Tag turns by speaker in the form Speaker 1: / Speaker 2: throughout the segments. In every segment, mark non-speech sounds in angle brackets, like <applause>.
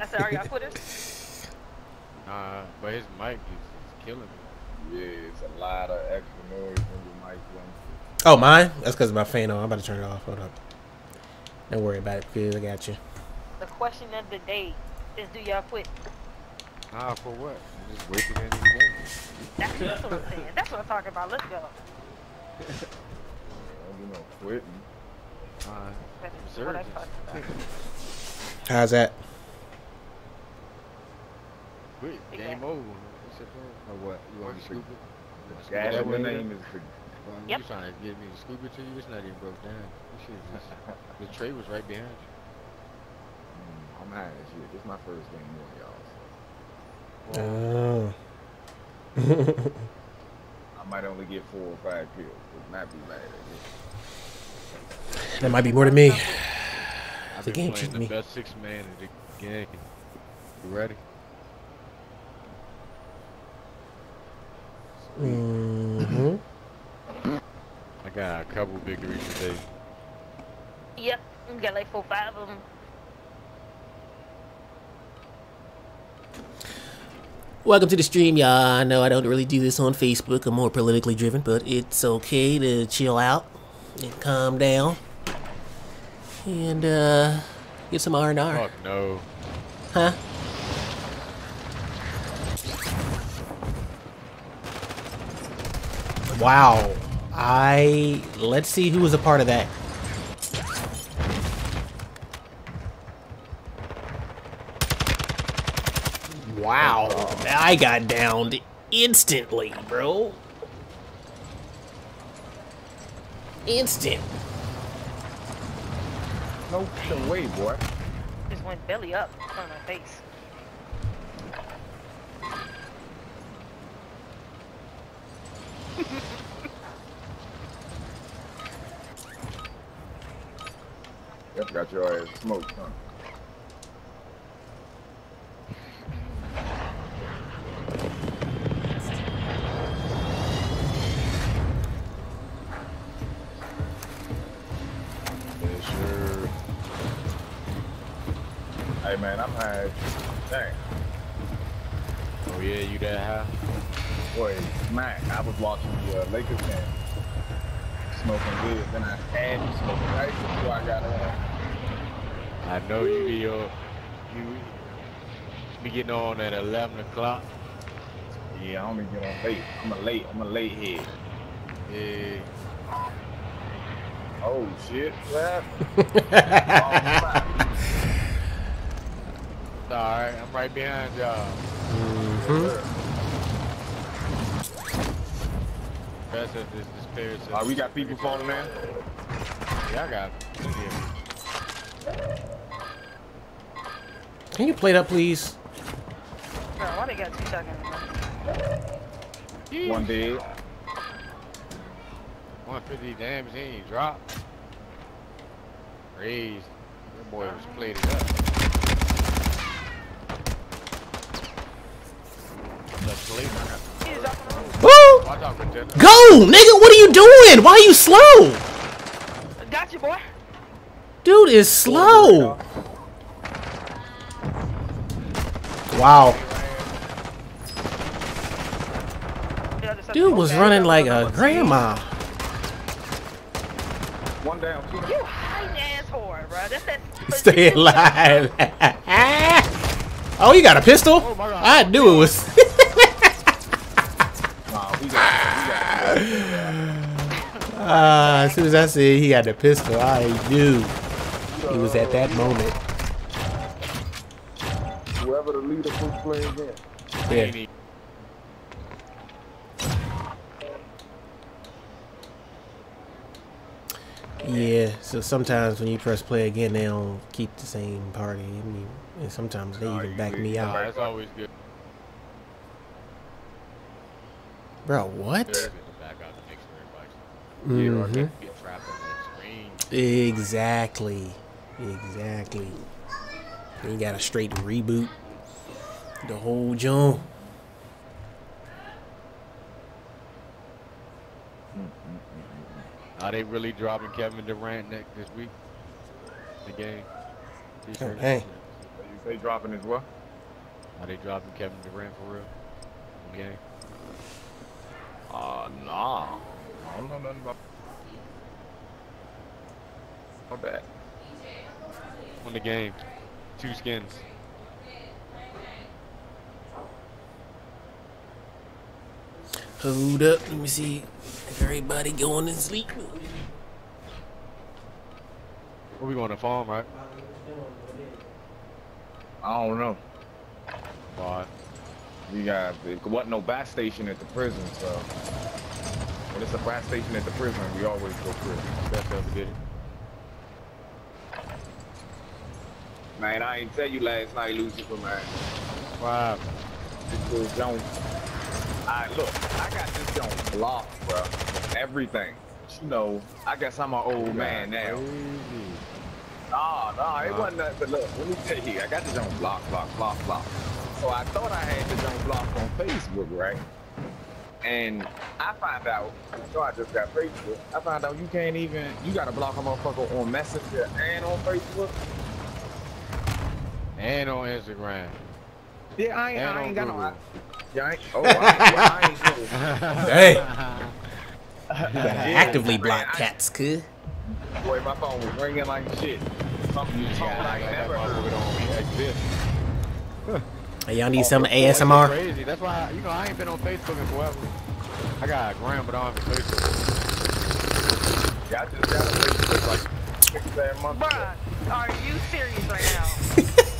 Speaker 1: I said, are y'all quitters?
Speaker 2: Nah, but his mic is, is killing me.
Speaker 3: Yeah, it's a lot of extra noise when your mic runs.
Speaker 4: Oh, mine? That's because my fan on. I'm about to turn it off. Hold up. Don't worry about it, because I got you.
Speaker 1: The question of the day is, do y'all quit?
Speaker 2: Nah, for what? You just wait till the end of the game.
Speaker 1: That's, that's what I'm saying. That's what I'm talking about. Let's go.
Speaker 3: Don't do quitting.
Speaker 2: Nah,
Speaker 1: That's what I'm.
Speaker 4: How's that?
Speaker 2: Quit.
Speaker 1: Yeah.
Speaker 2: Game over. What's it called? Or what? You want to scoop it?
Speaker 3: The
Speaker 2: Scoop
Speaker 3: guy
Speaker 2: that
Speaker 3: in
Speaker 2: way
Speaker 3: the name is the
Speaker 2: Well,
Speaker 1: Yep.
Speaker 2: You trying to get me to scoop it to you? It's not even broke down. This shit just, <laughs> the tray was right behind you.
Speaker 3: Mm, I'm high as shit. This is my first game on y'all. So
Speaker 4: Oh. <laughs>
Speaker 3: I might only get four or five kills. Would not be mad at it.
Speaker 4: that might be more than me.
Speaker 2: I've
Speaker 4: The
Speaker 2: been
Speaker 4: game
Speaker 2: playing the
Speaker 4: me.
Speaker 2: best six man in the game. You ready?
Speaker 4: Hmm
Speaker 2: I got a couple victories today.
Speaker 1: Yep. We got like four, five of them.
Speaker 4: Welcome to the stream, y'all. I know I don't really do this on Facebook. I'm more politically driven, but it's okay to chill out and calm down and uh, get some R and R.
Speaker 2: Fuck no.
Speaker 4: Huh? Wow. I let's see who was a part of that. Wow. I got downed instantly, bro. Instant.
Speaker 3: No fucking way, boy.
Speaker 1: Just went belly up on my face.
Speaker 3: Yep, got your ass smoked, huh? Hey man, I'm high. Dang.
Speaker 2: Oh yeah, you that high?
Speaker 3: Boy, smack. I was watching the uh, Lakers game. Smoking good. Then I had to smoking right before I got on.
Speaker 2: I know you be uh, you be getting on at eleven o'clock.
Speaker 3: Yeah, I only get on late. I'm a late. I'm a late head.
Speaker 2: Yeah.
Speaker 3: Oh shit. <laughs> What
Speaker 2: alright, I'm right behind y'all. Best of this this period.
Speaker 3: Uh, we got people falling in.
Speaker 2: Yeah, I got plenty of
Speaker 4: Can you play that, please?
Speaker 1: Bro, why they got two seconds?
Speaker 3: One dead.
Speaker 2: 150 damage, he ain't dropped. Raised. That boy was played it up. Let's play.
Speaker 1: He was up on the roof.
Speaker 4: Woo!
Speaker 2: Watch out, contender.
Speaker 4: Go, nigga! What are you doing? Why are you slow?
Speaker 1: Got you, boy.
Speaker 4: Dude is slow. Wow.
Speaker 1: The other side-
Speaker 4: Dude was running like a grandma.
Speaker 3: One down.
Speaker 1: You hiding ass whore, bro. That's that. <laughs>
Speaker 4: Stay alive. <laughs> oh, you got a pistol?
Speaker 2: Oh my God.
Speaker 4: I knew it was. <laughs> Ah, as soon as I said he had the pistol, I knew he was at that moment.
Speaker 3: Whoever the leader puts playing in.
Speaker 4: Yeah.
Speaker 2: Ain't?
Speaker 4: Yeah, so sometimes when you press play again, they don't keep the same party. I mean, and sometimes they
Speaker 3: Nah,
Speaker 4: even back
Speaker 3: leave
Speaker 4: me
Speaker 3: the
Speaker 2: Nah,
Speaker 4: out.
Speaker 2: that's always good.
Speaker 4: Bro, what?
Speaker 2: Good in the back out the mix for everybody.
Speaker 4: hmm
Speaker 2: Get trapped on that screen.
Speaker 4: Exactly. Exactly. You got a straight reboot. The whole joint.
Speaker 2: Are they really dropping Kevin Durant next this week? The game. T-shirt.
Speaker 4: hey.
Speaker 3: They dropping as well.
Speaker 2: Are they dropping Kevin Durant for real? Okay.
Speaker 3: Uh, nah. I don't know nothing about, about that.
Speaker 2: On the game. Two skins.
Speaker 4: Hold up, let me see. Everybody going to sleep.
Speaker 2: Where we going to farm, right?
Speaker 3: I don't know.
Speaker 2: Alright.
Speaker 3: We got there wasn't no gas station at the prison, so when it's a gas station at the prison, we always go prison.
Speaker 2: That's to get it.
Speaker 3: Man, I ain't tell you last night, Lucifer, man.
Speaker 2: Wow.
Speaker 3: This little Jones. I look, I got this Jones blocked, bro. Everything. But you know, I guess I'm an old man now.
Speaker 2: Crazy.
Speaker 3: Nah, nah, it wasn't that. But look, let me tell you, I got this Jones blocked, blocked, blocked, blocked. So I thought I had this Jones blocked on Facebook, right? And I find out, so I just got Facebook. I found out you can't even, you gotta block a motherfucker on Messenger and on Facebook.
Speaker 2: And on Instagram.
Speaker 3: Yeah, I ain't,
Speaker 2: And
Speaker 3: I ain't got no.
Speaker 2: Google.
Speaker 3: I, yeah, I ain't, oh, I yeah, I ain't. <laughs>
Speaker 4: Hey, <laughs>
Speaker 3: Yeah,
Speaker 4: actively block
Speaker 3: I-
Speaker 4: cats, cuz.
Speaker 3: Boy, my phone was ringing like shit. Something you told I ain't never
Speaker 2: That
Speaker 3: heard.
Speaker 2: motherfucker don't exist.
Speaker 4: Hey, <laughs> y'all need oh, some
Speaker 2: Oh, it's
Speaker 4: ASMR?
Speaker 2: Crazy. That's why you know I ain't been on Facebook in forever. I got a gram, but I don't have a Facebook.
Speaker 3: Yeah, I just got a Facebook like six, seven months ago.
Speaker 1: Bruh, are you serious right now?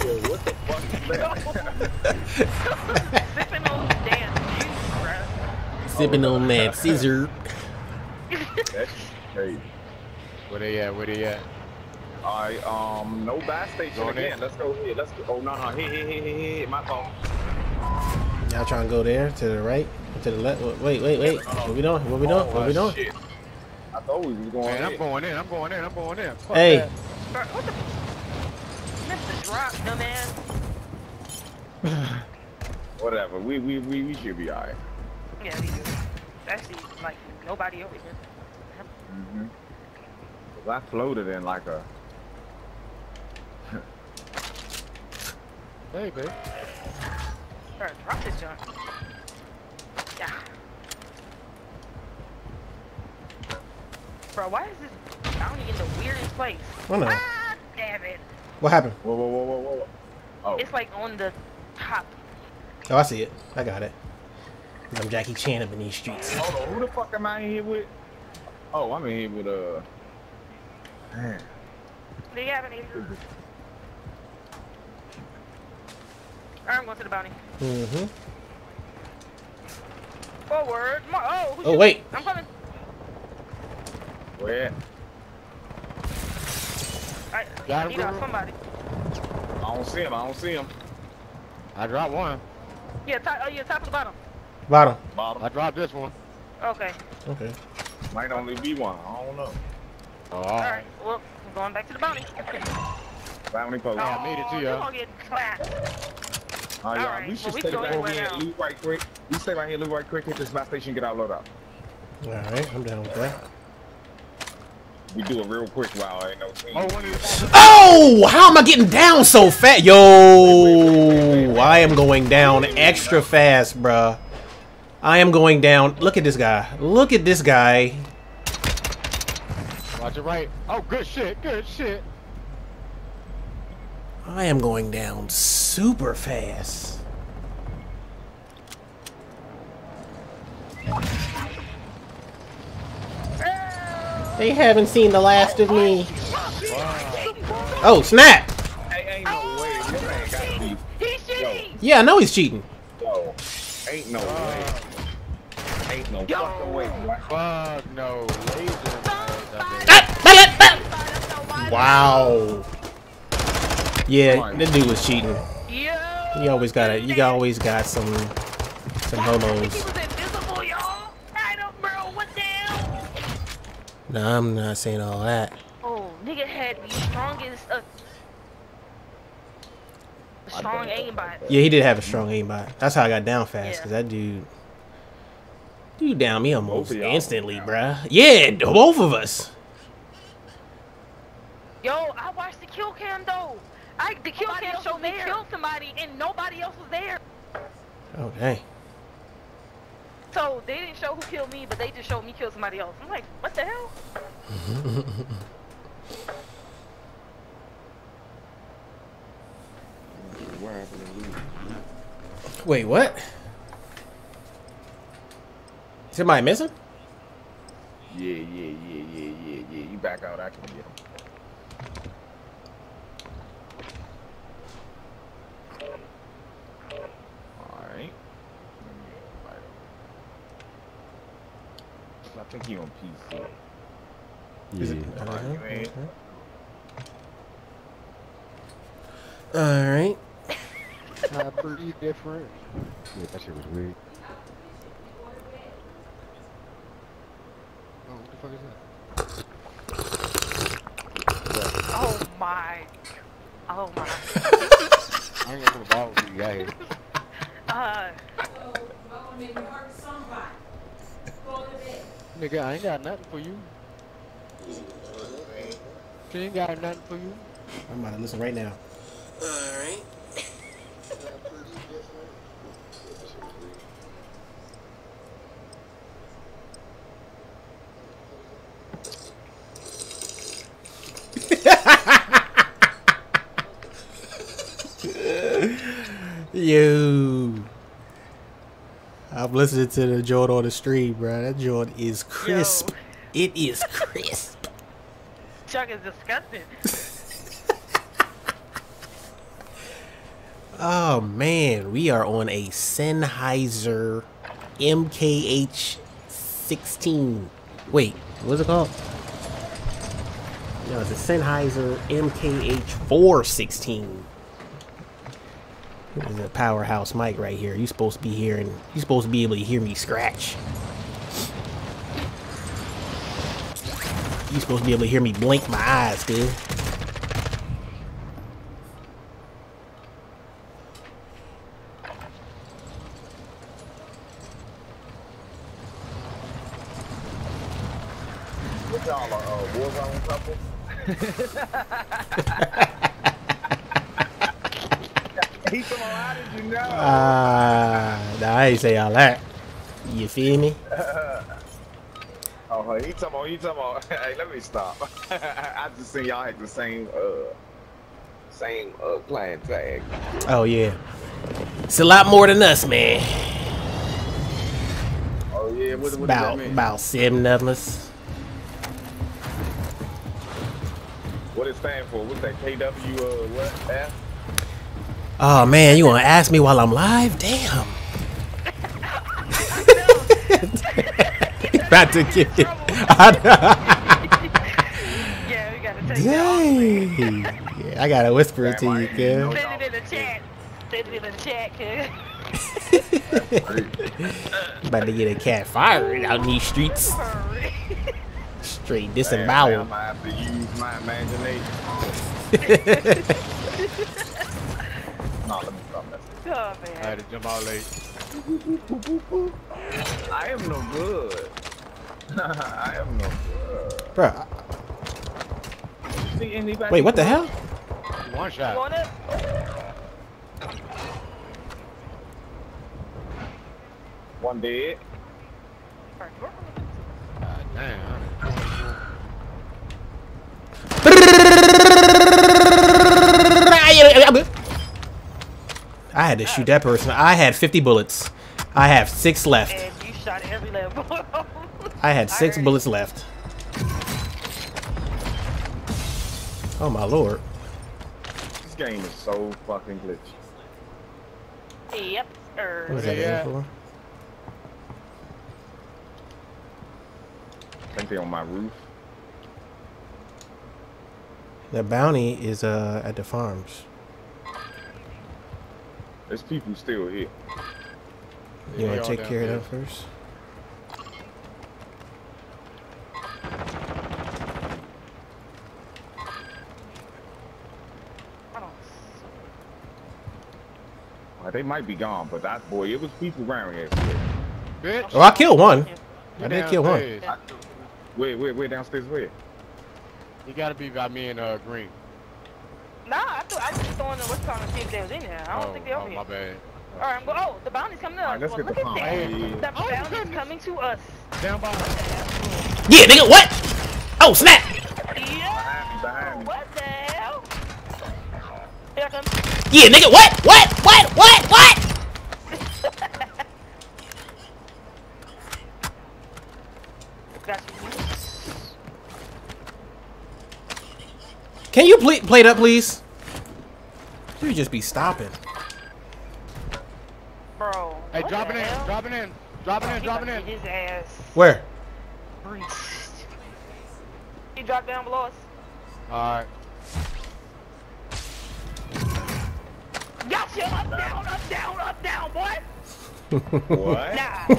Speaker 3: Yeah, what the fuck is <laughs> that?
Speaker 1: Sipping on the damn juice, bruh.
Speaker 4: Sipping on that oh, scissor.
Speaker 3: That's crazy.
Speaker 2: Where they at? Where they at?
Speaker 3: All right, um, no gas station
Speaker 2: Going in.
Speaker 3: again. Let's go here. Let's go. Oh no, no, here, here, here, here, here. My phone.
Speaker 4: Y'all trying to go there to the right, to the left? Wait, wait, wait. What we doing? What we doing? What we
Speaker 3: Oh,
Speaker 4: doing?
Speaker 3: shit. I thought we was going.
Speaker 2: Man, I'm going in. I'm going in. I'm going in. Fuck
Speaker 4: Hey.
Speaker 2: that.
Speaker 1: What the? Missed the drop, dumbass. <sighs>
Speaker 3: Whatever. We we we, we should be alright.
Speaker 1: Yeah, we do. That's the, like, nobody over here.
Speaker 3: Mm-hmm. I floated in like a.
Speaker 2: Hey, babe.
Speaker 1: Bruh, drop this junk. Yeah. Bro, why is this bounty in the weirdest place?
Speaker 4: Oh no.
Speaker 1: Ah, damn it.
Speaker 4: What happened?
Speaker 3: Whoa, whoa, whoa, whoa, whoa. Oh,
Speaker 1: It's like on the top.
Speaker 4: Oh, I see it. I got it. I'm Jackie Chan up in these streets.
Speaker 3: hold on. Who the fuck am I in here with? Oh, I'm in here with uh. Man.
Speaker 1: Do you have any? Alright, I'm going to the bounty.
Speaker 4: Mm-hmm.
Speaker 1: Forward. Mar- oh, who's
Speaker 4: Oh,
Speaker 1: you-
Speaker 4: wait.
Speaker 1: I'm coming.
Speaker 3: Where?
Speaker 1: I,
Speaker 2: Got
Speaker 1: I
Speaker 2: him,
Speaker 1: need uh, somebody.
Speaker 3: I don't see him. I don't see him.
Speaker 2: I dropped one.
Speaker 1: Yeah, top, oh, yeah, top of the bottom.
Speaker 4: Bottom.
Speaker 3: Bottom.
Speaker 2: I dropped this one.
Speaker 1: Okay.
Speaker 4: Okay.
Speaker 3: Might only be one. I don't know.
Speaker 2: Oh, all
Speaker 1: Alright.
Speaker 2: right.
Speaker 1: Well, I'm going back to the bounty.
Speaker 3: Family post.
Speaker 2: Yeah, I made it to
Speaker 1: Oh,
Speaker 2: ya.
Speaker 1: You gonna get clapped.
Speaker 3: Oh, All right, y'all.
Speaker 1: Alright,
Speaker 3: We should
Speaker 1: well, we
Speaker 3: stay
Speaker 1: go
Speaker 3: right here
Speaker 1: now.
Speaker 3: and loot right quick. We stay right here, loot right quick, hit this gas station, get our load up.
Speaker 4: All right. I'm down with that.
Speaker 3: We do it real quick while ain't no team.
Speaker 2: Oh, one.
Speaker 4: Oh, how am I getting down so fast? Yo, I am going down extra fast, bruh. I am going down. Look at this guy. Look at this guy.
Speaker 2: Watch it right. Oh, good shit. Good shit.
Speaker 4: I am going down super fast. They haven't seen the last of me. Oh, snap.
Speaker 3: Hey, no way. This man gotta be.
Speaker 1: He's cheating.
Speaker 4: Yeah, I know he's cheating.
Speaker 3: Yo, ain't no way. Ain't no
Speaker 1: Yo.
Speaker 3: fucking way.
Speaker 2: Fuck no. Laser.
Speaker 4: Ah. Wow. Yeah, the dude was cheating.
Speaker 1: Yo.
Speaker 4: You always got it. You always got some some
Speaker 1: He
Speaker 4: homos.
Speaker 1: was. I don't, bro. What the hell?
Speaker 4: No, I'm not saying all that.
Speaker 1: Oh, nigga had the strongest, uh, strong aimbot.
Speaker 4: Yeah, he did have a strong aimbot. That's how I got down fast,
Speaker 1: Yeah.
Speaker 4: cause that dude, dude down me almost
Speaker 3: Both of y'all
Speaker 4: instantly,
Speaker 3: down.
Speaker 4: bruh. Yeah, both of us.
Speaker 1: Yo, I watched the kill cam though. I the kill
Speaker 5: Somebody
Speaker 1: cam
Speaker 5: else
Speaker 1: showed me
Speaker 5: there.
Speaker 1: kill somebody and nobody else was there.
Speaker 4: Oh, dang.
Speaker 1: So they didn't show who killed me, but they just showed me kill somebody else. I'm like, what the hell?
Speaker 3: What happened to Lee?
Speaker 4: Wait, what? Is Somebody missing?
Speaker 3: Yeah, yeah, yeah, yeah, yeah, yeah. You back out, I can get him. Alright. I think he on PC.
Speaker 4: Is it?
Speaker 2: Yeah.
Speaker 3: You ain't-
Speaker 4: uh-huh. All right.
Speaker 2: Not pretty different. Yeah, that shit was weird. Oh, what the fuck is that?
Speaker 1: Oh my. Oh my.
Speaker 2: I ain't gonna ball with you guys.
Speaker 1: Uh,
Speaker 2: Nigga, I ain't got nothing for you. She ain't got nothing for you.
Speaker 4: I'm about to listen right now. All right. <laughs> Yo. I'm listening to the joint on the stream, bro. That joint is crisp. It is crisp. <laughs>
Speaker 1: Chuck is disgusting. <laughs>
Speaker 4: Oh man, we are on a Sennheiser MKH 16. Wait, what's it called? No, it's a Sennheiser MKH 416. This is a powerhouse mic right here. You're supposed to be hearing. you're supposed to be able to hear me scratch. You're supposed to be able to hear me blink my eyes, dude.
Speaker 3: What y'all are, uh, Warzone couple? he come on, how did you know?
Speaker 4: Ah, I say all that. You feel me? <laughs>
Speaker 3: Oh, he talking about, he talking about, hey, let me stop. <laughs> I just seen y'all had the same, uh, same, uh, clan tag.
Speaker 4: Oh yeah, it's a lot more than us, man.
Speaker 3: Oh, yeah, what, what
Speaker 4: About about seven of us.
Speaker 3: What it stand for? What's that, KW, uh, what, F?
Speaker 4: Oh man, you wanna ask me while I'm live? Damn. <laughs> About to get <laughs> it.
Speaker 1: Yeah, we gotta take that.
Speaker 4: Dang. Yeah, I gotta whisper it to you, kid.
Speaker 1: Send it in the chat. Send it in the chat, kid. <laughs>
Speaker 4: About to get a cat fired out in these streets.
Speaker 1: Hurry.
Speaker 4: Straight
Speaker 3: Damn,
Speaker 4: disemboweled.
Speaker 3: I'm have to use my imagination. no, let me stop messing.
Speaker 1: Oh,
Speaker 2: I had to jump out late.
Speaker 3: I am no good. <laughs> I am no good.
Speaker 4: Bruh,
Speaker 3: See anybody?
Speaker 4: wait, what the hell?
Speaker 2: One
Speaker 1: You
Speaker 2: shot.
Speaker 1: want it?
Speaker 3: One dead.
Speaker 2: God damn.
Speaker 4: I had to shoot that person. I had 50 bullets. I have six left.
Speaker 1: And you shot every level.
Speaker 4: I had six
Speaker 1: Alright.
Speaker 4: bullets left. Oh my lord.
Speaker 3: This game is so fucking glitchy.
Speaker 1: yep. Er,
Speaker 4: What was that
Speaker 2: Yeah.
Speaker 4: for?
Speaker 3: I think they on my roof.
Speaker 4: The bounty is uh at the farms.
Speaker 3: There's people still here.
Speaker 4: You wanna take care of that first?
Speaker 1: I
Speaker 3: they might be gone, but that boy, it was people around here.
Speaker 2: Bitch.
Speaker 4: Oh, I killed one.
Speaker 2: you
Speaker 4: I did kill one.
Speaker 2: downstairs.
Speaker 3: Wait, wait, wait, downstairs where?
Speaker 2: You gotta be by me and uh Green.
Speaker 1: Nah, I thought I was going to what's called to see if they was in there. I don't
Speaker 2: oh,
Speaker 1: think they're
Speaker 2: oh,
Speaker 1: over
Speaker 2: my bad.
Speaker 1: All right, I'm go. Oh, the bounty's coming up.
Speaker 3: All right, let's
Speaker 1: well,
Speaker 3: get
Speaker 1: look
Speaker 3: the
Speaker 1: at
Speaker 3: bounty.
Speaker 1: that.
Speaker 3: Hey.
Speaker 1: The
Speaker 2: Oh,
Speaker 1: bounty's
Speaker 2: goodness.
Speaker 1: coming to us.
Speaker 2: Down by.
Speaker 4: Yeah, nigga, what? Oh, snap!
Speaker 1: Yeah. What the hell? Here I come.
Speaker 4: Yeah, nigga, what? What? What? What? What? <laughs>
Speaker 1: Got.
Speaker 4: Can you ple play that, please? You just be stopping.
Speaker 1: Bro.
Speaker 2: Hey,
Speaker 1: what
Speaker 2: dropping in,
Speaker 1: hell?
Speaker 2: dropping in, dropping in, dropping in.
Speaker 1: His ass.
Speaker 4: Where?
Speaker 1: greased. He dropped down below us.
Speaker 2: All right.
Speaker 1: Gotcha! Up, down, up, down, up, down, boy! <laughs>
Speaker 3: What?
Speaker 1: Nah. <laughs> nah.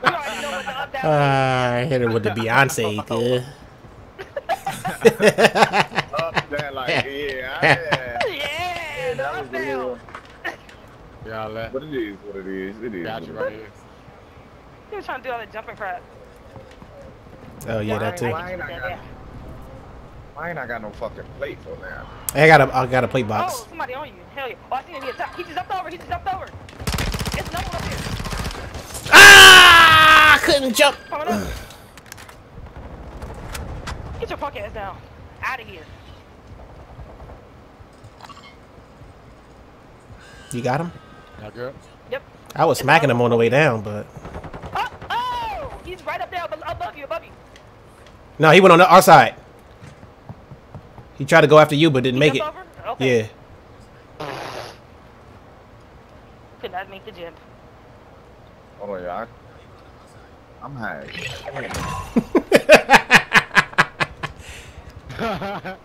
Speaker 1: You already know what the up, down
Speaker 4: Uh, I hit her with the Beyonce, good.
Speaker 3: Up there, like, yeah, <laughs> yeah.
Speaker 1: Yeah, up,
Speaker 3: was real.
Speaker 1: down.
Speaker 2: Yeah, I'll let.
Speaker 3: But it is what it is. It is.
Speaker 2: Got you right here.
Speaker 1: He was trying to do all that jumping crap.
Speaker 4: Oh yeah, that too.
Speaker 3: Why ain't I got, why ain't I got no fucking plate for now?
Speaker 4: I got a I got a plate box.
Speaker 1: Oh, somebody on you. Hell yeah. Oh, I seen him here. top. He just jumped over. He just jumped over. It's no one up here.
Speaker 4: Ah! I couldn't jump.
Speaker 1: Coming up. Get your punk ass down. Out of here.
Speaker 4: You got him?
Speaker 2: Y'all good?
Speaker 1: Yep.
Speaker 4: I was smacking him on the way down, but
Speaker 1: Oh, oh! He's right up there above above you, above you.
Speaker 4: no, he went on the our side. He tried to go after you, but didn't
Speaker 1: He
Speaker 4: make it.
Speaker 1: Over? Okay.
Speaker 4: Yeah.
Speaker 1: Could not make the jump.
Speaker 3: Oh, Hold on, y'all. I'm high. <laughs>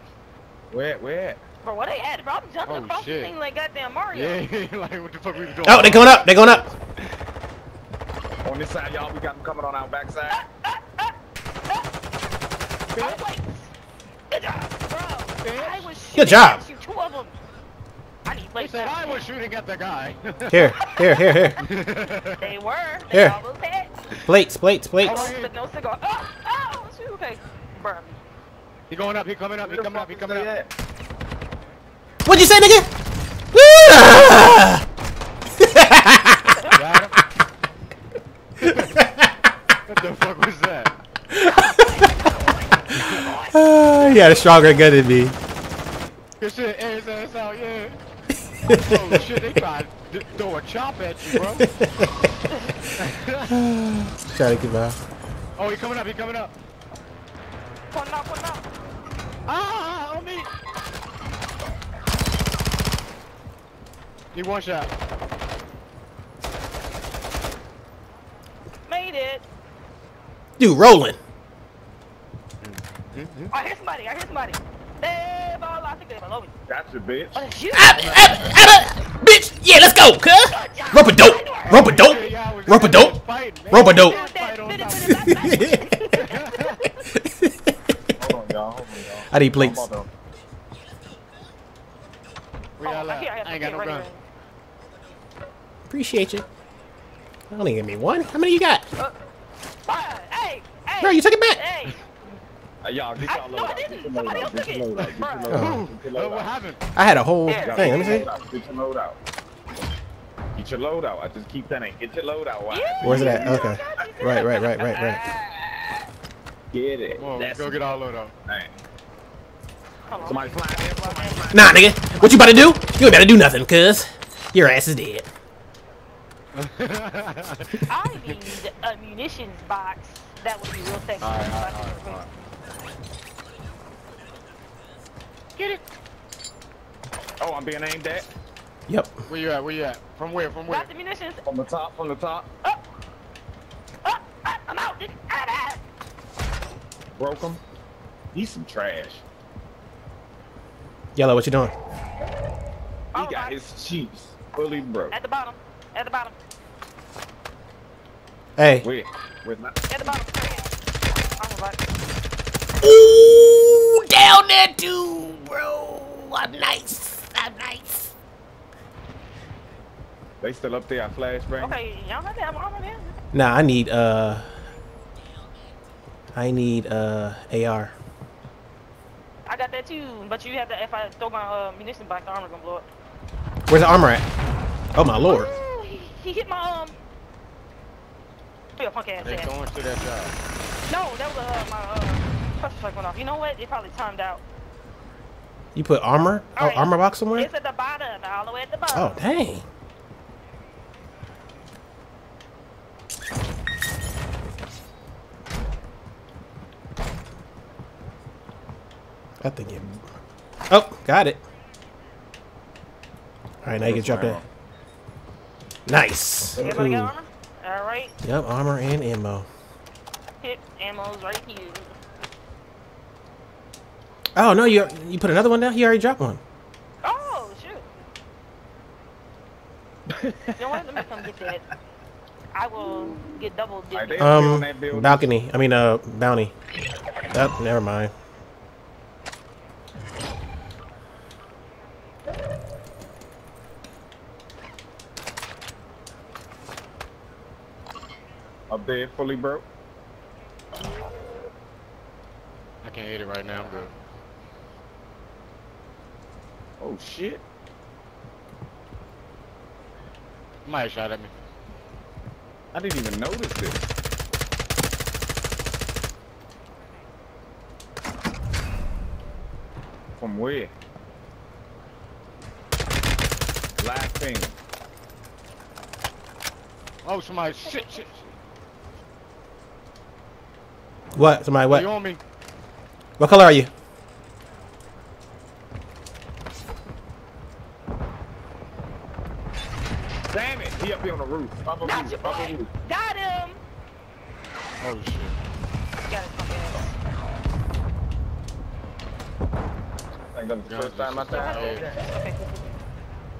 Speaker 3: Where, where?
Speaker 1: Bro, what they at? Bro, I'm jumping
Speaker 2: Oh,
Speaker 1: across
Speaker 2: shit.
Speaker 1: the thing like goddamn Mario.
Speaker 2: yeah, <laughs> like what the fuck we doing?
Speaker 4: Oh, they going up. They going up.
Speaker 3: On this side, y'all, we got them coming on our backside.
Speaker 1: Oh, wait. Good job, bro. I was shooting
Speaker 4: Good job.
Speaker 1: at you, two of them. I need
Speaker 2: They
Speaker 1: plates.
Speaker 2: said I was <laughs> shooting at the guy.
Speaker 4: Here, here, here, here.
Speaker 1: They were. They
Speaker 4: Here.
Speaker 1: almost had.
Speaker 4: Plates, plates, plates.
Speaker 2: Oh,
Speaker 1: But no cigar. Oh, <laughs> oh, shoot, okay. Bro.
Speaker 2: he going up. He coming up. He coming up. He coming up.
Speaker 4: What'd you say, nigga?
Speaker 2: Got him. what the fuck was <laughs> that?
Speaker 4: He had a stronger gun than me.
Speaker 2: Good shit. Air ass out. Yeah. oh shit! They tried to throw a chop at you, bro. <laughs>
Speaker 4: Try to get by.
Speaker 2: Oh, he coming up. He coming up.
Speaker 1: One knock, one knock.
Speaker 2: Ah, on me. He one shot.
Speaker 1: Made it.
Speaker 4: Dude, rolling.
Speaker 1: I hear somebody. I hear somebody. They ball. I think they're below me.
Speaker 3: Gotcha, bitch.
Speaker 1: Oh, that's you.
Speaker 4: Ah, ah, ah, bitch, yeah, let's go, cuz. Rope a dope. Rope a dope. Rope a dope. Rope a dope.
Speaker 1: That- that- that- that- that-
Speaker 3: Hold on, y'all. Hold on, y'all.
Speaker 4: I need plates.
Speaker 3: I'm about
Speaker 2: We
Speaker 1: Oh,
Speaker 2: got
Speaker 1: I hear-
Speaker 2: left.
Speaker 1: I
Speaker 2: I ain't got no
Speaker 1: right,
Speaker 2: gun.
Speaker 1: right.
Speaker 4: Appreciate you. Only give me one. How many you got?
Speaker 1: Uh, fire. Hey, hey.
Speaker 3: Oh,
Speaker 4: Bro, you took it back.
Speaker 1: Hey.
Speaker 3: to- Hey, y'all, get
Speaker 1: I-
Speaker 3: y'all
Speaker 1: no,
Speaker 3: load
Speaker 1: I didn't.
Speaker 3: your
Speaker 1: Somebody else took it.
Speaker 3: load out. Get your load out. Get your
Speaker 2: oh,
Speaker 3: load
Speaker 2: what happened?
Speaker 4: I had a whole
Speaker 1: Yeah.
Speaker 4: thing. Let me see.
Speaker 3: Get your load out. Get your load out. I just keep saying, get your load out. Why?
Speaker 1: Yeah.
Speaker 4: Where's it at? Okay. Right, right, right, right, right.
Speaker 3: Get it.
Speaker 2: Come on,
Speaker 3: That's
Speaker 2: go get all load up.
Speaker 3: Dang. Somebody flying in. Somebody flying
Speaker 4: Nah, nigga. What you about to do? You ain't about to do nothing, cuz. Your ass is dead. <laughs>
Speaker 1: I need a munitions box. That would be real sexy. Get it.
Speaker 3: Oh, I'm being aimed at.
Speaker 4: Yep.
Speaker 2: Where you at? Where you at? From where? From where?
Speaker 1: Got the munitions.
Speaker 3: From the top, from the top.
Speaker 1: Up. Up. Up. I'm out. Ah, ah.
Speaker 3: Broke him. He's some trash.
Speaker 4: Yellow, what you doing?
Speaker 3: He
Speaker 1: Oh,
Speaker 3: got
Speaker 1: my-
Speaker 3: his cheeks fully broke.
Speaker 1: At the bottom. At the bottom.
Speaker 4: Hey.
Speaker 3: Wait, wait, not.
Speaker 1: At the bottom. Oh, my
Speaker 4: Ooh, down there too, bro. I'm nice. I'm nice.
Speaker 3: They still up there. I flashbang.
Speaker 1: Okay, y'all not that. I'm there.
Speaker 4: Nah, I need uh I need uh AR.
Speaker 1: I got that that too, but you have to. If I throw my uh, munition back, the armor gonna blow up.
Speaker 4: Where's the armor at? Oh my lord.
Speaker 1: Ooh, he, he hit my um. You punk ass
Speaker 2: They
Speaker 1: ass.
Speaker 2: going to that job.
Speaker 1: No, that was uh, my uh, pressure strike went off. You know what? It probably timed out.
Speaker 4: You put armor? Oh,
Speaker 1: Alright.
Speaker 4: armor box somewhere?
Speaker 1: It's at the bottom, all the way at the bottom.
Speaker 4: Oh, dang. I think it. Oh, got it. All right, now you can jump in. Nice.
Speaker 1: Everybody
Speaker 4: Ooh.
Speaker 1: got armor? All right.
Speaker 4: Yep, armor and ammo.
Speaker 1: Hit ammo's right here.
Speaker 4: Oh no, you you put another one down. He already dropped one.
Speaker 1: Oh shoot. you know? Let me come get that. I will get double
Speaker 3: Right
Speaker 1: dipped.
Speaker 3: there. on
Speaker 4: Um, balcony. I mean, uh, bounty. Oh, never mind.
Speaker 3: Up there, fully broke.
Speaker 2: I can't hit it right now. I'm good.
Speaker 3: Oh shit.
Speaker 2: Somebody shot at me.
Speaker 3: I didn't even notice this. From where? Last thing.
Speaker 2: Oh, somebody. Shit, shit. shit.
Speaker 4: What? Somebody? What?
Speaker 2: You
Speaker 4: What?
Speaker 2: on me?
Speaker 4: What color are you?
Speaker 3: Damn it! He up here on the roof. Up on the
Speaker 1: Got you,
Speaker 3: roof. Up on the roof.
Speaker 1: Got him.
Speaker 2: Oh shit.
Speaker 1: Got his punk ass.
Speaker 3: I think that's the
Speaker 2: Guns
Speaker 3: first time I
Speaker 2: is-
Speaker 3: tried.
Speaker 2: Hey.
Speaker 1: Okay, cool, cool.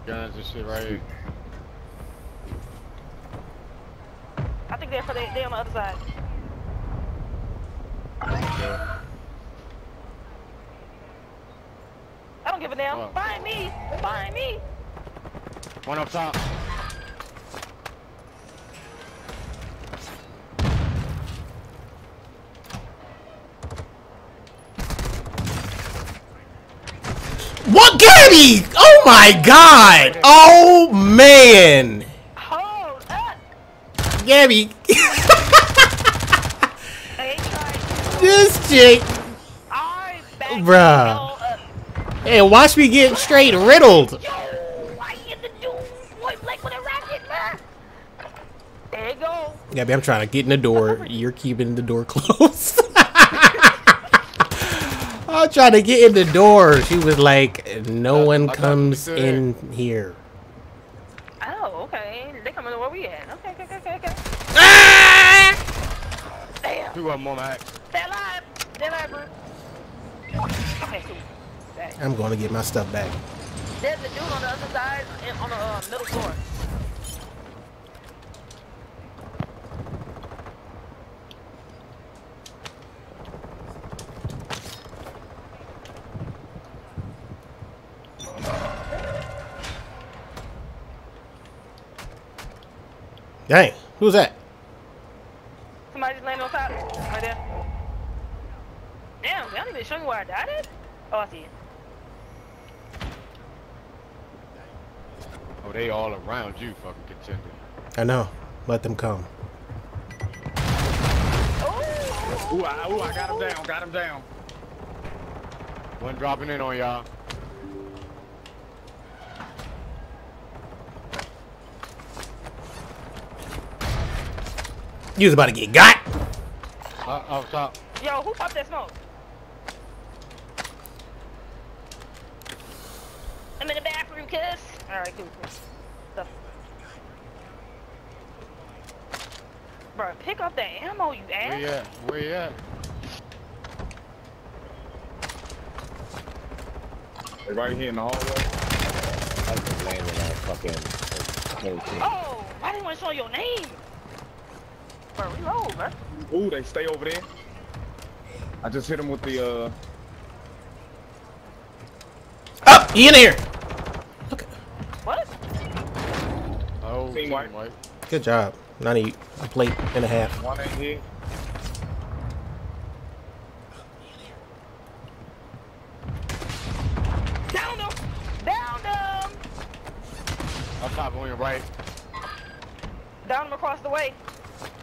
Speaker 2: Guns and shit right here.
Speaker 1: I think they're for they they on the other side. I don't give a damn.
Speaker 2: What?
Speaker 1: Find me. Find me.
Speaker 2: One up top.
Speaker 4: What, Gabby? Oh my God! Oh man,
Speaker 1: Hold up.
Speaker 4: Gabby,
Speaker 1: Hey, try. <laughs>
Speaker 4: this chick.
Speaker 1: I
Speaker 4: Bruh.
Speaker 1: the hell up.
Speaker 4: Hey, watch me get straight riddled.
Speaker 1: Yo, why you the dude? Point blank with a rocket. There you go.
Speaker 4: Gabby, I'm trying to get in the door. <laughs> You're keeping the door <laughs> closed. <laughs> I'm trying to get in the door. She was like, "No one
Speaker 2: I
Speaker 4: comes in here."
Speaker 1: Oh, okay. They coming to where we at. Okay, okay, okay, okay, okay.
Speaker 4: Ah!
Speaker 1: Damn.
Speaker 2: Two of them on my axe.
Speaker 1: Stay alive. Stay alive, bro. Okay, cool. Back.
Speaker 4: I'm going to get my stuff back.
Speaker 1: There's a dude on the other side on the uh, middle floor.
Speaker 4: Dang, who's that?
Speaker 1: Somebody just landed on top. Right there. Damn, they don't even show me where I died at? Oh, I see it.
Speaker 2: Oh, they all around you, fucking contender.
Speaker 4: I know. Let them come.
Speaker 1: Oh!
Speaker 3: Ooh, I, ooh, I got him down. Got him down.
Speaker 2: One dropping in on y'all.
Speaker 4: You was about to get got.
Speaker 2: Uh, off top.
Speaker 1: Yo, who popped that smoke? I'm in the bathroom, cuz. Alright, cool, cool. Stuff. Bro, pick up that ammo, you
Speaker 2: Where
Speaker 1: ass.
Speaker 2: you at? Where you at?
Speaker 3: They right here in the hallway.
Speaker 5: I just landed on fucking whole.
Speaker 1: Oh, I didn't want to show your name. Bro, reload, bro.
Speaker 3: Ooh, they stay over there. I just hit him with the uh.
Speaker 4: Up, he in here.
Speaker 2: Whole
Speaker 3: team white.
Speaker 2: white.
Speaker 4: Good job. 90, a plate and a half.
Speaker 3: One in here. Down him! Down him!
Speaker 2: Up top on your right.
Speaker 1: Down him across the way.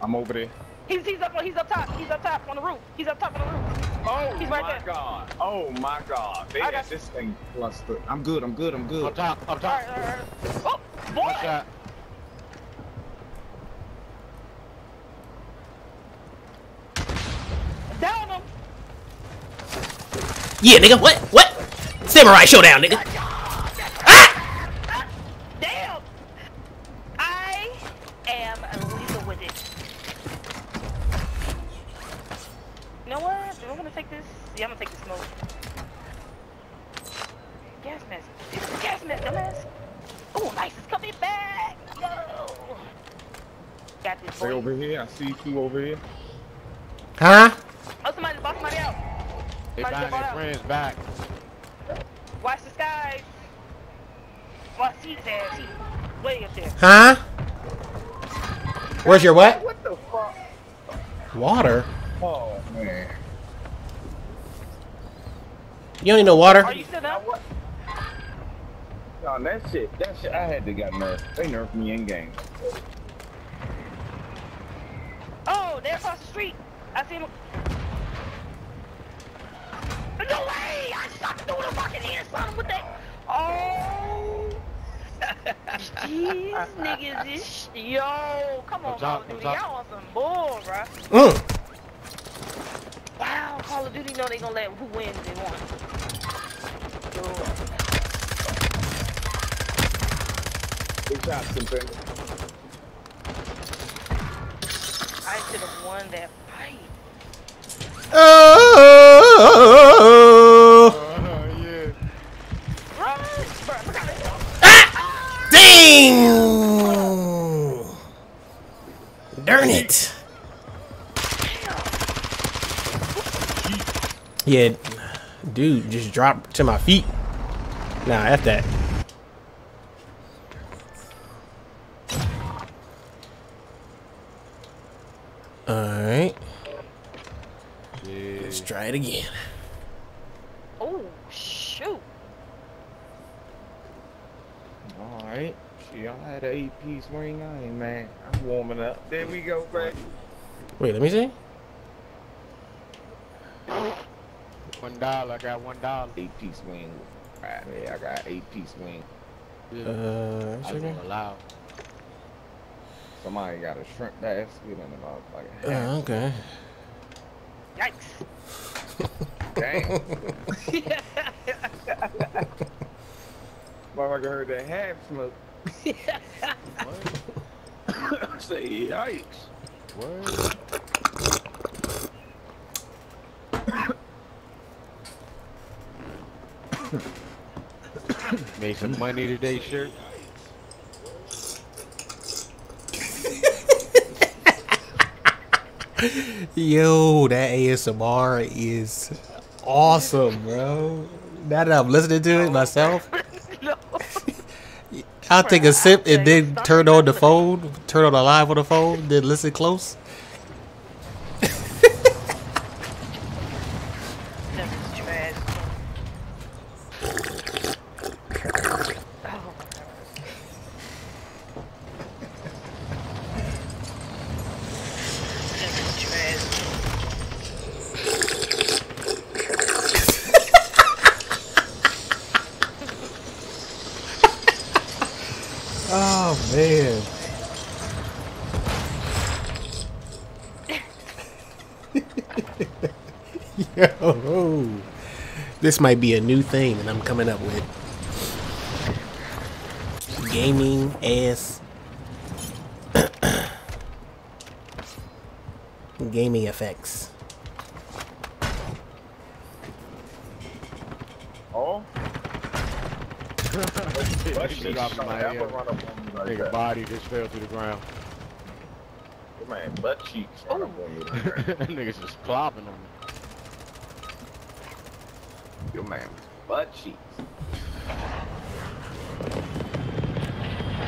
Speaker 3: I'm over there.
Speaker 1: He's, he's up he's up top. He's up top on the roof. He's up top on the roof.
Speaker 3: Oh
Speaker 1: he's right
Speaker 3: my
Speaker 1: there.
Speaker 3: god. Oh my god. They
Speaker 1: I
Speaker 3: got this thing clustered. I'm good, I'm good, I'm good.
Speaker 2: Up top,
Speaker 1: up top. Alright, alright, alright. Oh, boy! Down him!
Speaker 4: Yeah, nigga. What? What? Samurai showdown, nigga. Ah!
Speaker 1: Damn! I am lethal with it. You know what? I'm gonna take this. Yeah, I'm gonna take the smoke. Gas mask. It's gas mask, dumbass. Oh, nice. It's coming back. Yo. Got this.
Speaker 3: Stay over here. I see you over here.
Speaker 4: Huh?
Speaker 1: Oh, somebody, boss somebody out.
Speaker 2: They
Speaker 1: Somebody
Speaker 2: find
Speaker 1: jump
Speaker 2: their
Speaker 1: out.
Speaker 2: friends back.
Speaker 1: Watch the skies. Watch see his ass. He's way up there.
Speaker 4: Huh? Where's your what?
Speaker 3: What the fuck?
Speaker 4: Water.
Speaker 3: Oh man.
Speaker 4: You don't need no water.
Speaker 1: Are you still down?
Speaker 3: What? No, that shit, that shit, I had to got nerfed. They nerfed me in game.
Speaker 1: Oh, they're across the street. I see him. No way! I shot the dude in the fucking head, son with that. Oh. <laughs> These niggas is sh- yo. Come on, Call of Duty.
Speaker 2: up.
Speaker 1: Y'all want some bull, bruh.
Speaker 4: Mm.
Speaker 1: Wow, Call of Duty know they gonna let who wins they want.
Speaker 3: Good job, contender.
Speaker 1: I should have won that fight.
Speaker 4: Oh.
Speaker 2: Yeah.
Speaker 1: To
Speaker 4: Dang! Darn it. Yeah, dude, just dropped to my feet. Nah, F that. Alright. Let's try it again.
Speaker 1: Oh, shoot.
Speaker 3: Alright. She all had an AP swing. I ain't man. I'm warming up. There we go, Greg.
Speaker 4: Wait, let me see.
Speaker 2: One dollar, I got one dollar.
Speaker 3: AP swing. Right there, I got AP swing.
Speaker 2: Yeah.
Speaker 4: Uh,
Speaker 2: I
Speaker 4: second.
Speaker 2: won't allow.
Speaker 3: Somebody got a shrimp basket and a motherfucker.
Speaker 4: Uh, okay.
Speaker 1: Yikes.
Speaker 3: Damn. Motherfucker heard that half smoke.
Speaker 2: What?
Speaker 3: Say yikes.
Speaker 2: What? <coughs> Made some money today, shirt.
Speaker 4: Yo, that ASMR is awesome, bro. Now that I'm listening to it myself, <laughs>
Speaker 1: no.
Speaker 4: I'll take a sip and then turn on the phone, turn on the live on the phone, then listen close.
Speaker 1: This is trash. Oh, this is trash.
Speaker 4: Oh man. Yo, this might be a new thing that I'm coming up with. Gaming ass. <coughs> Gaming effects.
Speaker 3: Oh?
Speaker 2: Nigga
Speaker 3: cheeks
Speaker 2: dropped in my
Speaker 3: don't
Speaker 2: head.
Speaker 3: ever run up on me like
Speaker 2: Nigga body just fell to the ground.
Speaker 3: Man, butt cheeks run up on me like that.
Speaker 2: Niggas just clopping on me.
Speaker 3: Your man, butt cheeks.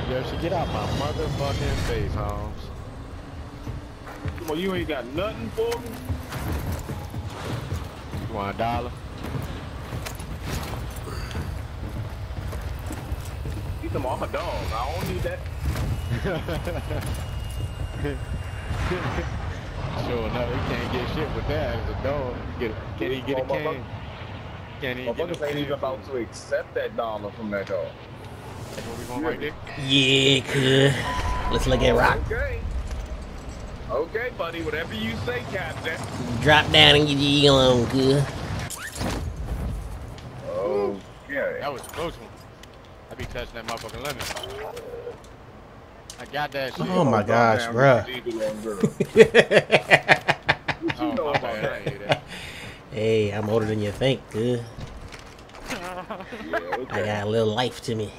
Speaker 2: Yo, she get out my motherfucking face, Holmes.
Speaker 3: Come on, you ain't got nothing for me?
Speaker 2: You want a dollar?
Speaker 3: You them. I'm a dog. I don't need that. <laughs>
Speaker 2: Sure enough, he can't get shit with that as a dog. Get a, can he get a
Speaker 3: oh,
Speaker 2: cane? Can he get
Speaker 3: Motherfuckers
Speaker 2: a
Speaker 3: ain't even about to accept that dollar from that dog.
Speaker 2: Where we going right there?
Speaker 4: Yeah, good. Let's look at rock.
Speaker 3: Okay. Okay, buddy. Whatever you say, Captain.
Speaker 4: Drop down and get your eagle on, good.
Speaker 3: Okay.
Speaker 2: That was a close one. I be touching that motherfucking lemon. I got that shit.
Speaker 4: Oh my gosh,
Speaker 3: Down
Speaker 4: bruh.
Speaker 3: with the eagle on girl. <laughs>
Speaker 2: Oh, my bad.
Speaker 3: that?
Speaker 2: I hear that.
Speaker 4: Hey, I'm older than you think, good.
Speaker 1: Ah,
Speaker 3: Yeah,
Speaker 4: I got a little life to me.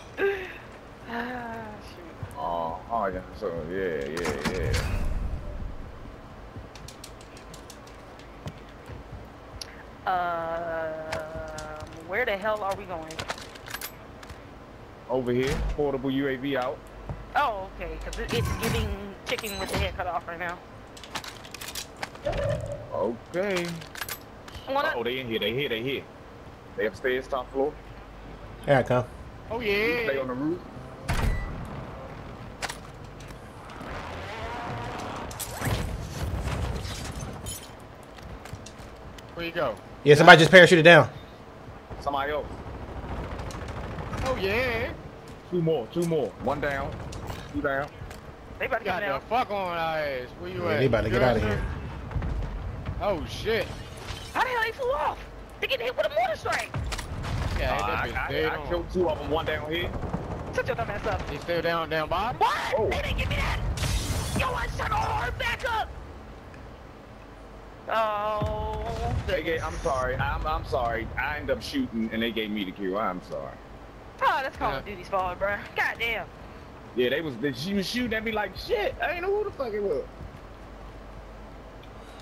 Speaker 1: Ah, shoot.
Speaker 3: Oh, oh, yeah. So, yeah, yeah, yeah.
Speaker 1: Um, where the hell are we going?
Speaker 3: Over here, portable UAV out.
Speaker 1: Oh, okay, because it's giving chicken with the head cut off right now.
Speaker 3: Okay.
Speaker 1: Wanna,
Speaker 3: Oh, they in here. They here. They here. They upstairs, top floor.
Speaker 4: Here I come.
Speaker 2: Oh yeah.
Speaker 3: Stay on the roof.
Speaker 2: Where you go?
Speaker 4: Yeah, somebody just parachuted down.
Speaker 3: Somebody else.
Speaker 2: Oh yeah.
Speaker 3: Two more. Two more. One down. Two down.
Speaker 1: they about to
Speaker 2: Got
Speaker 1: get
Speaker 2: the
Speaker 1: down.
Speaker 2: fuck on our ass. Where you
Speaker 4: Yeah,
Speaker 2: at?
Speaker 4: they about to get out of here.
Speaker 2: Oh shit.
Speaker 1: How the hell they flew off? They get hit with a mortar strike.
Speaker 2: Yeah,
Speaker 3: Uh,
Speaker 2: that
Speaker 3: I, I, I killed two of them. One down here.
Speaker 1: Shut your dumb ass up.
Speaker 2: He still down, down bottom?
Speaker 1: What?
Speaker 3: Oh.
Speaker 1: They didn't give me that. Yo, I shot a hard back up. Oh.
Speaker 3: They gave, I'm sorry. I'm, I'm sorry. I ended up shooting and they gave me the kill. I'm sorry.
Speaker 1: Oh, that's Call
Speaker 2: Yeah.
Speaker 1: of Duty's fault, bro. God damn.
Speaker 3: Yeah, they was. They, she was shooting at me like shit. I ain't know who the fuck it was.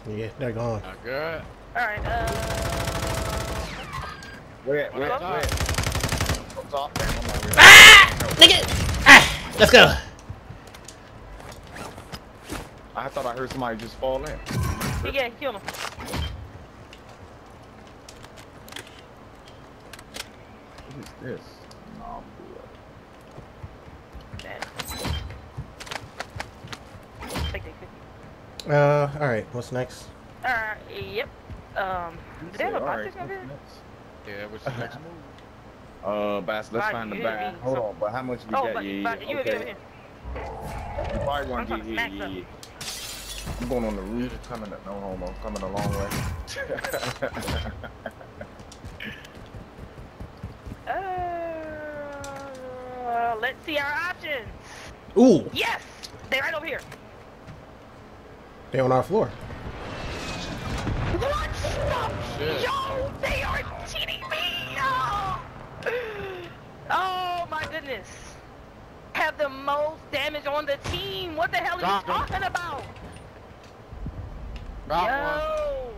Speaker 4: Yeah, they're gone.
Speaker 2: Not good.
Speaker 1: All right. Uh.
Speaker 3: Where? Where?
Speaker 2: What's
Speaker 3: Where?
Speaker 2: up?
Speaker 3: Up top. Damn, I'm not really-
Speaker 4: Ah! Nigga! Ah! Let's go.
Speaker 3: I thought I heard somebody just fall in.
Speaker 1: Yeah, kill him.
Speaker 3: What is this? No, I'm good.
Speaker 1: Take that.
Speaker 4: Uh, alright, what's next?
Speaker 1: All right. Yep. Um. Do they have a box
Speaker 3: right,
Speaker 1: over here?
Speaker 3: next?
Speaker 2: Yeah, what's the next <laughs> move?
Speaker 3: Uh, Bass, let's
Speaker 1: Right,
Speaker 3: find the
Speaker 1: you
Speaker 3: bag.
Speaker 1: gotta be-
Speaker 3: Hold
Speaker 1: so-
Speaker 3: on, but how much we
Speaker 1: Oh,
Speaker 3: got?
Speaker 1: but,
Speaker 3: yeah,
Speaker 1: but
Speaker 3: yeah,
Speaker 1: you over
Speaker 3: okay.
Speaker 1: here.
Speaker 3: You probably
Speaker 1: I'm
Speaker 3: want to get here, yeah, yeah. I'm going on the roof, coming, up, no homo, coming a long way.
Speaker 1: Uh, let's see our options.
Speaker 4: Ooh,
Speaker 1: Yes, they're right over here.
Speaker 4: They're on our floor.
Speaker 1: What? Stop.
Speaker 2: Shit.
Speaker 1: Yo, they are cheating me. Oh. oh my goodness. Have the most damage on the team. What the hell are
Speaker 2: Drop
Speaker 1: you
Speaker 2: him.
Speaker 1: talking about?
Speaker 2: Drop one.
Speaker 1: Yo.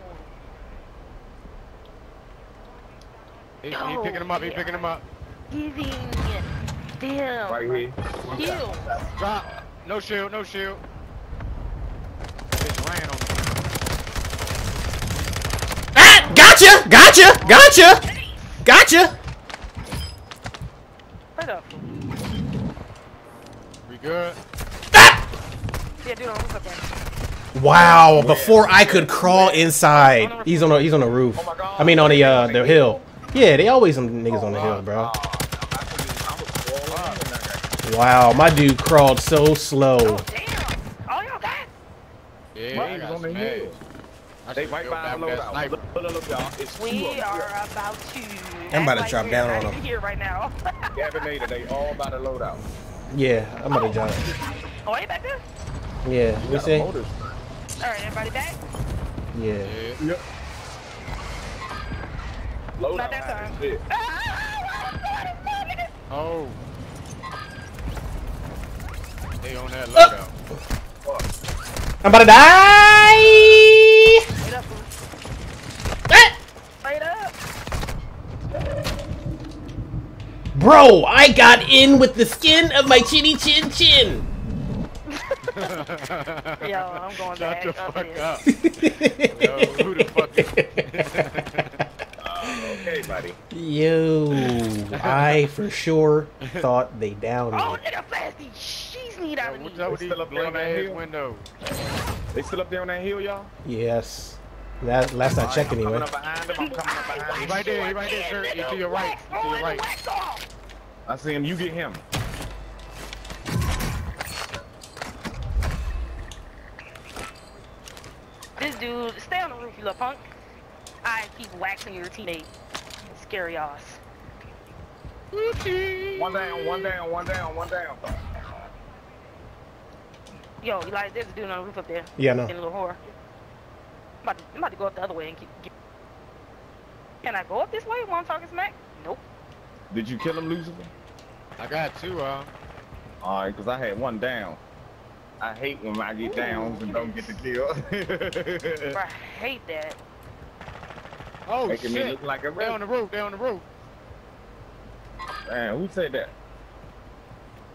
Speaker 2: He, he picking him up. He picking him up.
Speaker 1: Giving them
Speaker 3: right here.
Speaker 1: kills.
Speaker 2: Drop. No shield. No shield. Bitch ran on me.
Speaker 4: Ah! Gotcha! Gotcha! Gotcha! Gotcha!
Speaker 1: Wait.
Speaker 2: We good?
Speaker 4: Ah!
Speaker 1: Yeah, dude, on the roof.
Speaker 4: Wow, before I could crawl inside. He's on a he's on the roof.
Speaker 3: Oh.
Speaker 4: I mean on the uh the hill. Yeah, they always some niggas on the hill, bro.
Speaker 3: Oh, I was- I was falling in there.
Speaker 4: Wow, my dude crawled so slow.
Speaker 1: Oh, damn. Oh, y'all
Speaker 2: Yeah,
Speaker 3: Right, he was on the hill.
Speaker 2: I
Speaker 3: They
Speaker 2: should
Speaker 3: right
Speaker 2: go
Speaker 3: by the loadout. Look, look, look, y'all. It's
Speaker 1: We
Speaker 3: of them.
Speaker 1: are about to.
Speaker 4: I'm about to
Speaker 1: act
Speaker 4: drop down on them.
Speaker 1: Here right now. <laughs>
Speaker 3: Gavinator, they all by the loadout.
Speaker 4: Yeah, I'm gonna jump.
Speaker 1: oh, are you back there?
Speaker 4: Yeah, we
Speaker 3: Got a
Speaker 4: see.
Speaker 1: All right, everybody back.
Speaker 4: Yeah.
Speaker 2: Yeah.
Speaker 3: Yep. Loadout.
Speaker 1: Not that time.
Speaker 3: this shit. <laughs>
Speaker 2: Oh. oh. They on that uh. loadout.
Speaker 4: I'm about to die.
Speaker 1: Wait up.
Speaker 4: Ah!
Speaker 1: Wait up.
Speaker 4: Bro, I got in with the skin of my chinny chin chin. <laughs>
Speaker 1: Yo, I'm going
Speaker 2: Shut
Speaker 1: back
Speaker 2: the fuck
Speaker 1: here.
Speaker 2: up. <laughs> Yo, who the fuck is...
Speaker 3: Uh, <laughs> okay, buddy.
Speaker 4: Yo, I for sure thought they downed
Speaker 1: Oh,
Speaker 4: me.
Speaker 1: nigga, Fasty, she's need out of me.
Speaker 2: What's up with
Speaker 3: They
Speaker 2: these
Speaker 3: still up there on that
Speaker 2: bling-ass
Speaker 3: hill?
Speaker 2: windows?
Speaker 3: They still up there on that hill, y'all?
Speaker 4: Yes. That last I checked anyway.
Speaker 3: coming up behind him. I'm coming up behind him.
Speaker 2: Right there, he's right there, sir. He's to your right. He's to your right.
Speaker 3: I see him. You get him.
Speaker 1: This dude, stay on the roof, you little punk. I keep waxing your teammate. Scary ass.
Speaker 3: One down, one down, one down, one down.
Speaker 1: Yo, Eli, there's a dude on the roof up there.
Speaker 4: Yeah, I
Speaker 1: In a
Speaker 4: know.
Speaker 1: little whore. I'm about, to, I'm about to go up the other way and keep. Get... Can I go up this way while I'm talking smack? Nope.
Speaker 3: Did you kill him, Lucifer?
Speaker 2: I got two, uh.
Speaker 3: All right, because I had one down. I hate when I get downs and don't get the kill.
Speaker 1: Bro, <laughs> I hate that.
Speaker 2: Oh,
Speaker 3: Making me
Speaker 2: shit.
Speaker 3: look like a
Speaker 2: They on the roof, they on the roof.
Speaker 3: Man, who said that?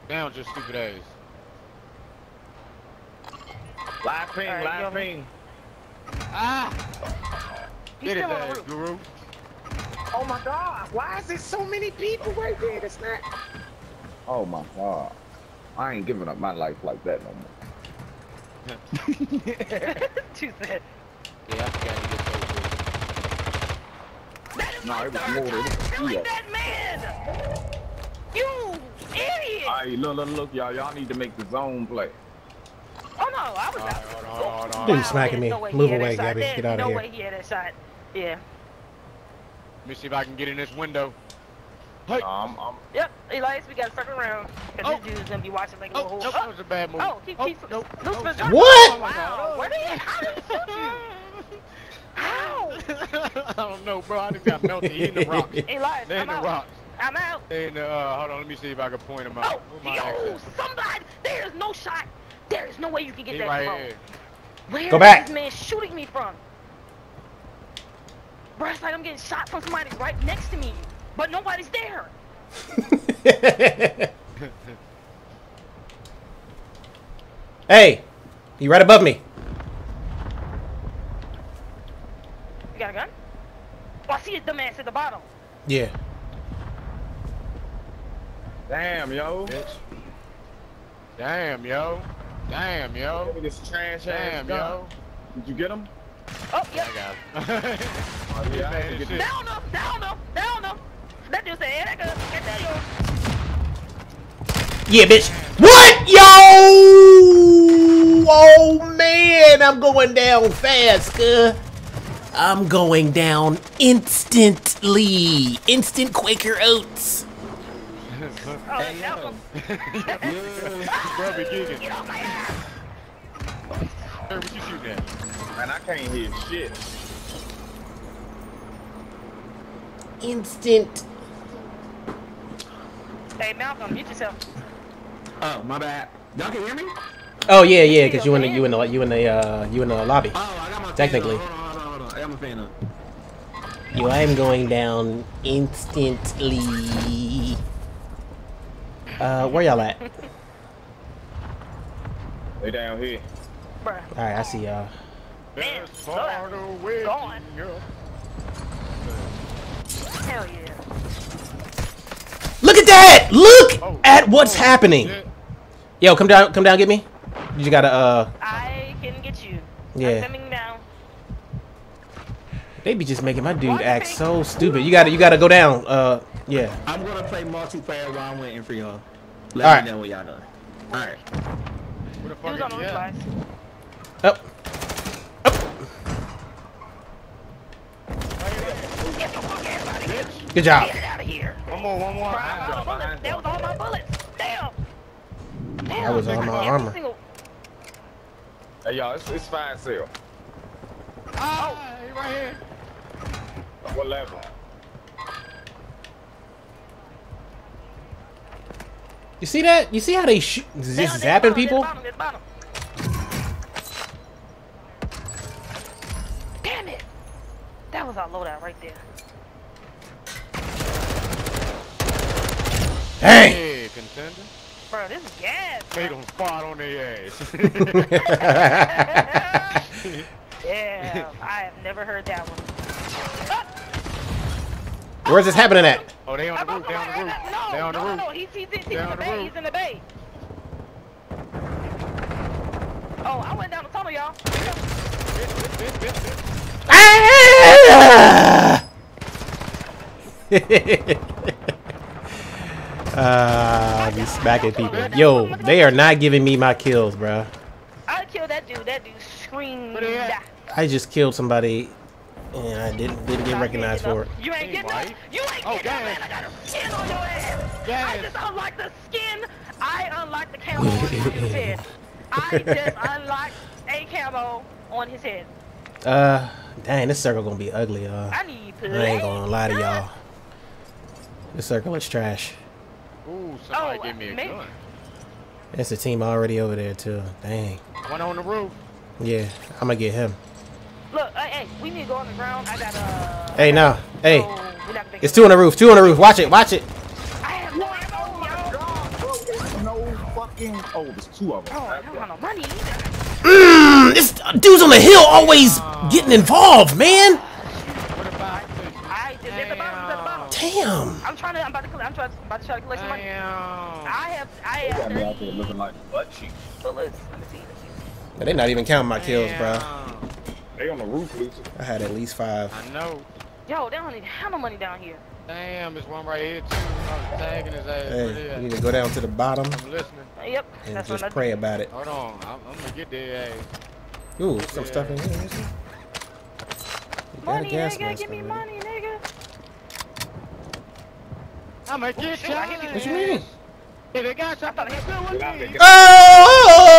Speaker 2: Down just stupid ass.
Speaker 3: Live ping,
Speaker 1: All right,
Speaker 3: live
Speaker 1: yo.
Speaker 3: ping.
Speaker 2: Ah!
Speaker 1: He's
Speaker 2: Get his
Speaker 1: still on the
Speaker 2: ass. Guru.
Speaker 3: Oh my God! Why is there so many people right there? That's not. Oh my God! I ain't giving up my life like that no more. <laughs>
Speaker 1: She said,
Speaker 2: Yeah, I forgot to get those.
Speaker 1: That is
Speaker 3: No,
Speaker 1: my
Speaker 3: it was
Speaker 1: third
Speaker 3: more than-
Speaker 1: time
Speaker 3: was
Speaker 1: killing
Speaker 3: three.
Speaker 1: that man! You idiot!
Speaker 3: All right, look, look, look, y'all. Y'all need to make the zone play.
Speaker 1: Oh no, I was out.
Speaker 2: hold hold on.
Speaker 4: Dude,
Speaker 1: Wow,
Speaker 4: smacking me.
Speaker 1: no
Speaker 4: Move away. Gabby.
Speaker 1: There's
Speaker 4: Get outta
Speaker 1: no
Speaker 4: here.
Speaker 1: way he had that shot. Yeah.
Speaker 2: Let me see if I can get in this window. Hey!
Speaker 3: Um, I'm,
Speaker 1: Yep, Elias, we gotta circle around. Cause
Speaker 2: Oh.
Speaker 1: this dude's gonna be watching like a
Speaker 2: Oh,
Speaker 1: little
Speaker 2: nope,
Speaker 1: hole.
Speaker 2: that was a bad move.
Speaker 1: Oh, keep,
Speaker 2: oh,
Speaker 1: keep,
Speaker 2: nope.
Speaker 1: Lucifer,
Speaker 2: oh,
Speaker 1: jump.
Speaker 4: What?
Speaker 2: Oh my
Speaker 1: Wow,
Speaker 2: God.
Speaker 1: where did he, <laughs> how did he shoot you? How?
Speaker 2: I don't know, bro. I just got melted. He in the rocks. <laughs>
Speaker 1: Elias,
Speaker 2: They in
Speaker 1: I'm
Speaker 2: the
Speaker 1: out.
Speaker 2: rocks.
Speaker 1: I'm out.
Speaker 2: They in the, uh, hold on, let me see if I can point him out.
Speaker 1: Oh, yo, somebody, there is no shot. There is no way you can get
Speaker 2: He
Speaker 1: that
Speaker 2: right
Speaker 1: from.
Speaker 2: here.
Speaker 1: Where
Speaker 4: Go
Speaker 1: is
Speaker 4: back.
Speaker 1: this man shooting me from? Bro, it's like I'm getting shot from somebody right next to me, but nobody's there. <laughs>
Speaker 4: hey, you right above me.
Speaker 1: You got a gun? Oh, I see a dumbass at the bottom.
Speaker 4: Yeah.
Speaker 3: damn, yo.
Speaker 2: Bitch. Damn, yo. Damn, yo.
Speaker 3: This trash ass
Speaker 2: Damn,
Speaker 3: gun.
Speaker 2: yo.
Speaker 3: Did you get him?
Speaker 1: Oh, yep.
Speaker 2: I got him. <laughs>
Speaker 3: Oh, yeah, I had to
Speaker 2: Man,
Speaker 3: get
Speaker 1: Down them, down them, down them. That dude said, hey, that gun, get that yo.
Speaker 4: Yeah, bitch. What? Yo! Oh, man. I'm going down fast, cuz. I'm going down instantly. Instant Quaker Oats.
Speaker 1: Oh, that's <laughs> Malcolm.
Speaker 2: Bro, be gigging.
Speaker 1: Get off my ass.
Speaker 2: Hey, what you shooting at?
Speaker 3: Man, I can't hear shit.
Speaker 4: Instant.
Speaker 1: Hey, Malcolm, mute yourself.
Speaker 6: Oh, my bad. Y'all can hear me?
Speaker 4: Oh yeah, yeah, because you in the you in the you in the uh you in the lobby.
Speaker 6: Oh, I got my
Speaker 4: Technically.
Speaker 6: Fan. Hold on, hold on, hold on. I got my fan up.
Speaker 4: You, I am going down instantly. Uh, where y'all at? All
Speaker 3: They down here.
Speaker 1: Bruh.
Speaker 4: right, I see y'all.
Speaker 1: Man,
Speaker 2: That's
Speaker 1: slow
Speaker 2: far
Speaker 1: down.
Speaker 2: away.
Speaker 1: Hell yeah.
Speaker 4: Look at that! Look
Speaker 2: Oh,
Speaker 4: at what's
Speaker 2: oh,
Speaker 4: happening.
Speaker 2: shit.
Speaker 4: Yo, come down, come down, get me. You gotta uh,
Speaker 1: I can get you. I'm
Speaker 4: yeah.
Speaker 1: coming down.
Speaker 4: They be just making my dude act so stupid. You gotta, you gotta go down. Uh, yeah.
Speaker 6: I'm gonna play multiplayer while I'm waiting for y'all. Let
Speaker 4: Alright.
Speaker 6: me know when y'all done. Alright.
Speaker 2: Where the fuck
Speaker 1: Dude's on the
Speaker 2: is he
Speaker 1: roof,
Speaker 2: at?
Speaker 1: guys.
Speaker 4: Up.
Speaker 1: Get the fuck out of here.
Speaker 4: Good job.
Speaker 1: Get out of here.
Speaker 2: One more, one more.
Speaker 1: Bro, I was all my bullets. That was all my bullets. Damn. Damn.
Speaker 4: That was all my
Speaker 1: Every
Speaker 4: armor.
Speaker 3: Hey, y'all, it's, it's fire sale.
Speaker 2: Ah, he right here.
Speaker 3: What level?
Speaker 4: You see that? You see how they shoot? Is
Speaker 1: Down,
Speaker 4: this
Speaker 1: down,
Speaker 4: zapping
Speaker 1: down,
Speaker 4: people?
Speaker 1: down, down, down. Damn it. That was our loadout right there.
Speaker 4: Dang.
Speaker 2: Hey, contender.
Speaker 1: Bro, this is gas. bro.
Speaker 2: Made him fart on their ass. <laughs> <laughs>
Speaker 1: Yeah, I have never heard that one. <laughs>
Speaker 4: Where's this happening at?
Speaker 2: Oh, they on the roof. They on the roof.
Speaker 1: No,
Speaker 2: They on the
Speaker 1: no,
Speaker 2: roof.
Speaker 1: no, he's, he's, he's, he's in the
Speaker 2: the
Speaker 1: bay. He's in the bay. Oh, I went down the tunnel, y'all.
Speaker 4: Ah! <laughs> Ah, be smacking people. Yo, they are not giving me my kills, bro.
Speaker 1: I killed that dude. That dude screamed.
Speaker 2: Where they at?
Speaker 4: I just killed somebody, and I didn't didn't get recognized for it.
Speaker 1: You ain't getting
Speaker 2: Right.
Speaker 1: up. You ain't
Speaker 2: Oh,
Speaker 1: getting up, I got a skin on your ass. I just unlocked the skin. I unlocked the camo on his <laughs> head. I just unlocked a camo on his head.
Speaker 4: Uh, dang, this circle gonna be ugly, y'all.
Speaker 1: I need
Speaker 4: I ain't gonna lie to y'all. This circle is trash.
Speaker 2: Ooh, somebody
Speaker 1: Oh,
Speaker 2: give me a
Speaker 1: maybe-
Speaker 2: gun.
Speaker 4: There's a team already over there too. Dang.
Speaker 2: One on the roof.
Speaker 4: Yeah, I'm gonna get him.
Speaker 1: Look, hey, hey, we need to go on the ground. I got uh.
Speaker 4: Hey, now, hey,
Speaker 1: so we're not gonna make
Speaker 4: it's two on the roof. Two on the roof. Watch it. Watch it.
Speaker 1: I have no ammo, yo.
Speaker 3: God, bro, there's no fucking. Oh, there's two of them.
Speaker 1: Oh, I don't have no money either.
Speaker 4: Mm, this dudes on the hill always getting involved, man.
Speaker 2: What about?
Speaker 1: I just at the bottom, at the bottom.
Speaker 4: Damn.
Speaker 1: I'm trying to. I'm about to. collect- I'm trying. About to try to collect some money.
Speaker 2: Damn.
Speaker 1: I have. I
Speaker 3: They
Speaker 1: have
Speaker 3: got me out there looking like butt cheeks.
Speaker 1: bullets. Let me see. Let me see.
Speaker 4: They're not even counting my kills, bro.
Speaker 2: Damn.
Speaker 3: They on the roof, Lucy.
Speaker 4: I had at least five.
Speaker 2: I know.
Speaker 1: Yo, they don't even have no money down here.
Speaker 2: Damn, there's one right here too. I was tagging his ass.
Speaker 4: Hey, you need to go down to the bottom
Speaker 2: I'm listening.
Speaker 1: Yep.
Speaker 4: and
Speaker 1: That's
Speaker 4: just
Speaker 1: what I
Speaker 4: pray about it.
Speaker 2: Hold on, I'm, I'm gonna get their ass.
Speaker 4: Ooh, some stuff in here. is there? You got a
Speaker 1: Money, nigga. Give me money, nigga.
Speaker 2: I'm gonna get oh,
Speaker 1: shit,
Speaker 2: your
Speaker 1: I you.
Speaker 4: What you mean?
Speaker 2: If they got
Speaker 1: I thought I hit
Speaker 2: something.
Speaker 3: Get out there, get
Speaker 4: Oh,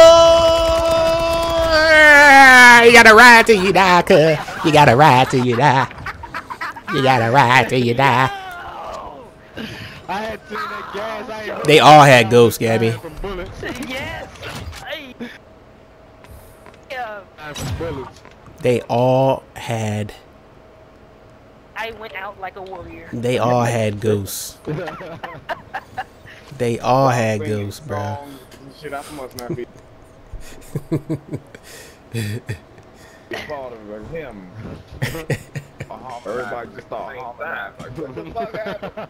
Speaker 4: gotta ride till you die, cuz. You gotta ride till you die. You gotta ride till you die.
Speaker 2: I had seen that gas. I ain't
Speaker 4: They all had ghosts, Gabby.
Speaker 1: Yes. Hey. Yeah.
Speaker 2: I from bullets.
Speaker 4: They all had.
Speaker 1: I went out like a warrior.
Speaker 4: They all had ghosts. They all had ghosts, bro.
Speaker 3: Shit, I must not be. <laughs> part of it, him. <laughs> Everybody just start hopping. Like, what the fuck happened?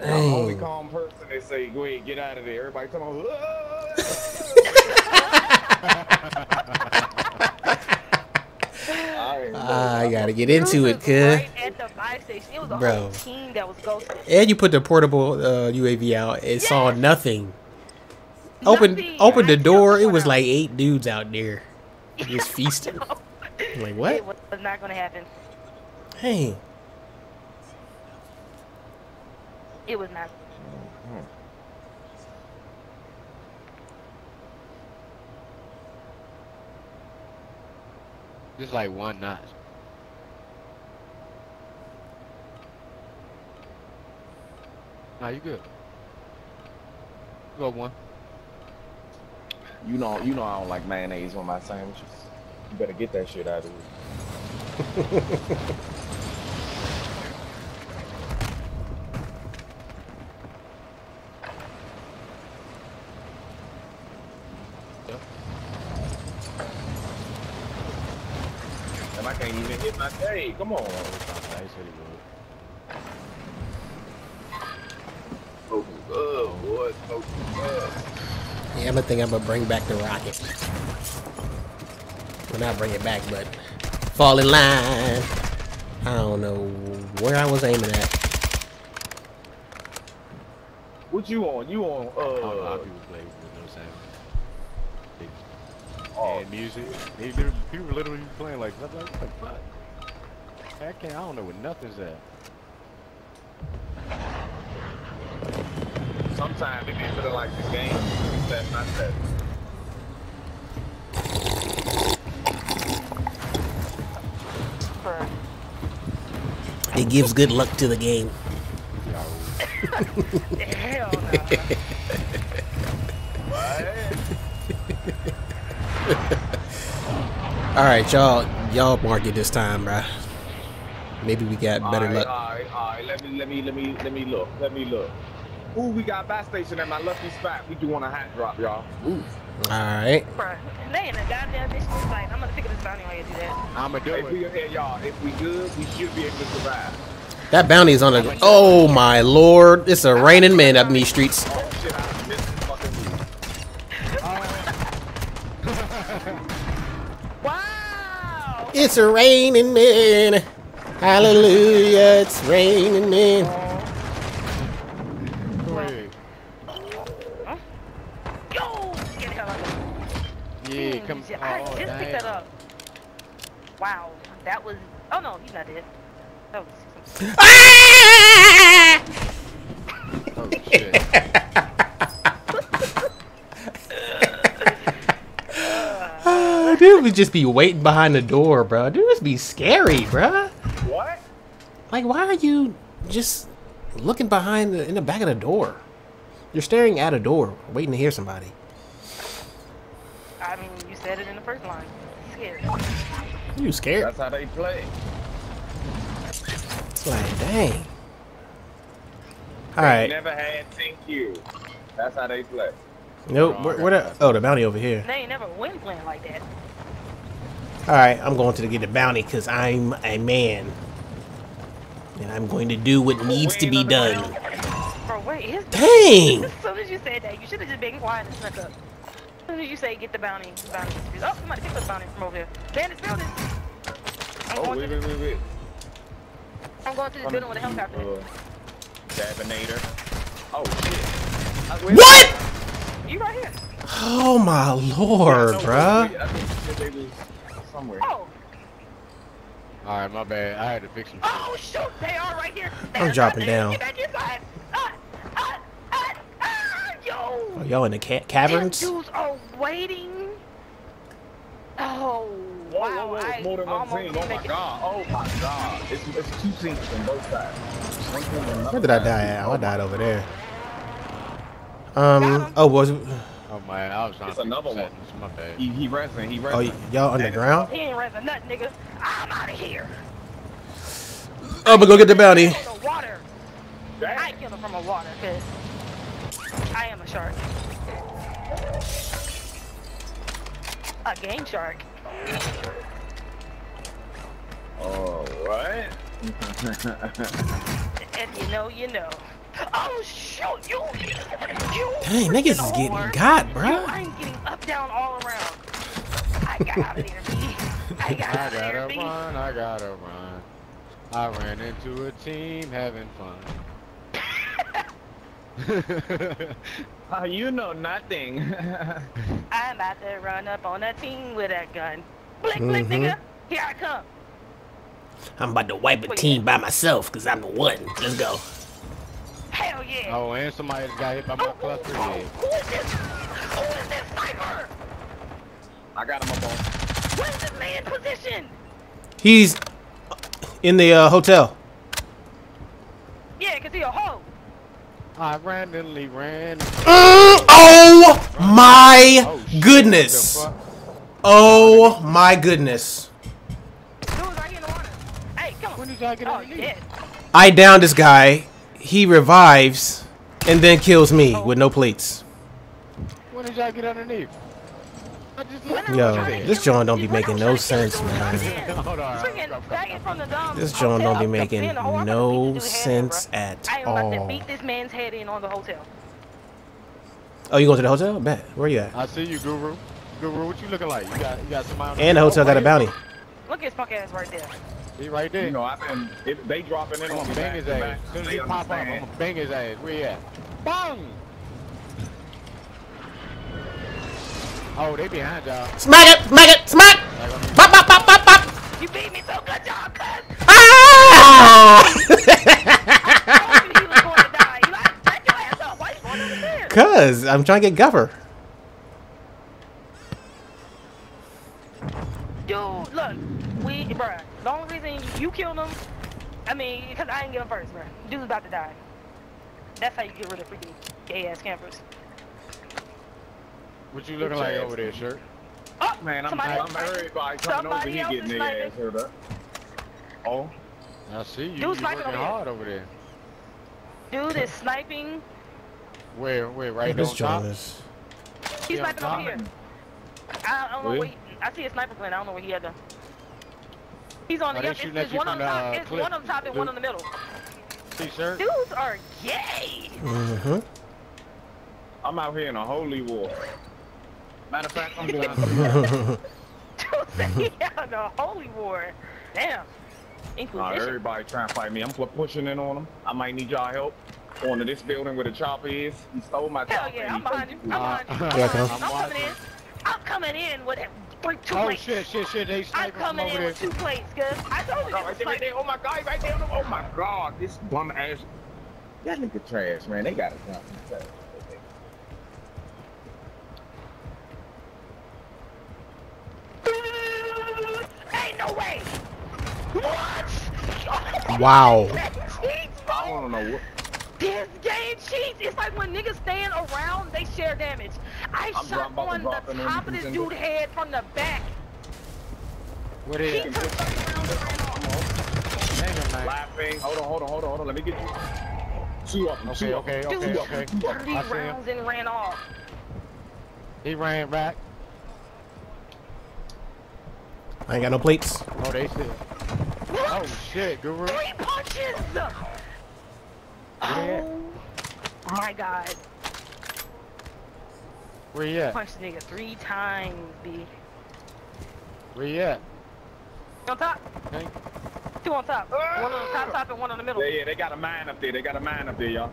Speaker 3: I'm the only
Speaker 4: Dang.
Speaker 3: calm person. They say, go ahead, get out of there. Everybody come on. <laughs> I.
Speaker 4: I gotta get into it,
Speaker 1: was
Speaker 4: cuz.
Speaker 1: Right at the buy station. It was a
Speaker 4: Bro.
Speaker 1: whole team that was ghosted.
Speaker 4: And you put the portable uh, UAV out. It saw nothing. Opened
Speaker 1: Nothing.
Speaker 4: opened the door. It was like eight dudes out there, just feasting. <laughs> Like what?
Speaker 1: It was not gonna happen.
Speaker 4: Hey,
Speaker 1: It was not.
Speaker 2: Just like one notch. Nah, you good. Go one.
Speaker 3: You know, you know I don't like mayonnaise on my sandwiches. You better get that shit out of here. And I can't even hit my day. Come on. Smoking good, boy. Smoking good.
Speaker 4: Yeah, I'm gonna think I'm gonna bring back the rocket. Well, not bring it back, but fall in line. I don't know where I was aiming at.
Speaker 3: What you on? You on?
Speaker 2: I don't know how
Speaker 3: Uh,
Speaker 2: people play with no sound.
Speaker 3: Oh.
Speaker 2: And music. They literally, people literally playing like, what the what fuck? I can't, I don't know what nothing's at.
Speaker 3: Sometimes it be feeling like the game. That not that.
Speaker 4: It gives good luck to the game.
Speaker 1: hell. <laughs>
Speaker 4: All right, y'all, y'all mark it this time, bruh. Maybe we got better
Speaker 3: all right,
Speaker 4: luck.
Speaker 3: All right, all right. Let me, let me, let me, let me look. Let me look. Ooh, we got back station at my lucky spot. We do want a hat drop, y'all. Ooh.
Speaker 4: All right.
Speaker 1: Bruh, they ain't a goddamn mission site. I'm gonna figure this out anyway to do that.
Speaker 2: I'ma do
Speaker 3: If we
Speaker 2: it.
Speaker 3: here, y'all, if we good, we should be able to survive.
Speaker 4: That bounty is on the. Oh my lord! It's a raining man up in these streets.
Speaker 3: Oh shit, I missed fucking move. <laughs>
Speaker 1: Wow!
Speaker 4: It's a raining man. Hallelujah! It's raining men.
Speaker 2: Wait.
Speaker 1: Yo! Get the hell out of here.
Speaker 2: Yeah,
Speaker 1: Hmm,
Speaker 2: come.
Speaker 1: shit, I
Speaker 2: Oh,
Speaker 1: just picked that up. Wow, that was. Oh no, he's not dead. That was.
Speaker 4: Ah!
Speaker 2: Oh shit.
Speaker 4: Ah, <laughs> dude would just be waiting behind the door, bro. Dude would be scary, bro.
Speaker 3: What?
Speaker 4: Like, why are you just looking behind the in the back of the door? You're staring at a door, waiting to hear somebody.
Speaker 1: I mean, you said it in the first line. Scared.
Speaker 4: You scared?
Speaker 3: That's how they play.
Speaker 4: It's like, dang. All
Speaker 3: They
Speaker 4: right.
Speaker 3: Never had thank you. That's how they play.
Speaker 4: Nope. Where, where the, oh, the bounty over here.
Speaker 1: They ain't never win playing like that.
Speaker 4: All right, I'm going to get the bounty because I'm a man, and I'm going to do what needs to be done.
Speaker 1: Bro, wait, his.
Speaker 4: Dang. <laughs>
Speaker 1: As soon as you said that, you should have just been quiet and snuck up. As soon as you say get the bounty, the bounty. Oh, somebody picked up the bounty from over here. Bandits building. I'm
Speaker 3: Oh,
Speaker 1: going,
Speaker 3: wait,
Speaker 1: to,
Speaker 3: wait, wait, wait.
Speaker 1: I'm going to the building with a helicopter.
Speaker 3: Uh, Dabinator. Oh shit. I- wait,
Speaker 4: What?
Speaker 1: You right here.
Speaker 4: Oh my lord,
Speaker 3: no,
Speaker 4: bruh.
Speaker 3: wait, I think they was somewhere.
Speaker 1: Oh,
Speaker 2: All right, my bad. I had to fix some
Speaker 1: oh shoot, they are right here. They
Speaker 4: I'm dropping down.
Speaker 1: Get back inside. Ah, ah, yo.
Speaker 4: Oh, y'all in the ca- caverns?
Speaker 1: dudes are waiting. Oh, wow.
Speaker 3: whoa, whoa,
Speaker 1: I
Speaker 3: more than one
Speaker 1: almost
Speaker 3: team. Oh my god. Oh my god. It's, it's two teams on both sides. One team on another
Speaker 4: Where did I die at? Oh, I died over there. Um. Oh, was it?
Speaker 2: Oh man, I was trying
Speaker 3: It's
Speaker 2: to fix
Speaker 3: another
Speaker 2: some
Speaker 3: one.
Speaker 2: settings. My bad.
Speaker 3: He, he wrestling. He
Speaker 4: Oh, y'all underground?
Speaker 1: He ain't raising nothing, nigga. I'm out of here.
Speaker 4: Oh, but go get the bounty.
Speaker 1: From the water. I kill him from the water, cause I am a shark. A game shark.
Speaker 3: Alright. <laughs> what?
Speaker 1: If you know, you know. Oh shoot, you, you
Speaker 4: Dang, niggas is getting
Speaker 1: whore.
Speaker 4: got,
Speaker 1: You I'm getting up, down, all around. I got out of there, B. I got
Speaker 2: I
Speaker 1: out of there,
Speaker 2: gotta
Speaker 1: B.
Speaker 2: run, I gotta run. I ran into a team having fun. <laughs>
Speaker 3: Oh, <laughs> you know nothing. <laughs>
Speaker 1: I'm about to run up on that team with that gun. Blick, blick,
Speaker 4: Mhm.
Speaker 1: nigga. Here I come.
Speaker 4: I'm about to wipe a team by myself because I'm the one. Let's go.
Speaker 1: Hell yeah.
Speaker 2: oh, and somebody just got hit by my
Speaker 1: Oh,
Speaker 2: cluster.
Speaker 1: oh,
Speaker 2: Yeah.
Speaker 1: Who is this? Who is this sniper?
Speaker 3: I got him up on.
Speaker 1: Where's this man position?
Speaker 4: He's in the uh, hotel.
Speaker 1: Yeah, cause he a hoe.
Speaker 2: I randomly ran.
Speaker 4: Mm, oh my
Speaker 2: Oh, shit,
Speaker 4: goodness. Oh my goodness.
Speaker 1: Dude's right here in the water. Hey, come
Speaker 2: fuck?
Speaker 1: on.
Speaker 2: When did y'all get
Speaker 1: Oh.
Speaker 4: I down this guy. He revives and then kills me with no plates.
Speaker 2: When did y'all get underneath? I just
Speaker 1: When I
Speaker 2: looked
Speaker 1: was
Speaker 4: Yo, this
Speaker 1: kill-
Speaker 4: joint don't be making no
Speaker 1: trying to kill
Speaker 4: sense, man.
Speaker 1: again. <laughs>
Speaker 2: Hold on.
Speaker 1: Freaking back from the dumb.
Speaker 4: This joint don't be making
Speaker 1: the whole- I'm about to beat
Speaker 4: no
Speaker 1: this dude's head in,
Speaker 4: sense
Speaker 1: bro.
Speaker 4: at
Speaker 1: I am about to
Speaker 4: all.
Speaker 1: this man's head in on the hotel.
Speaker 4: Oh, you going to the hotel? Bet. Where you at?
Speaker 2: I see you, Guru. Guru, what you looking like? You got, you got somebody. on
Speaker 4: And the hotel got a bounty.
Speaker 1: Look at his punk ass right there.
Speaker 2: He right there.
Speaker 3: You know, I've been. It, they dropping in
Speaker 2: I'm
Speaker 3: on
Speaker 2: gonna
Speaker 3: me
Speaker 2: bang his ass.
Speaker 3: back.
Speaker 2: As soon as he pop up, I'm gonna bang his ass. Where he at? Bang! Oh, they behind y'all.
Speaker 4: Smack it! Smack it! Smack!
Speaker 2: Like, I'm-
Speaker 4: Bop, bop, bop, bop, bop!
Speaker 1: You beat me so good job, cuz.
Speaker 4: Ah!
Speaker 1: I told you he was going to die. You like, back your ass up. Why you going over there?
Speaker 4: Cuz, I'm trying to get Guffer.
Speaker 1: Dude, look, we, bruh, the only reason you killed him, I mean, because I didn't get him first, bruh. Dude's about to die. That's how you get rid of freaking gay ass campers.
Speaker 2: What you looking like over there, shirt?
Speaker 1: Oh,
Speaker 3: Man, I'm,
Speaker 1: somebody,
Speaker 3: I'm everybody coming over
Speaker 1: somebody
Speaker 3: here
Speaker 1: else
Speaker 3: getting their ass hurt up. Oh,
Speaker 2: I see you.
Speaker 1: Dude
Speaker 2: You
Speaker 1: sniping
Speaker 2: working
Speaker 1: over here.
Speaker 2: hard over there.
Speaker 1: Dude is sniping.
Speaker 2: Where, where, right
Speaker 4: this
Speaker 2: on top?
Speaker 4: is.
Speaker 1: He's
Speaker 2: Yeah,
Speaker 1: sniping over here. I, I don't know
Speaker 3: Where?
Speaker 1: where he, I see a sniper plane. I don't know where he had them. He's on
Speaker 2: Oh,
Speaker 1: the
Speaker 2: they
Speaker 1: yep,
Speaker 2: shooting
Speaker 1: it's, it's one on the
Speaker 2: the,
Speaker 1: top.
Speaker 2: uh,
Speaker 1: It's
Speaker 2: cliff,
Speaker 1: one on top and one
Speaker 2: dude.
Speaker 1: on the middle.
Speaker 2: T-shirt.
Speaker 1: Dudes are gay.
Speaker 4: Mm-hmm.
Speaker 3: I'm out here in a holy war. Matter of fact, I'm doing.
Speaker 1: Dudes say yeah, the holy war. Damn.
Speaker 3: Nah,
Speaker 1: Inquisition.
Speaker 3: everybody trying to fight me. I'm pu- pushing in on them. I might need y'all help. Going to this building where the chopper is. He stole my
Speaker 1: Hell
Speaker 3: chopper.
Speaker 1: yeah, I'm behind you. I'm
Speaker 2: Uh,
Speaker 1: behind you. I'm, behind
Speaker 4: come
Speaker 1: you.
Speaker 2: on.
Speaker 1: I'm coming in. I'm coming in with three, two
Speaker 2: Oh
Speaker 1: plates.
Speaker 2: shit, shit, shit! They
Speaker 1: I'm
Speaker 2: sniping from
Speaker 1: coming
Speaker 2: over
Speaker 1: in
Speaker 2: there.
Speaker 1: with two plates, cuz. I told you
Speaker 3: Oh,
Speaker 1: this
Speaker 3: right there, right there. Oh my god, right there. Oh my god, this bum ass. That nigga trash, man. They gotta jump. Trash.
Speaker 1: Ain't no way. What?
Speaker 4: Wow. <laughs>
Speaker 1: That cheats, bro.
Speaker 3: I wanna know what.
Speaker 1: This game cheats. It's like when niggas stand around, they share damage. I
Speaker 3: I'm
Speaker 1: shot
Speaker 3: drop-
Speaker 1: on the top of this
Speaker 3: contender.
Speaker 1: dude's head from the back.
Speaker 2: What is
Speaker 1: He
Speaker 2: is?
Speaker 1: took 30 rounds and ran off.
Speaker 2: Hang on, man.
Speaker 3: Laughing. Hold on, hold on, hold on, hold on. Let me get you. Two of them.
Speaker 2: Okay,
Speaker 3: two of them.
Speaker 2: okay,
Speaker 1: Dude,
Speaker 2: okay, okay.
Speaker 1: 30
Speaker 2: I
Speaker 1: rounds and ran off.
Speaker 2: He ran back.
Speaker 4: I ain't got no plates.
Speaker 2: Oh, they still.
Speaker 1: What?
Speaker 2: Oh shit, Guru.
Speaker 1: Three punches!
Speaker 2: Yeah.
Speaker 1: Oh my god.
Speaker 2: Where you at?
Speaker 1: Punch the nigga three times, B.
Speaker 2: Where you at?
Speaker 1: On top.
Speaker 2: Okay.
Speaker 1: Two on top. One on the top top and one on the middle.
Speaker 3: Yeah, yeah, they got a mine up there. They got a mine up there, y'all.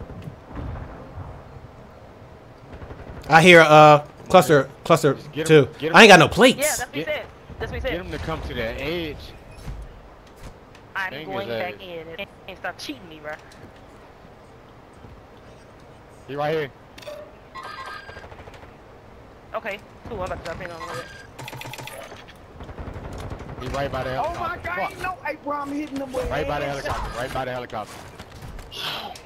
Speaker 4: I hear uh cluster cluster
Speaker 2: Just
Speaker 4: two.
Speaker 2: get 'em-
Speaker 4: I ain't got no plates.
Speaker 1: Yeah,
Speaker 4: plates.
Speaker 1: that's what he said. That's what he
Speaker 2: Get him to come to the edge.
Speaker 1: I'm
Speaker 2: Dang
Speaker 1: going back
Speaker 2: ass.
Speaker 1: in and, and stop cheating me, bro.
Speaker 2: He right here.
Speaker 1: Okay, cool. I'm about to drop in on it.
Speaker 2: He right by the helicopter.
Speaker 3: Oh my god,
Speaker 2: Fuck.
Speaker 3: no, hey, bro, I'm hitting them with
Speaker 2: Right by the helicopter. Right by the helicopter. <sighs>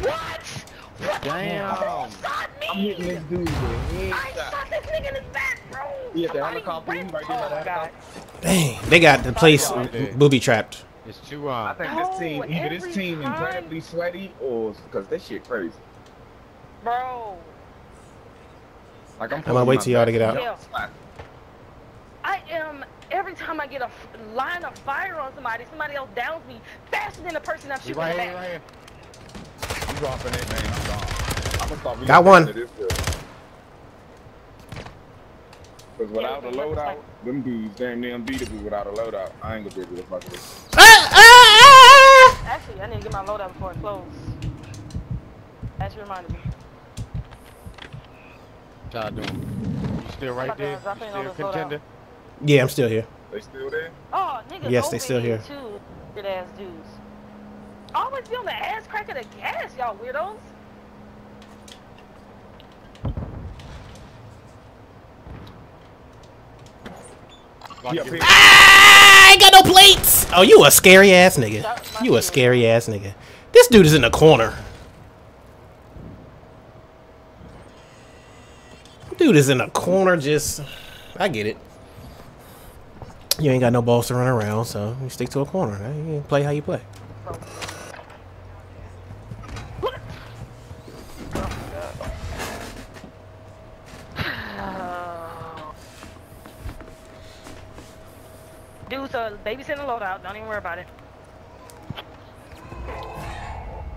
Speaker 1: What? What
Speaker 2: Damn.
Speaker 1: the fuck shot me?
Speaker 3: I'm hitting this dude with
Speaker 1: I shot this nigga in his back, bro.
Speaker 3: He at the
Speaker 1: Somebody
Speaker 3: helicopter, he right there by the
Speaker 1: oh, God.
Speaker 4: Dang, they got the place booby trapped.
Speaker 2: It's two
Speaker 3: I
Speaker 2: um.
Speaker 3: think
Speaker 1: Oh,
Speaker 3: this team, either this team
Speaker 1: time.
Speaker 3: incredibly sweaty or because that shit crazy.
Speaker 1: Bro,
Speaker 3: Like I'm.
Speaker 4: I'm gonna wait till y'all to get out.
Speaker 1: Yeah. I am. Every time I get a f- line of fire on somebody, somebody else downs me faster than the person I'm shooting
Speaker 2: right
Speaker 1: in
Speaker 2: here.
Speaker 1: back.
Speaker 2: Right here.
Speaker 3: I'm dropping it, man. I'm gone. I'm gonna start
Speaker 4: Got one.
Speaker 3: Because without a loadout, them dudes damn near unbeatable without a loadout. I ain't gonna be able to fuck with it.
Speaker 4: Ah, ah, ah!
Speaker 1: Actually, I need to get my loadout before it closes. As you reminded me.
Speaker 2: What y'all doing? You still right there? You still contender?
Speaker 4: Yeah, I'm still here.
Speaker 3: They still there?
Speaker 1: Oh, niggas
Speaker 4: Yes, they still here.
Speaker 1: Too, good ass dudes. Always be on the ass crack of the gas, y'all weirdos.
Speaker 2: About
Speaker 3: He
Speaker 2: to
Speaker 3: up
Speaker 2: get-
Speaker 3: here.
Speaker 4: Ah, I ain't got no plates. Oh, you a scary ass nigga. You a scary ass nigga. This dude is in the corner. Dude is in the corner just I get it. You ain't got no balls to run around, so you stick to a corner. You play how you play.
Speaker 1: Dudes are babysitting the loadout. Don't even worry about it.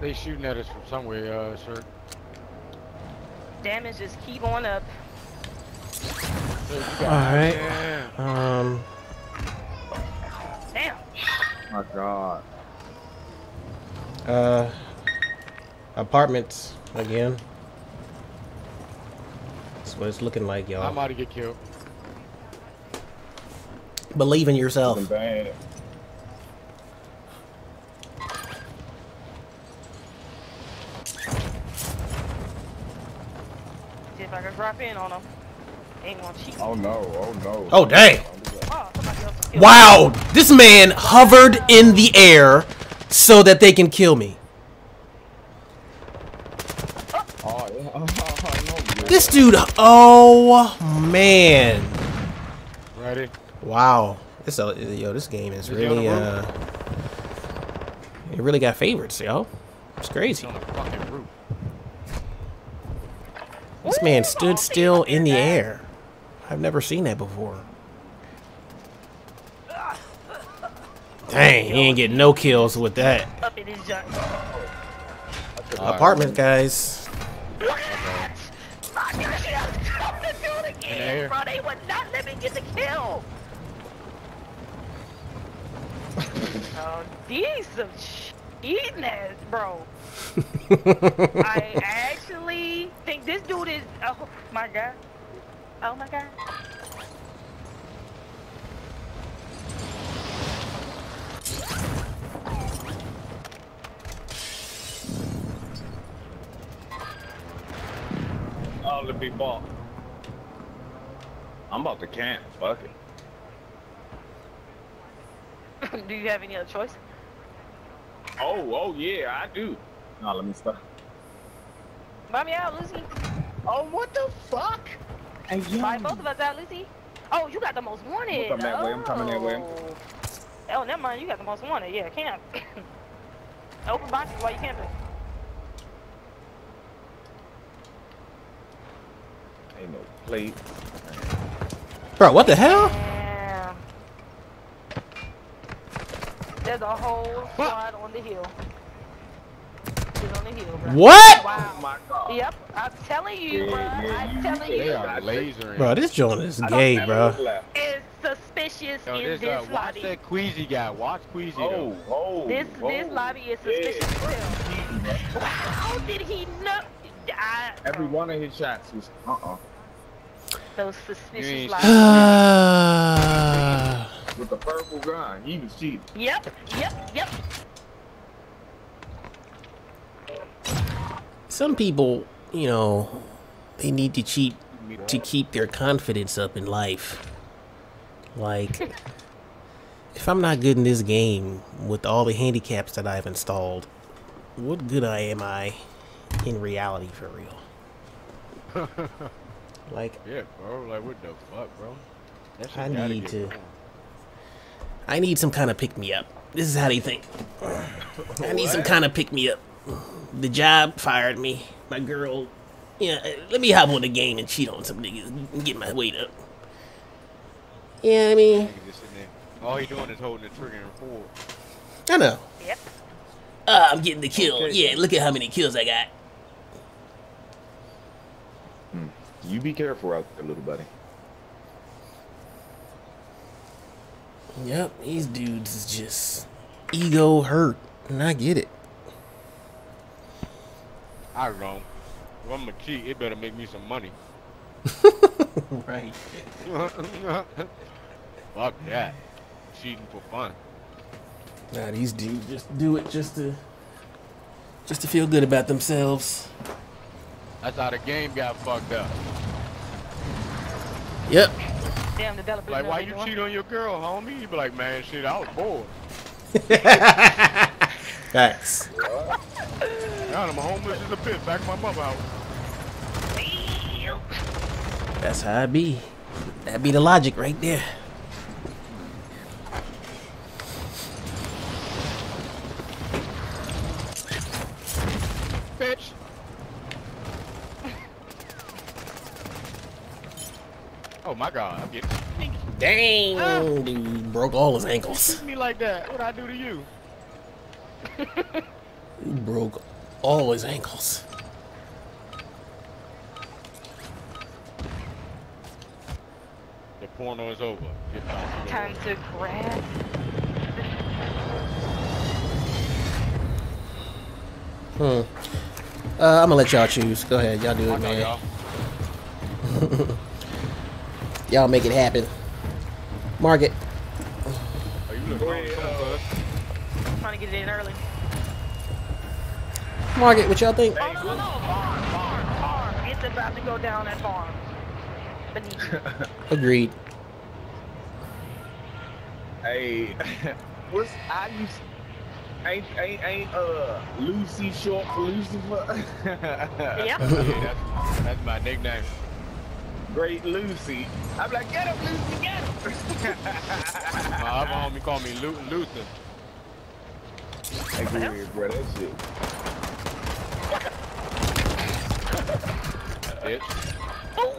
Speaker 2: They shooting at us from somewhere, uh, sir.
Speaker 1: Damage just keep going up.
Speaker 4: Alright.
Speaker 2: Yeah.
Speaker 4: Um
Speaker 1: Damn.
Speaker 3: My God.
Speaker 4: uh apartments again. That's what it's looking like, y'all.
Speaker 2: I'm
Speaker 4: y'all.
Speaker 2: about to get killed.
Speaker 4: Believe in yourself.
Speaker 3: Bad.
Speaker 1: See if I can drop in on them. Ain't gonna cheat.
Speaker 3: Oh no, oh no.
Speaker 4: Oh dang.
Speaker 1: Oh, somebody else is killing
Speaker 4: Wow, this man hovered in the air so that they can kill me.
Speaker 3: Oh, yeah. <laughs> Oh, no.
Speaker 4: This dude, oh man.
Speaker 2: Ready?
Speaker 4: Wow. This uh, yo, this game is
Speaker 2: Is he on the
Speaker 4: really uh it really got favorites, yo. It's crazy.
Speaker 2: on the fucking roof.
Speaker 4: This man stood still in the air. I've never seen that before. Dang, he ain't getting no kills with that.
Speaker 1: Up in his junk.
Speaker 4: Apartment, guys.
Speaker 1: What? I knew she had to come to do it
Speaker 2: In there.
Speaker 1: again, bro. They would not let me get the kill. Oh, these some cheatiness, bro. <laughs> I actually think this dude is. Oh my god. Oh my god.
Speaker 3: Oh, let me ball. I'm about to camp. Fuck it. <laughs>
Speaker 1: Do you have any other choice?
Speaker 3: Oh, oh yeah, I do. No, let me stop.
Speaker 1: Buy me out, Lucy.
Speaker 3: Oh, what the fuck? Hey, yo.
Speaker 1: Buy both of us out, Lucy. Oh, you got the most wanted.
Speaker 3: I'm coming that way, I'm coming that way.
Speaker 1: Oh. Oh, never mind. You got the most wanted. Yeah, camp. <laughs> Open boxes while you camping.
Speaker 3: Ain't no plate.
Speaker 4: Bro, what the hell?
Speaker 1: Damn. There's a whole squad on the hill. He's on the hill, bro.
Speaker 4: What?
Speaker 3: Oh
Speaker 1: Wow.
Speaker 3: my god.
Speaker 1: Yep, I'm telling you,
Speaker 3: Yeah,
Speaker 1: bro.
Speaker 3: yeah,
Speaker 1: I'm
Speaker 3: you-
Speaker 1: telling
Speaker 2: They
Speaker 1: you.
Speaker 2: are lasering.
Speaker 4: Bro, this joint is gay, bro.
Speaker 3: no left.
Speaker 1: It's suspicious
Speaker 2: Yo,
Speaker 1: in
Speaker 2: this,
Speaker 1: this
Speaker 2: uh, watch
Speaker 1: lobby.
Speaker 2: that Queasy guy. Watch Queasy
Speaker 3: Oh,
Speaker 2: though.
Speaker 3: oh.
Speaker 1: This
Speaker 3: oh.
Speaker 1: this lobby is suspicious
Speaker 3: bro.
Speaker 1: as hell. How did he know? I,
Speaker 3: Every one of his shots was uh-uh.
Speaker 1: those suspicious
Speaker 2: ain't-
Speaker 1: lobbies. <sighs>
Speaker 3: With the purple gun, he was cheating.
Speaker 1: yep, yep, yep.
Speaker 4: Some people, you know, they need to cheat to keep their confidence up in life. Like, <laughs> if I'm not good in this game with all the handicaps that I've installed, what good I am I in reality for real? <laughs> Like,
Speaker 2: Yeah, bro. Like what the fuck, bro? That shit
Speaker 4: I need to-
Speaker 2: going.
Speaker 4: I need some kind of pick me up. This is how they think. I need some kind of pick me up. The job fired me. My girl, yeah, let me hop on the game and cheat on some niggas and get my weight up. Yeah, I mean,
Speaker 2: Nigga just sitting. All he doing is holding the trigger and forward.
Speaker 4: I know.
Speaker 1: Yep.
Speaker 4: Uh, I'm getting the kill.
Speaker 2: Okay.
Speaker 4: Yeah, look at how many kills I got.
Speaker 3: You be careful out there, little buddy.
Speaker 4: Yep, these dudes is just ego hurt, and I get it.
Speaker 2: I don't know. If I'm gonna cheat, it better make me some money. <laughs>
Speaker 4: Right. <laughs>
Speaker 2: Fuck that. Cheating for fun.
Speaker 4: Nah, these dudes just do it just to, just to feel good about themselves.
Speaker 2: That's how the game got fucked up.
Speaker 4: Yep.
Speaker 1: Damn developers.
Speaker 2: Like, why you
Speaker 1: doing.
Speaker 2: cheat on your girl, homie? You be like, man, shit, I was bored. <laughs>
Speaker 4: Facts.
Speaker 2: God, I'm homeless as a bitch. Back my mother out.
Speaker 4: That's how it be. That be the logic right there.
Speaker 2: Bitch. Oh my god, I'm getting stinky.
Speaker 4: Dang, dude broke all his ankles.
Speaker 2: Me like that. What I do to you?
Speaker 4: He broke all his ankles.
Speaker 2: The porno is over. Get back to the
Speaker 1: Time to grab.
Speaker 4: Hmm. Uh, I'm gonna let y'all choose. Go ahead, y'all do it, man. <laughs>
Speaker 2: y'all.
Speaker 4: Y'all make it happen. Market.
Speaker 2: Oh, you look wrong, cuz.
Speaker 1: Trying to get it in early.
Speaker 4: Market, what y'all think?
Speaker 1: Oh no no no! Farm, farm, farm. It's about to go down at farm. <laughs>
Speaker 4: Agreed.
Speaker 3: Hey, <laughs> what's I used ain't ain't ain't uh Lucy short for Lucifer? <laughs>
Speaker 1: Yep.
Speaker 2: Yeah, that's, that's my nickname
Speaker 3: great Lucy. I'm like, get him, Lucy, get him! <laughs>
Speaker 2: My other homie call me Lu Luther.
Speaker 3: I agree with you, bro. That shit.
Speaker 2: Bitch. <laughs>
Speaker 1: Oh!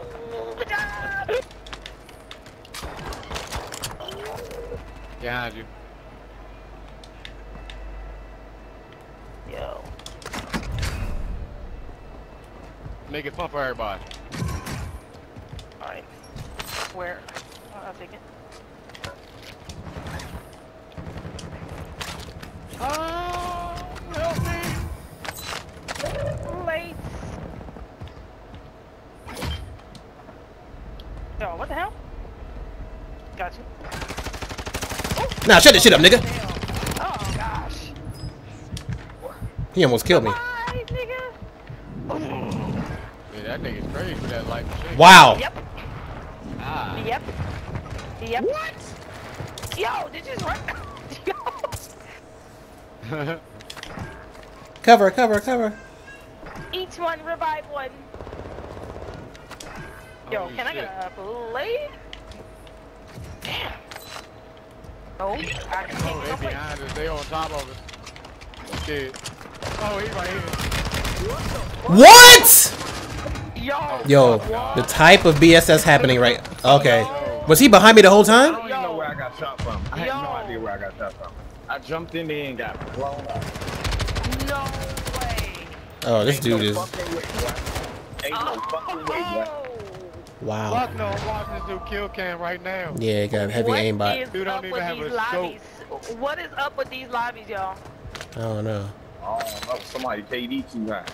Speaker 2: Behind you. Yo. Make it fun for everybody.
Speaker 1: Alright. Where? Oh, I'll take it.
Speaker 2: Oh, help me.
Speaker 1: Late. Yo, what the hell? Got you.
Speaker 4: Nah, shut this shit up, nigga.
Speaker 1: Oh gosh.
Speaker 4: He almost killed me.
Speaker 1: Bye, nigga.
Speaker 2: Yeah, that nigga's crazy for that light machine.
Speaker 4: Wow.
Speaker 1: Yep. Yep. Yep. What? Yo, did you just run? Yo.
Speaker 4: Cover, cover, cover.
Speaker 1: Each one revive one. Yo,
Speaker 2: Holy
Speaker 1: can I get a plate? Damn. Oh, I
Speaker 2: Oh,
Speaker 1: can't
Speaker 2: they
Speaker 1: get no plate.
Speaker 2: behind us. They on top of us. Shit. Oh, he right here.
Speaker 4: What?
Speaker 1: Yo.
Speaker 4: Yo, the type of BS that's happening right. Okay. Was he behind me the whole time?
Speaker 3: I
Speaker 4: time?
Speaker 3: don't even know where I got shot from. I had no idea where I got shot from. I jumped in there and got blown up.
Speaker 1: No way.
Speaker 4: Oh, this
Speaker 3: Ain't
Speaker 4: dude
Speaker 3: no
Speaker 4: is.
Speaker 3: way, boy. Ain't no oh, fucking way, boy.
Speaker 1: Oh.
Speaker 4: Wow.
Speaker 2: Fuck no, I'm watching this new kill cam right now.
Speaker 4: Yeah, he got heavy
Speaker 1: What
Speaker 4: aimbot.
Speaker 1: is
Speaker 2: Dude don't
Speaker 1: up
Speaker 2: even
Speaker 1: with
Speaker 2: have
Speaker 1: these
Speaker 2: a scope.
Speaker 1: lobbies? What is up with these lobbies, y'all?
Speaker 4: I don't know.
Speaker 3: Oh, no, somebody KD too high.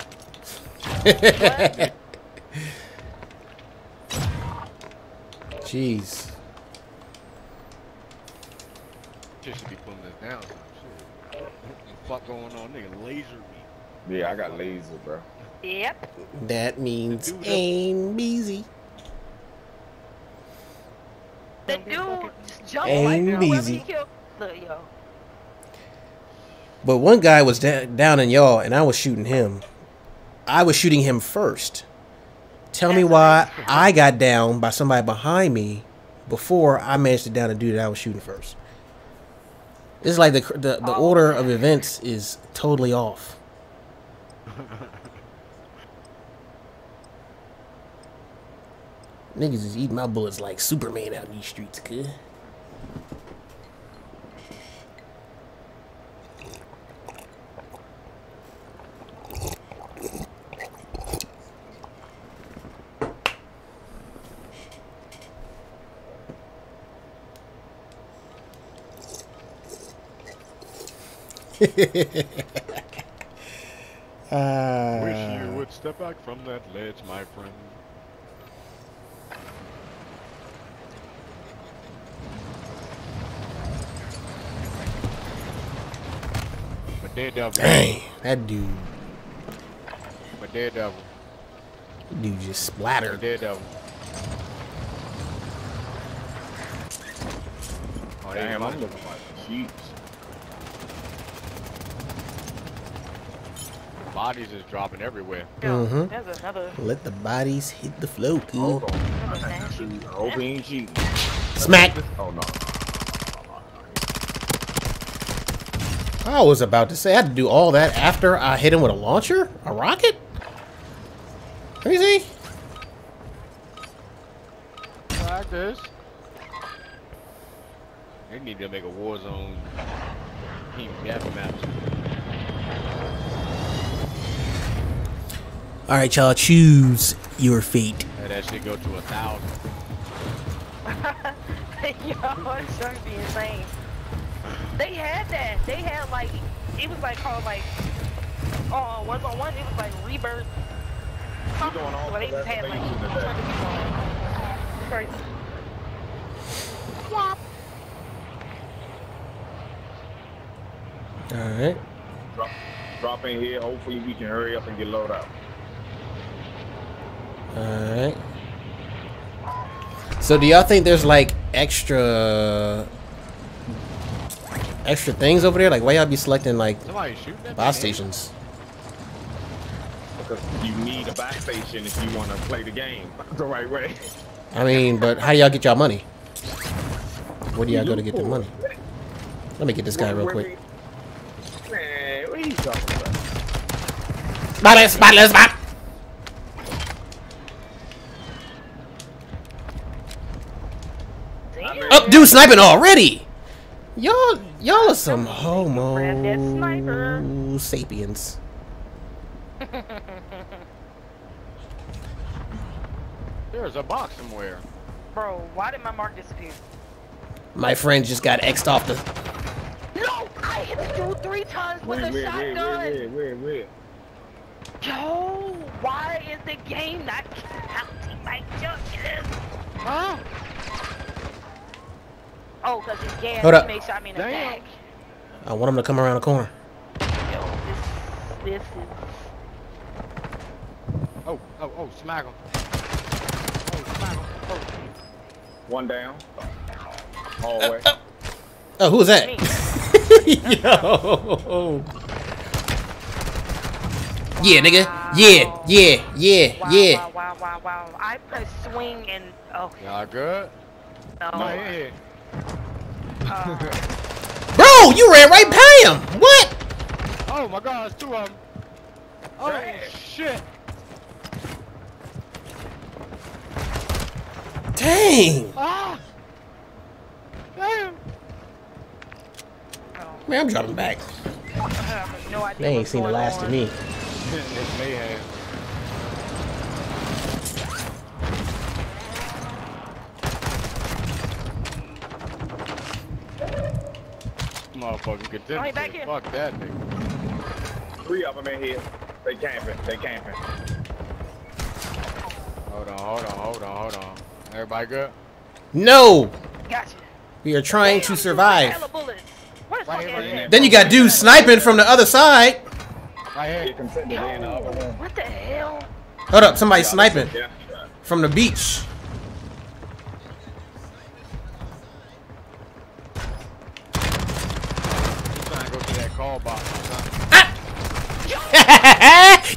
Speaker 4: Jeez.
Speaker 2: Just should be putting this down. Some shit. What the fuck going on, nigga? Laser me.
Speaker 3: Yeah, I got laser, bro.
Speaker 1: Yep.
Speaker 4: That means
Speaker 2: Dude,
Speaker 4: aim easy.
Speaker 1: The dude just jumped
Speaker 4: Ain't
Speaker 1: like whoever
Speaker 4: easy.
Speaker 1: he killed. Look, yo.
Speaker 4: But one guy was da- down in y'all, and I was shooting him. I was shooting him first. Tell me why I got down by somebody behind me before I managed to down the dude that I was shooting first. It's like the the, the oh, order of events is totally off. <laughs> Niggas is eating my bullets like Superman out in these streets, kid. Uh,
Speaker 2: Wish you would step back from that ledge, my friend. But Daredevil.
Speaker 4: dang, that dude,
Speaker 2: But Daredevil.
Speaker 4: that dude just splattered.
Speaker 2: Daredevil. Oh, they
Speaker 3: Damn, I'm
Speaker 2: bunch.
Speaker 3: looking like sheeps.
Speaker 2: Bodies is dropping everywhere.
Speaker 1: Yo,
Speaker 4: Mhm.
Speaker 1: There's another.
Speaker 4: Let the bodies hit the floor, kid.
Speaker 3: Hold on.
Speaker 1: another nasty.
Speaker 3: I hope he ain't cheating.
Speaker 4: Smack.
Speaker 3: Oh, no.
Speaker 4: I was about to say I had to do all that after I hit him with a launcher, a rocket. Let me see.
Speaker 2: Like. They need to make a Warzone team deathmatch.
Speaker 4: All right, y'all, choose your fate.
Speaker 2: Let that shit go to a thousand. <laughs>
Speaker 1: yo, it's gonna be insane. They had that. They had like it was like called like oh one on one. It was like rebirth.
Speaker 3: You going on
Speaker 1: Well, they
Speaker 3: for
Speaker 1: just had like
Speaker 3: reservation
Speaker 1: all
Speaker 3: today?
Speaker 1: kinds of people. Crazy.
Speaker 4: All right.
Speaker 3: Drop, drop in here. Hopefully we can hurry up and get loaded out.
Speaker 4: All right. So, do y'all think there's like extra, extra things over there? Like, why y'all be selecting like
Speaker 2: Somebody
Speaker 4: buy stations?
Speaker 3: Because you need a back station if you want to play the game <laughs> the right way.
Speaker 4: I mean, but how do y'all get y'all money? Where do y'all go to get the money? Let me get this guy real quick.
Speaker 3: we- Man, what are you talking about?
Speaker 4: Spot spot spot.
Speaker 1: Damn.
Speaker 4: Up, dude, sniping already. Y'all, y'all are some
Speaker 1: Grab that sniper.
Speaker 4: homo sapiens.
Speaker 2: There's a box somewhere.
Speaker 1: Bro, why did my mark disappear?
Speaker 4: My friend just got X'd off the.
Speaker 1: No! I hit the dude three times with
Speaker 3: Wait,
Speaker 1: a
Speaker 3: wait, wait,
Speaker 1: shotgun!
Speaker 3: wait, wait, wait, wait.
Speaker 1: Yo! Why is the game not counting my judges?
Speaker 2: Huh?
Speaker 1: Oh, because it's gas
Speaker 4: Hold up.
Speaker 1: Make sure I'm in a
Speaker 2: Damn.
Speaker 4: I want him to come around the corner.
Speaker 1: Yo, this, this is...
Speaker 2: Oh, oh, oh, smack him. Oh, smack him. Oh.
Speaker 3: One down. Hallway.
Speaker 4: Uh, uh, oh, who's that?
Speaker 1: Me. <laughs>
Speaker 4: Yo. Yeah, nigga. Yeah, yeah, yeah,
Speaker 1: Wow,
Speaker 4: yeah.
Speaker 1: wow, wow, wow, wow. I press swing and... Oh,
Speaker 2: Y'all good?
Speaker 1: no.
Speaker 2: No, yeah, yeah.
Speaker 1: Uh, <laughs>
Speaker 4: Bro, you ran right by him. What?
Speaker 2: Oh my god, it's two of them. Oh
Speaker 3: Damn.
Speaker 2: shit.
Speaker 4: Dang.
Speaker 2: Ah. Damn.
Speaker 4: Man, I'm dropping back.
Speaker 1: I have no idea
Speaker 4: They ain't seen the last
Speaker 1: on.
Speaker 4: of me. <laughs>
Speaker 2: it's mayhem. Motherfucker get them.
Speaker 1: Oh, he back
Speaker 2: shit.
Speaker 1: here.
Speaker 2: Fuck that nigga.
Speaker 3: Three of them in here. They camping. They camping.
Speaker 2: Hold on, hold on, hold on, hold on. Everybody good?
Speaker 4: No.
Speaker 1: Gotcha.
Speaker 4: We are trying to survive.
Speaker 1: Hella bullets. What is
Speaker 2: Right here, right here.
Speaker 4: Then you got dudes sniping from the other side.
Speaker 2: Right here.
Speaker 3: contended in the other
Speaker 1: Yo, what the hell?
Speaker 4: Hold up, somebody's sniping from the beach.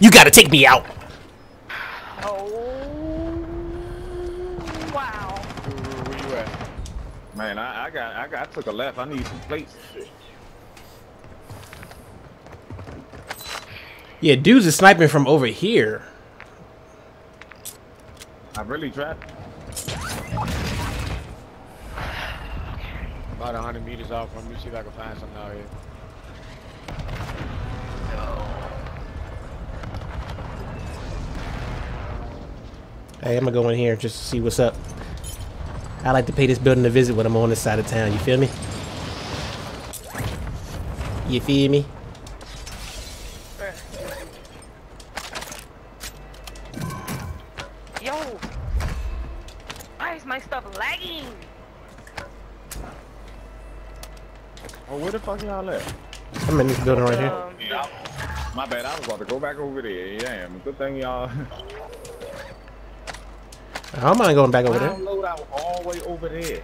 Speaker 2: You
Speaker 4: gotta take me out.
Speaker 1: Oh, wow.
Speaker 2: Who- who- Where you at?
Speaker 3: Man, I, I got, I got, I took a left. I need some plates and shit.
Speaker 4: Yeah, dudes are sniping from over here.
Speaker 3: I really tried.
Speaker 2: About 100 meters off from you. See if I can find something out here.
Speaker 4: Hey, I'm gonna go in here just to see what's up. I like to pay this building a visit when I'm on this side of town. You feel me? You feel me?
Speaker 1: Yo, why is my stuff lagging?
Speaker 3: Oh, where the fuck y'all at?
Speaker 4: I'm in this building right here.
Speaker 1: Um,
Speaker 3: Yeah, my bad. I was about to go back over there. Damn, good thing y'all.
Speaker 4: I don't mind going back over there.
Speaker 3: Download out all the way over there.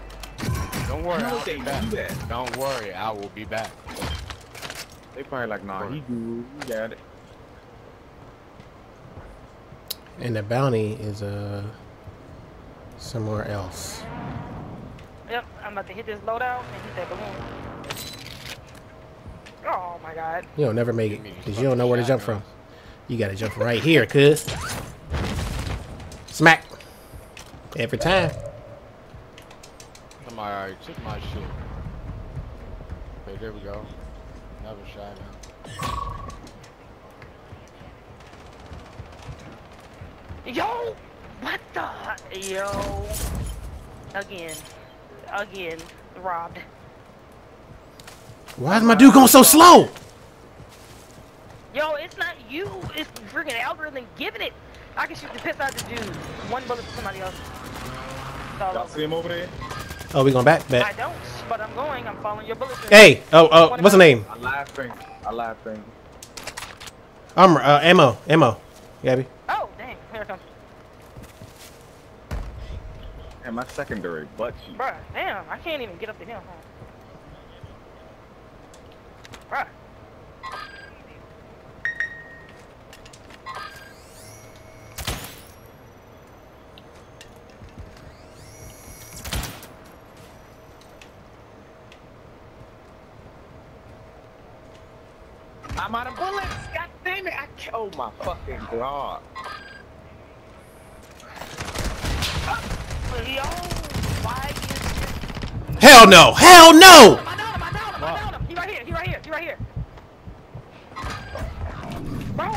Speaker 2: Don't worry, I'll be back.
Speaker 3: Do
Speaker 2: Don't worry, I will be back.
Speaker 3: They probably like, nah, he good. He got it.
Speaker 4: And the bounty is uh somewhere else.
Speaker 1: Yep, I'm about to hit this loadout and hit that balloon. Oh my god.
Speaker 4: You'll never make it because you don't know where to jump from. You gotta jump right here, cuz. Smack. Every time.
Speaker 2: Somebody already took my shit. Okay, there we go. Another shot now.
Speaker 1: Yo, what the? Yo, again, again, robbed.
Speaker 4: Why is my dude going so slow?
Speaker 1: Yo, it's not you. It's the freaking algorithm giving it. I can shoot the piss out of the dude. One bullet for somebody else. Solo.
Speaker 3: Y'all see him over there?
Speaker 4: Oh, we going back?
Speaker 1: I don't, but I'm going. I'm following your bullets.
Speaker 4: Hey, oh, oh, what's the name?
Speaker 3: I live stream. I live stream.
Speaker 4: Armor, uh, ammo, ammo. Gabby.
Speaker 1: Oh, dang. Here it comes.
Speaker 3: And my secondary butt cheek.
Speaker 1: Bruh, damn. I can't even get up the hill, huh? Bruh.
Speaker 3: I'm out of bullets. God damn it. I ca- oh my fucking god.
Speaker 1: Yo, why is this?
Speaker 4: Hell no! Hell no!
Speaker 1: I down him, I down him, I down him. He right here, he right here, he right here. Bro,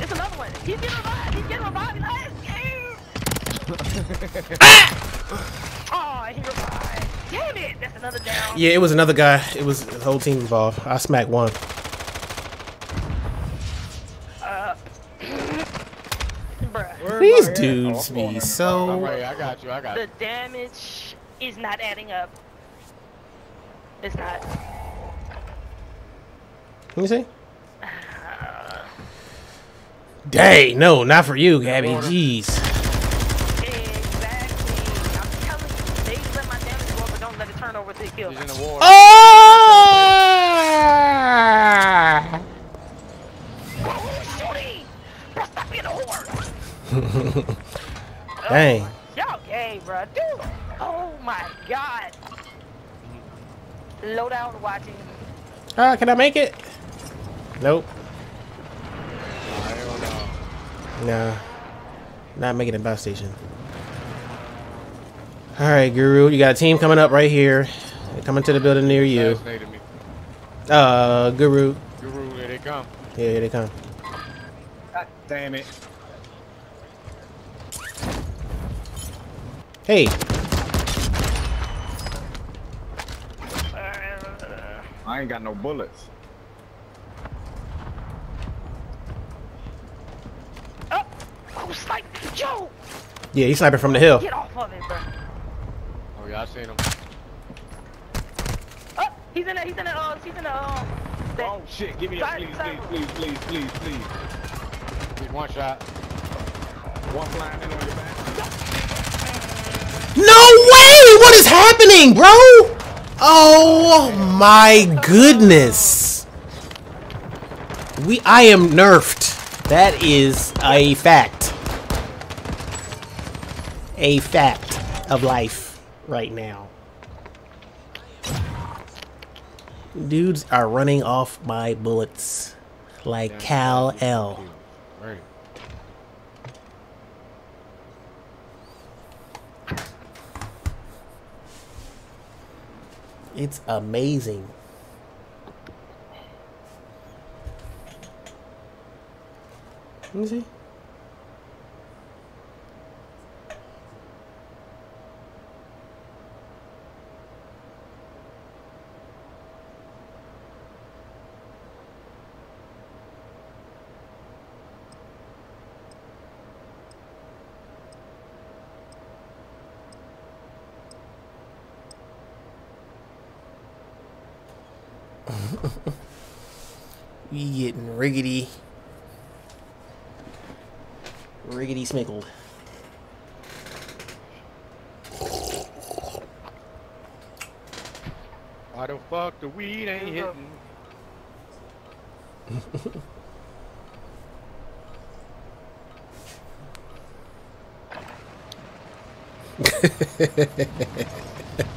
Speaker 1: it's another one. He's getting revived, he's getting revived. Let's go. Oh, he revived. Damn it! That's another down.
Speaker 4: Yeah, it was another guy. It was the whole team involved. I smacked one.
Speaker 1: Bruh.
Speaker 4: These dudes be so.
Speaker 2: ready. I got you. I got
Speaker 1: The
Speaker 2: you.
Speaker 1: damage is not adding up. It's not.
Speaker 4: Let me see. Dang, no, not for you, Gabby. Jeez.
Speaker 1: Exactly. I'm telling you, they let my damage go up, <laughs>
Speaker 4: Dang.
Speaker 1: Y'all gay, bro. Dude. Oh my god. Low down watching.
Speaker 4: Ah, can I make it? Nope.
Speaker 2: Hell no.
Speaker 4: Nah. Not making it bus station. Alright, Guru, you got a team coming up right here. They're coming to the building near you.
Speaker 2: Assassinated me.
Speaker 4: Uh, Guru.
Speaker 2: Guru, here they come.
Speaker 4: Yeah, here they come.
Speaker 3: God damn it.
Speaker 4: Hey,
Speaker 1: Uh,
Speaker 3: I ain't got no bullets.
Speaker 1: oh, who's sniping? Joe,
Speaker 4: yeah, he's sniping from the hill.
Speaker 1: get off of it, bro.
Speaker 2: Oh yeah, I seen him.
Speaker 1: Oh, he's in the, he's in the, uh, he's in the, um, thing.
Speaker 3: Oh shit, give me that, please, please, please, please, please, please.
Speaker 2: He's one shot.
Speaker 3: One flying in on your back.
Speaker 4: No way! What is happening, bro? Oh my goodness. We I am nerfed. That is a fact. A fact of life right now. Dudes are running off my bullets like Cal L.
Speaker 2: Right.
Speaker 4: It's amazing. Let me see. <laughs> We getting riggedy. Riggedy smickled.
Speaker 2: Why the fuck the weed ain't hitting?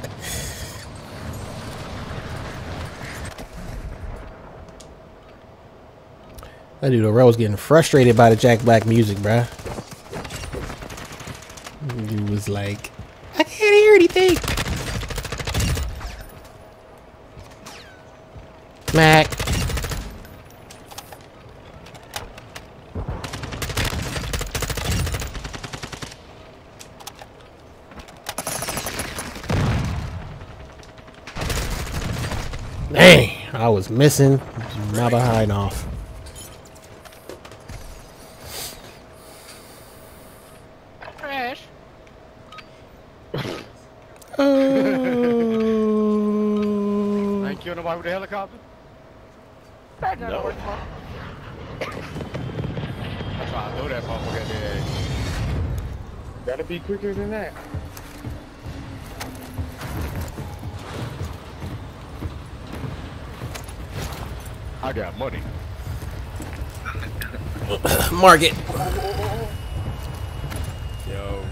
Speaker 2: <laughs>
Speaker 4: That dude Rose getting frustrated by the Jack Black music, bruh. Dude was like, I can't hear anything. Mac. Dang, I was missing my behind off.
Speaker 2: I ain't with a helicopter.
Speaker 1: Back down
Speaker 3: No.
Speaker 1: to work, bro.
Speaker 2: That's why I know that motherfucker there.
Speaker 3: Gotta be quicker than that.
Speaker 2: I got money. <coughs>
Speaker 4: Market.
Speaker 2: Yo.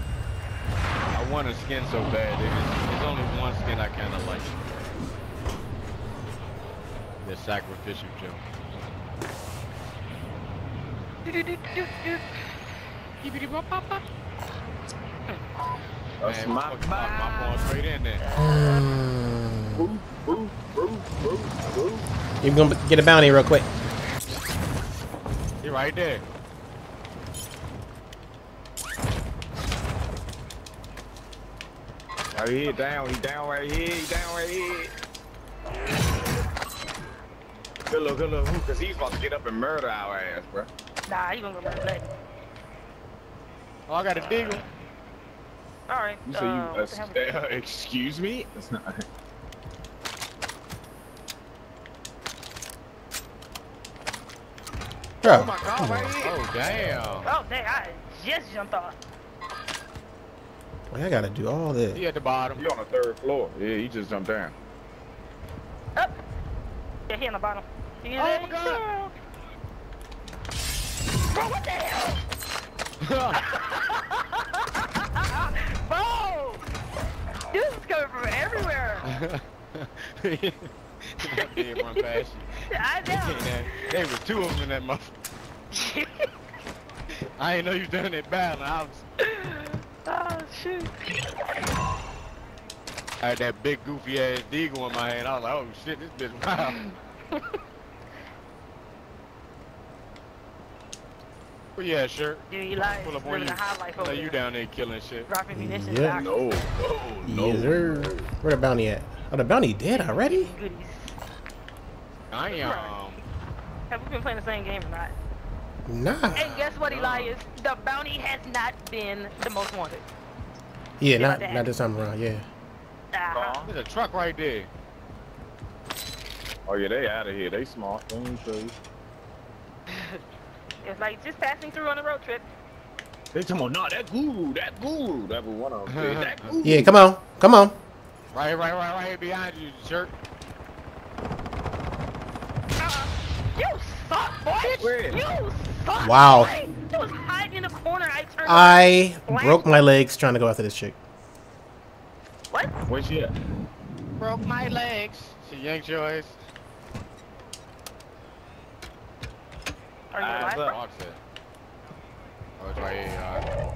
Speaker 2: I want a skin so bad. There's, there's only one skin I kinda like. The sacrificial Joe.
Speaker 1: Do-do-do-do-do.
Speaker 3: That's
Speaker 2: Man,
Speaker 3: my
Speaker 2: fucking my, my going straight in there.
Speaker 3: Boo, boo, boo, boo, boo.
Speaker 4: You gonna get a bounty real quick.
Speaker 2: He right there.
Speaker 3: Right here, down. He down right here. He down right here. Good look, good look. Because he's about to get up and murder our ass, bro.
Speaker 1: Nah, you gonna go murder that.
Speaker 2: Oh, I got a deagle.
Speaker 1: Alright,
Speaker 3: You
Speaker 1: uh,
Speaker 3: say
Speaker 1: what the
Speaker 3: you,
Speaker 1: hell-
Speaker 3: uh, <laughs> excuse me?
Speaker 4: That's Bro,
Speaker 2: Oh my god, right here. Oh damn.
Speaker 1: Oh, dang, I just jumped off.
Speaker 4: I gotta do all this.
Speaker 2: He at the bottom.
Speaker 3: He on the third floor. Yeah, he just jumped down.
Speaker 1: Up. Yeah, he on the bottom. See
Speaker 2: Oh my God.
Speaker 1: Bro, what the hell? <laughs> Bro! This is coming from everywhere.
Speaker 2: I did run past you.
Speaker 1: I know.
Speaker 2: there. There was two of them in that motherfucker. <laughs> I ain't know you done it bad. I was
Speaker 1: oh, shoot.
Speaker 2: I had that big goofy ass deagle in my hand. I was like, oh shit, this bitch wild. <laughs> But yeah, sure.
Speaker 1: Dude, you lied.
Speaker 2: Pull up on you.
Speaker 1: a high over
Speaker 2: know you down there killing shit.
Speaker 1: Dropping munitions.
Speaker 4: Yeah.
Speaker 1: boxes,
Speaker 3: No, no, no.
Speaker 4: Yes, sir. Where the bounty at? Oh, the bounty dead already?
Speaker 1: Goodies.
Speaker 2: I am.
Speaker 1: Have we been playing the same game or not?
Speaker 4: Nah.
Speaker 1: And guess what, Elias? The bounty has not been the most wanted.
Speaker 4: Yeah,
Speaker 1: Yeah,
Speaker 4: not
Speaker 1: that.
Speaker 4: not this time around. Yeah.
Speaker 1: Uh-huh.
Speaker 2: There's a truck right there.
Speaker 3: Oh yeah, they out of here. They smart. They ain't crazy. <laughs>
Speaker 1: It's like just passing through on a road trip.
Speaker 3: They talking about, nah, that guru, that guru. That was one of them. that guru.
Speaker 4: Yeah, come on, come on.
Speaker 2: Right right, right, right here behind you, shirt.
Speaker 1: Uh-uh. You suck, boy!
Speaker 3: Where?
Speaker 1: You suck!
Speaker 4: Wow.
Speaker 1: boy. Was hiding in the corner. I turned.
Speaker 4: I broke my legs trying to go after this chick.
Speaker 1: What?
Speaker 3: Where's she at?
Speaker 2: Broke my legs. She yanked your ass.
Speaker 1: Are you
Speaker 3: Eyes
Speaker 1: alive,
Speaker 3: up.
Speaker 1: bro?
Speaker 2: Box. Oh, it's right here, alright.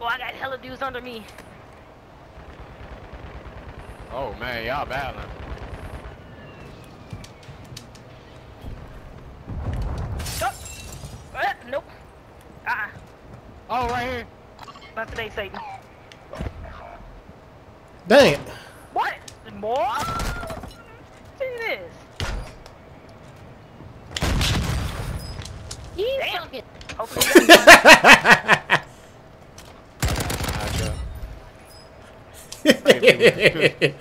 Speaker 1: Well, I got hella dudes under me.
Speaker 2: Oh man, y'all battling.
Speaker 1: Nope. Uh, nope. Uh-uh.
Speaker 2: Oh, right here.
Speaker 1: Not today, Satan.
Speaker 4: Dang it.
Speaker 1: What? More? See this. Damn. Hopefully you got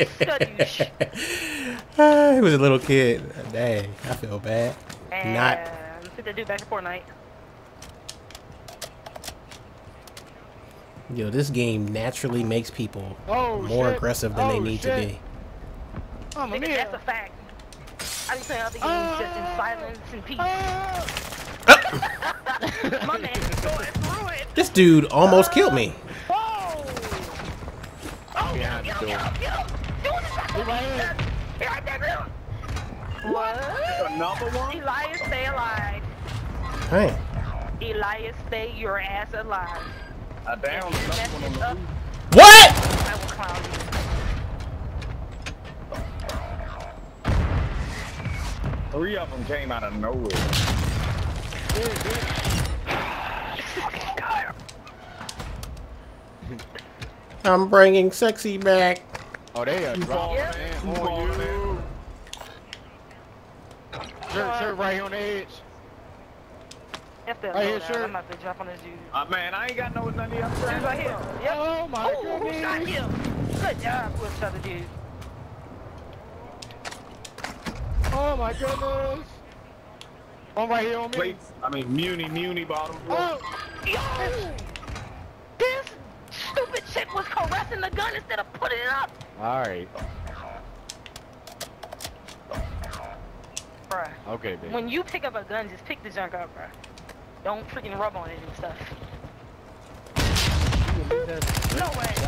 Speaker 1: Skadoosh.
Speaker 4: Ah, he <laughs> was a little kid. Dang, I feel bad.
Speaker 1: And
Speaker 4: Not.
Speaker 1: put that dude back to Fortnite.
Speaker 4: Yo, this game naturally makes people
Speaker 2: Oh,
Speaker 4: more
Speaker 2: shit.
Speaker 4: aggressive than they
Speaker 2: Oh,
Speaker 4: need
Speaker 2: shit.
Speaker 4: to be.
Speaker 2: Oh, my
Speaker 1: Nigga,
Speaker 2: man.
Speaker 1: that's a fact. I be playing other games just in silence and peace. My <laughs>
Speaker 4: This dude almost killed me.
Speaker 1: Whoa! Oh,
Speaker 2: Behind
Speaker 1: get
Speaker 2: the
Speaker 1: him, get him, get him! Do this,
Speaker 2: He right here.
Speaker 1: He right there, get him! What?
Speaker 3: Another one?
Speaker 1: Elias, stay alive.
Speaker 4: Dang.
Speaker 1: Elias, stay your ass alive.
Speaker 3: I downed
Speaker 1: If you
Speaker 3: another one on the.
Speaker 4: What?
Speaker 1: I will clown you.
Speaker 3: Three of them came out of nowhere. <laughs>
Speaker 4: I'm bringing sexy back.
Speaker 2: Oh, they are dropping
Speaker 1: Yep.
Speaker 2: in
Speaker 3: Who's
Speaker 2: on
Speaker 3: balling
Speaker 2: you. Shirt, shirt right here on the edge.
Speaker 1: F that
Speaker 2: Right here,
Speaker 1: down.
Speaker 2: sure.
Speaker 1: I'm about to drop on this dude.
Speaker 3: Uh, man, I ain't got no none of y'all.
Speaker 1: Dude right here. Yep.
Speaker 2: Oh my
Speaker 1: Oh, who shot him? Good job, with the dude.
Speaker 2: Oh my goodness. One right here on me.
Speaker 3: Plates. I mean, Muni, Muni bottom floor.
Speaker 2: Oh,
Speaker 1: Yo! This stupid chick was caressing the gun instead of putting it up.
Speaker 2: all right.
Speaker 1: Bruh.
Speaker 2: Okay, baby.
Speaker 1: When you pick up a gun, just pick the junk up, bruh. Don't freaking rub on it and stuff. No way.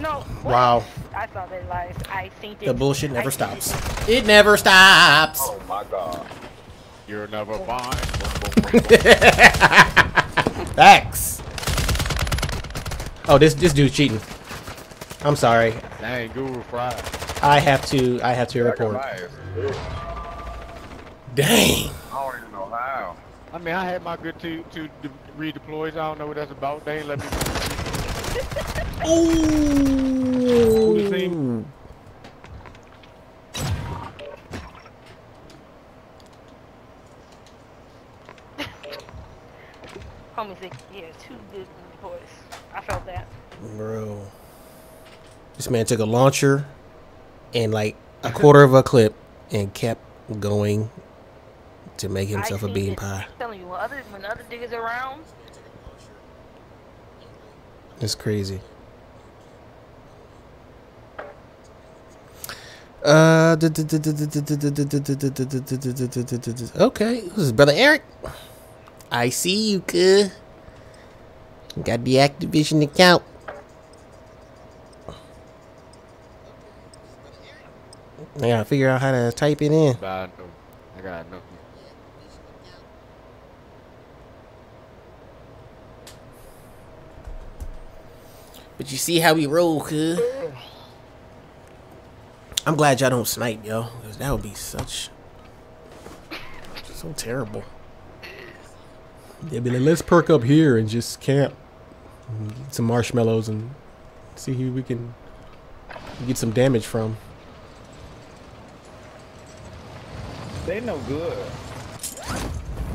Speaker 1: No. what?
Speaker 4: Wow.
Speaker 1: I saw that lies. I seen it.
Speaker 4: The bullshit never
Speaker 1: seen
Speaker 4: stops. It never stops.
Speaker 3: Oh my god.
Speaker 2: You're never fine. <laughs>
Speaker 4: Facts. Oh, this this dude's cheating. I'm sorry.
Speaker 2: Dang, Guru Fried.
Speaker 4: I have to I have to
Speaker 3: I
Speaker 4: report.
Speaker 3: my.
Speaker 4: Dang.
Speaker 3: I don't even know how.
Speaker 2: I mean, I had my good two two de- redeploys. I don't know what that's about. They ain't let me. <laughs>
Speaker 4: Ooh.
Speaker 1: Homie said, yeah, two good boys. I felt that.
Speaker 4: Bro. This man took a launcher and like a quarter of a clip and kept going to make himself
Speaker 1: I
Speaker 4: a
Speaker 1: seen
Speaker 4: bean
Speaker 1: it.
Speaker 4: pie.
Speaker 1: I'm telling you, when other when other niggas around,
Speaker 4: It's crazy. Uh, okay, this is brother Eric. I see you, good. Got the Activision account. I gotta figure out how to type it in.
Speaker 2: But I got no.
Speaker 4: But you see how we roll, cuz. I'm glad y'all don't snipe, yo. 'cause that would be such. So terrible. Yeah, like, let's perk up here and just camp. and Get some marshmallows and see who we can get some damage from.
Speaker 3: They no good.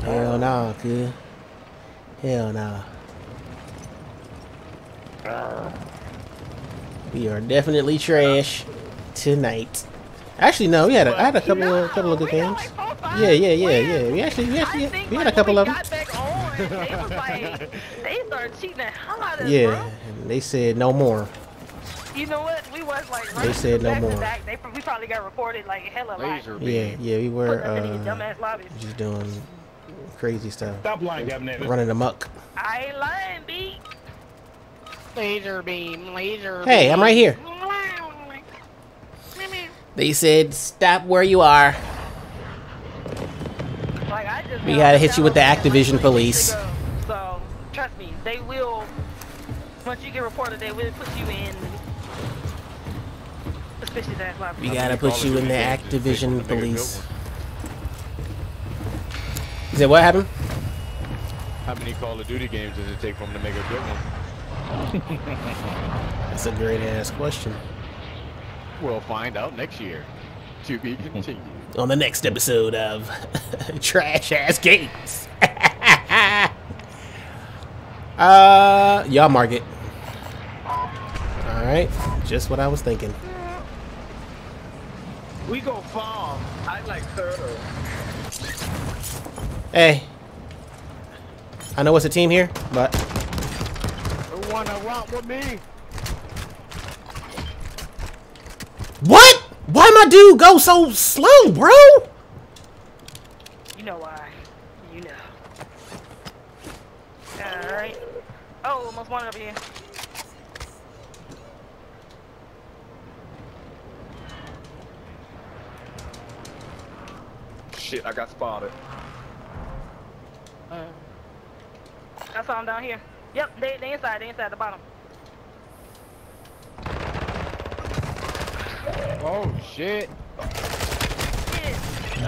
Speaker 4: Hell nah, cuz. Hell nah. Ah. We are definitely trash tonight. Actually, no, we had a, I had a couple of couple of good games.
Speaker 1: like four, five
Speaker 4: Yeah, yeah, yeah, yeah. We actually, we actually,
Speaker 1: think
Speaker 4: we had a couple of them.
Speaker 1: got they like, they started cheating the hell out of us,
Speaker 4: Yeah, and they said no more.
Speaker 1: You know what? We was like,
Speaker 4: They said no more.
Speaker 1: Back. They, we probably got reported like hella lot.
Speaker 2: Laser
Speaker 4: Yeah,
Speaker 2: beam.
Speaker 4: yeah, we were
Speaker 1: Put nothing in your
Speaker 4: uh, just doing crazy stuff,
Speaker 3: Stop lying, Gavin.
Speaker 4: running amok.
Speaker 1: I ain't lying, B.
Speaker 2: Laser beam. Laser.
Speaker 4: Hey, I'm right here. They said stop where you are.
Speaker 1: Like, I just
Speaker 4: We
Speaker 1: got
Speaker 4: gotta hit you with the
Speaker 1: downloaded it, like,
Speaker 4: Activision police.
Speaker 1: ago. So trust me, they will. Once you get reported, they will put you in suspicious ass lobby.
Speaker 4: We gotta put you in the
Speaker 2: games does it take
Speaker 4: Activision
Speaker 2: to make a good
Speaker 4: police.
Speaker 2: one?
Speaker 4: He said, what happened?
Speaker 2: How many Call of Duty games does it take for them to make a good one? <laughs>
Speaker 4: That's a great ass question.
Speaker 2: We'll find out next year. To be continued. <laughs>
Speaker 4: On the next episode of <laughs> Trash Ass Games. <laughs> uh, y'all mark it. All right, just what I was thinking.
Speaker 3: We go farm. I like turtle.
Speaker 4: Hey, I know it's a team here, but
Speaker 2: Who wanna rock with me?
Speaker 4: What? Why my dude go so slow, bro?
Speaker 1: You know why? You know. All right. Oh, almost one up here.
Speaker 3: Shit, I got spotted.
Speaker 1: Uh, I saw him down here. Yep, they they inside. They inside the bottom.
Speaker 2: Oh shit.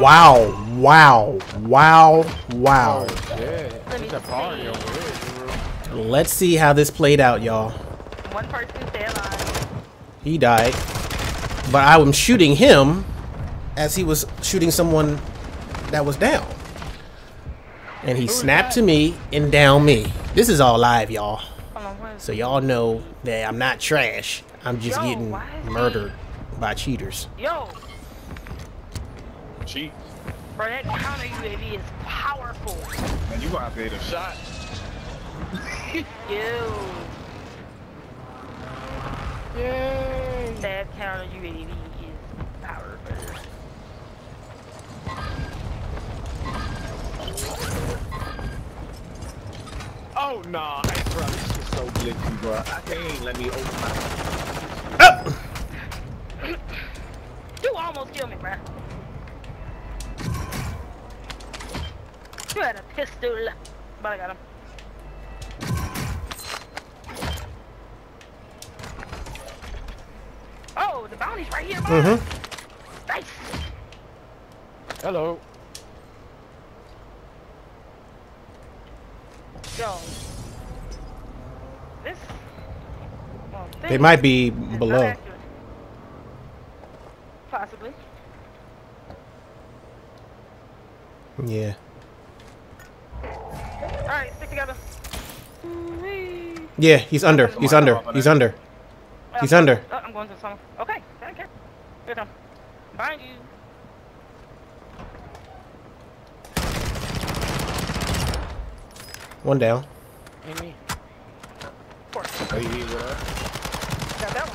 Speaker 4: Wow, wow, wow, wow.
Speaker 2: Oh shit.
Speaker 1: Let me
Speaker 2: It's a party
Speaker 1: see.
Speaker 2: over here.
Speaker 4: Let's see how this played out, y'all.
Speaker 1: One person stay alive.
Speaker 4: He died, but I was shooting him as he was shooting someone that was down. And he snapped to me and down me. This is all live, y'all.
Speaker 1: Hold on, where's
Speaker 4: So y'all know that I'm not trash. I'm just
Speaker 1: Yo,
Speaker 4: getting
Speaker 1: why he-
Speaker 4: murdered by cheaters.
Speaker 1: Yo,
Speaker 3: Cheat.
Speaker 1: bro, that counter UAV is powerful.
Speaker 3: Man, you gonna have to hit a shot. <laughs>
Speaker 1: Yo,
Speaker 2: Yay.
Speaker 1: that counter UAV is powerful.
Speaker 3: Oh nah, hey bro, this is so glitchy, bro. I can't let me open my.
Speaker 1: You almost killed me, bruh. You had a pistol, but I got him. Oh, the bounty's right here, bro.
Speaker 4: Mm-hmm.
Speaker 1: Nice.
Speaker 2: Hello.
Speaker 1: Yo. This. Well,
Speaker 4: They might be below.
Speaker 1: Accurate. Possibly.
Speaker 4: Yeah.
Speaker 1: Alright, stick together.
Speaker 4: Yeah, he's under. He's under. He's under. He's under.
Speaker 1: uh, I'm going to the summer. Okay, thank you. Here come. Behind you.
Speaker 4: One down.
Speaker 2: Amy,
Speaker 1: Of course.
Speaker 2: are you here with?
Speaker 1: Got that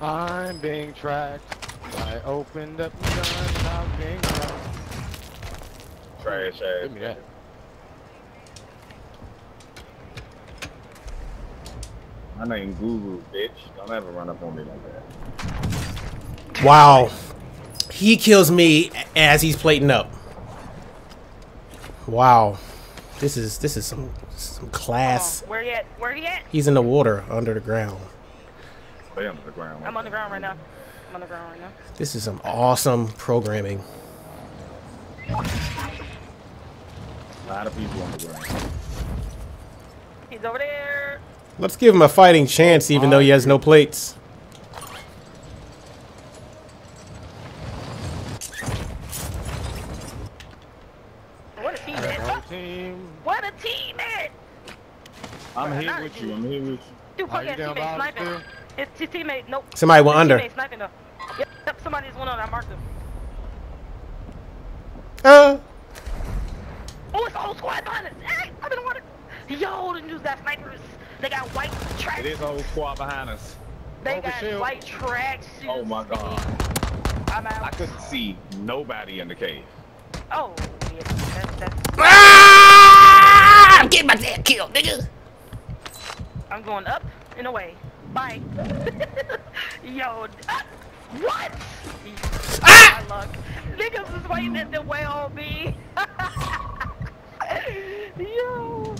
Speaker 1: one.
Speaker 2: I'm being tracked. I opened up the gun and I'm being tracked.
Speaker 3: Trash ass.
Speaker 2: Give me that.
Speaker 3: My name Guru, bitch. Don't ever run up on me like that.
Speaker 4: Wow. He kills me as he's plating up. Wow. This is this is some some class.
Speaker 1: Oh, where you at? Where you at?
Speaker 4: He's in the water under the ground.
Speaker 3: Stay under the ground.
Speaker 1: I'm on the ground right now. I'm on the ground right now.
Speaker 4: This is some awesome programming.
Speaker 3: A lot of people on the ground.
Speaker 1: He's over there.
Speaker 4: Let's give him a fighting chance even though he has no plates.
Speaker 1: What a teammate.
Speaker 2: Whole.
Speaker 1: What a teammate.
Speaker 3: I'm here with
Speaker 1: you.
Speaker 3: you. I'm here with you.
Speaker 1: Dude,
Speaker 2: Are
Speaker 1: fuck
Speaker 2: you
Speaker 1: teammate sniping.
Speaker 2: still?
Speaker 1: It's his teammate. Nope.
Speaker 4: Somebody went under.
Speaker 1: teammate sniping though. Yep, yep, somebody's one on. I marked him.
Speaker 4: Uh,
Speaker 1: Oh, it's the whole squad behind us. Hey, I've been wanting. Yo, the news got snipers. They got white track.
Speaker 3: It is a whole squad behind us.
Speaker 1: They
Speaker 2: Over
Speaker 1: got
Speaker 2: shield.
Speaker 1: white tracks.
Speaker 3: Oh my god.
Speaker 1: I'm out.
Speaker 3: I couldn't see nobody in the cave.
Speaker 1: Oh, yeah. That's, that's,
Speaker 4: ah! I'm getting my damn kill, nigga.
Speaker 1: I'm going up and away. Bye. <laughs> Yo, uh, what?
Speaker 4: Ah!
Speaker 1: My luck. Niggas is waiting at the well, B. <laughs> Yo.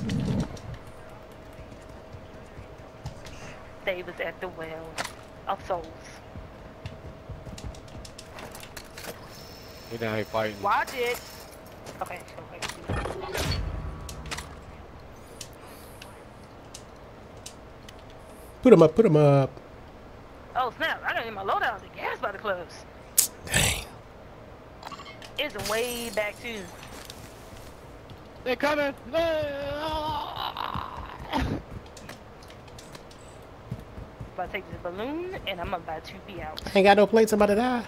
Speaker 1: They was at the well of souls.
Speaker 2: We down here fighting.
Speaker 1: Watch it. Okay, okay.
Speaker 4: Put him up, put him up.
Speaker 1: Oh snap! I got in my loadout. The gas by the clubs.
Speaker 4: Dang.
Speaker 1: It's way back too.
Speaker 2: They're coming.
Speaker 1: About <coughs> to take this balloon and I'm about to be out.
Speaker 4: I ain't got no plates, I'm about to die.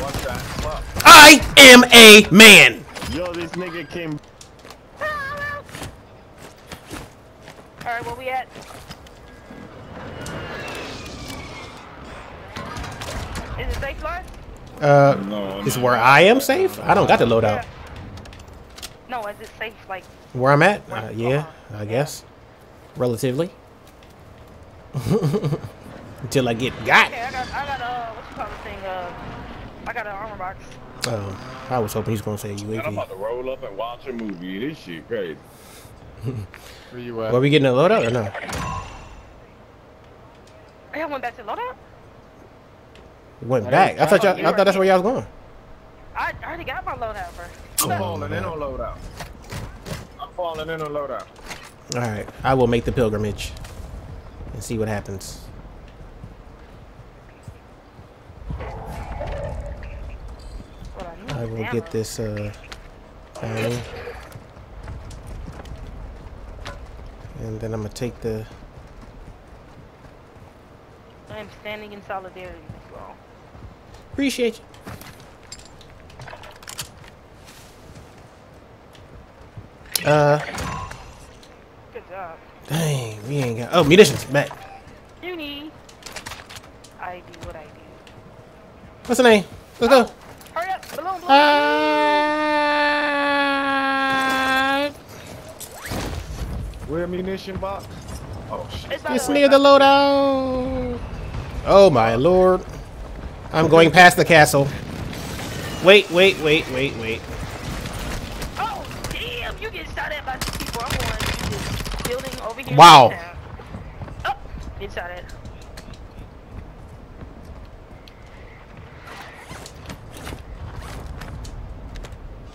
Speaker 3: One shot.
Speaker 4: I am a man.
Speaker 5: Yo, this nigga came.
Speaker 1: Alright, where we at? Is it safe, Lars?
Speaker 4: Uh,
Speaker 3: No,
Speaker 4: is where. I am safe? I don't got the loadout.
Speaker 1: No, is it safe? Like,
Speaker 4: Where I'm at? Uh, yeah, I guess. Relatively. <laughs> Until I get got.
Speaker 1: okay, I got, I got, uh, what you call this thing? Uh, I got an armor box.
Speaker 4: Um, I was hoping he's gonna say
Speaker 3: And I'm about to roll up and watch a movie. This shit crazy. <laughs>
Speaker 2: Where you at?
Speaker 4: Were we getting a loadout or no?
Speaker 1: I went back to loadout?
Speaker 4: Went back. I thought y'all. I thought that's where y'all was going.
Speaker 1: I I already got my loadout, bro.
Speaker 3: I'm falling in on loadout. I'm falling in on loadout.
Speaker 4: All right, I will make the pilgrimage and see what happens.
Speaker 1: I, need
Speaker 4: I
Speaker 1: is
Speaker 4: will get this uh, bounty, and then I'm gonna take the.
Speaker 1: I am standing in solidarity with you all.
Speaker 4: Appreciate you. Uh,
Speaker 1: Good job.
Speaker 4: dang, we ain't got. Oh, munitions, back.
Speaker 1: Uni. I do what I do.
Speaker 4: What's the name? Let's go.
Speaker 1: Hurry up, balloon, balloon.
Speaker 4: Uh,
Speaker 3: Where munition box? Oh shit.
Speaker 1: it's
Speaker 4: it's near the loadout. Oh my lord! I'm going past the castle. Wait, wait, wait, wait, wait.
Speaker 1: Oh, damn, you get shot at by two people. I'm going to this building over here.
Speaker 4: Wow.
Speaker 1: downtown. Oh, get shot at.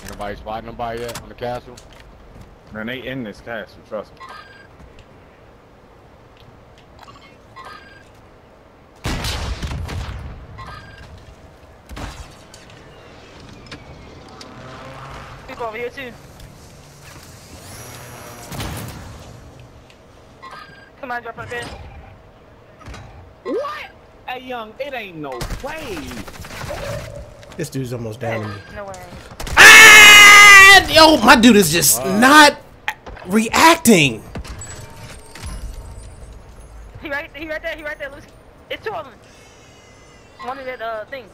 Speaker 2: Anybody spotting nobody yet on the castle?
Speaker 3: Man, they in this castle, trust me.
Speaker 1: People over here too. Somebody drop on the bed.
Speaker 3: What? Hey, young, it ain't no way.
Speaker 4: This dude's almost down to me.
Speaker 1: No way.
Speaker 4: Ah! Yo, my dude is just not reacting.
Speaker 1: He right, he right there, he right there, Lucy. It's two of them. One of that uh thing.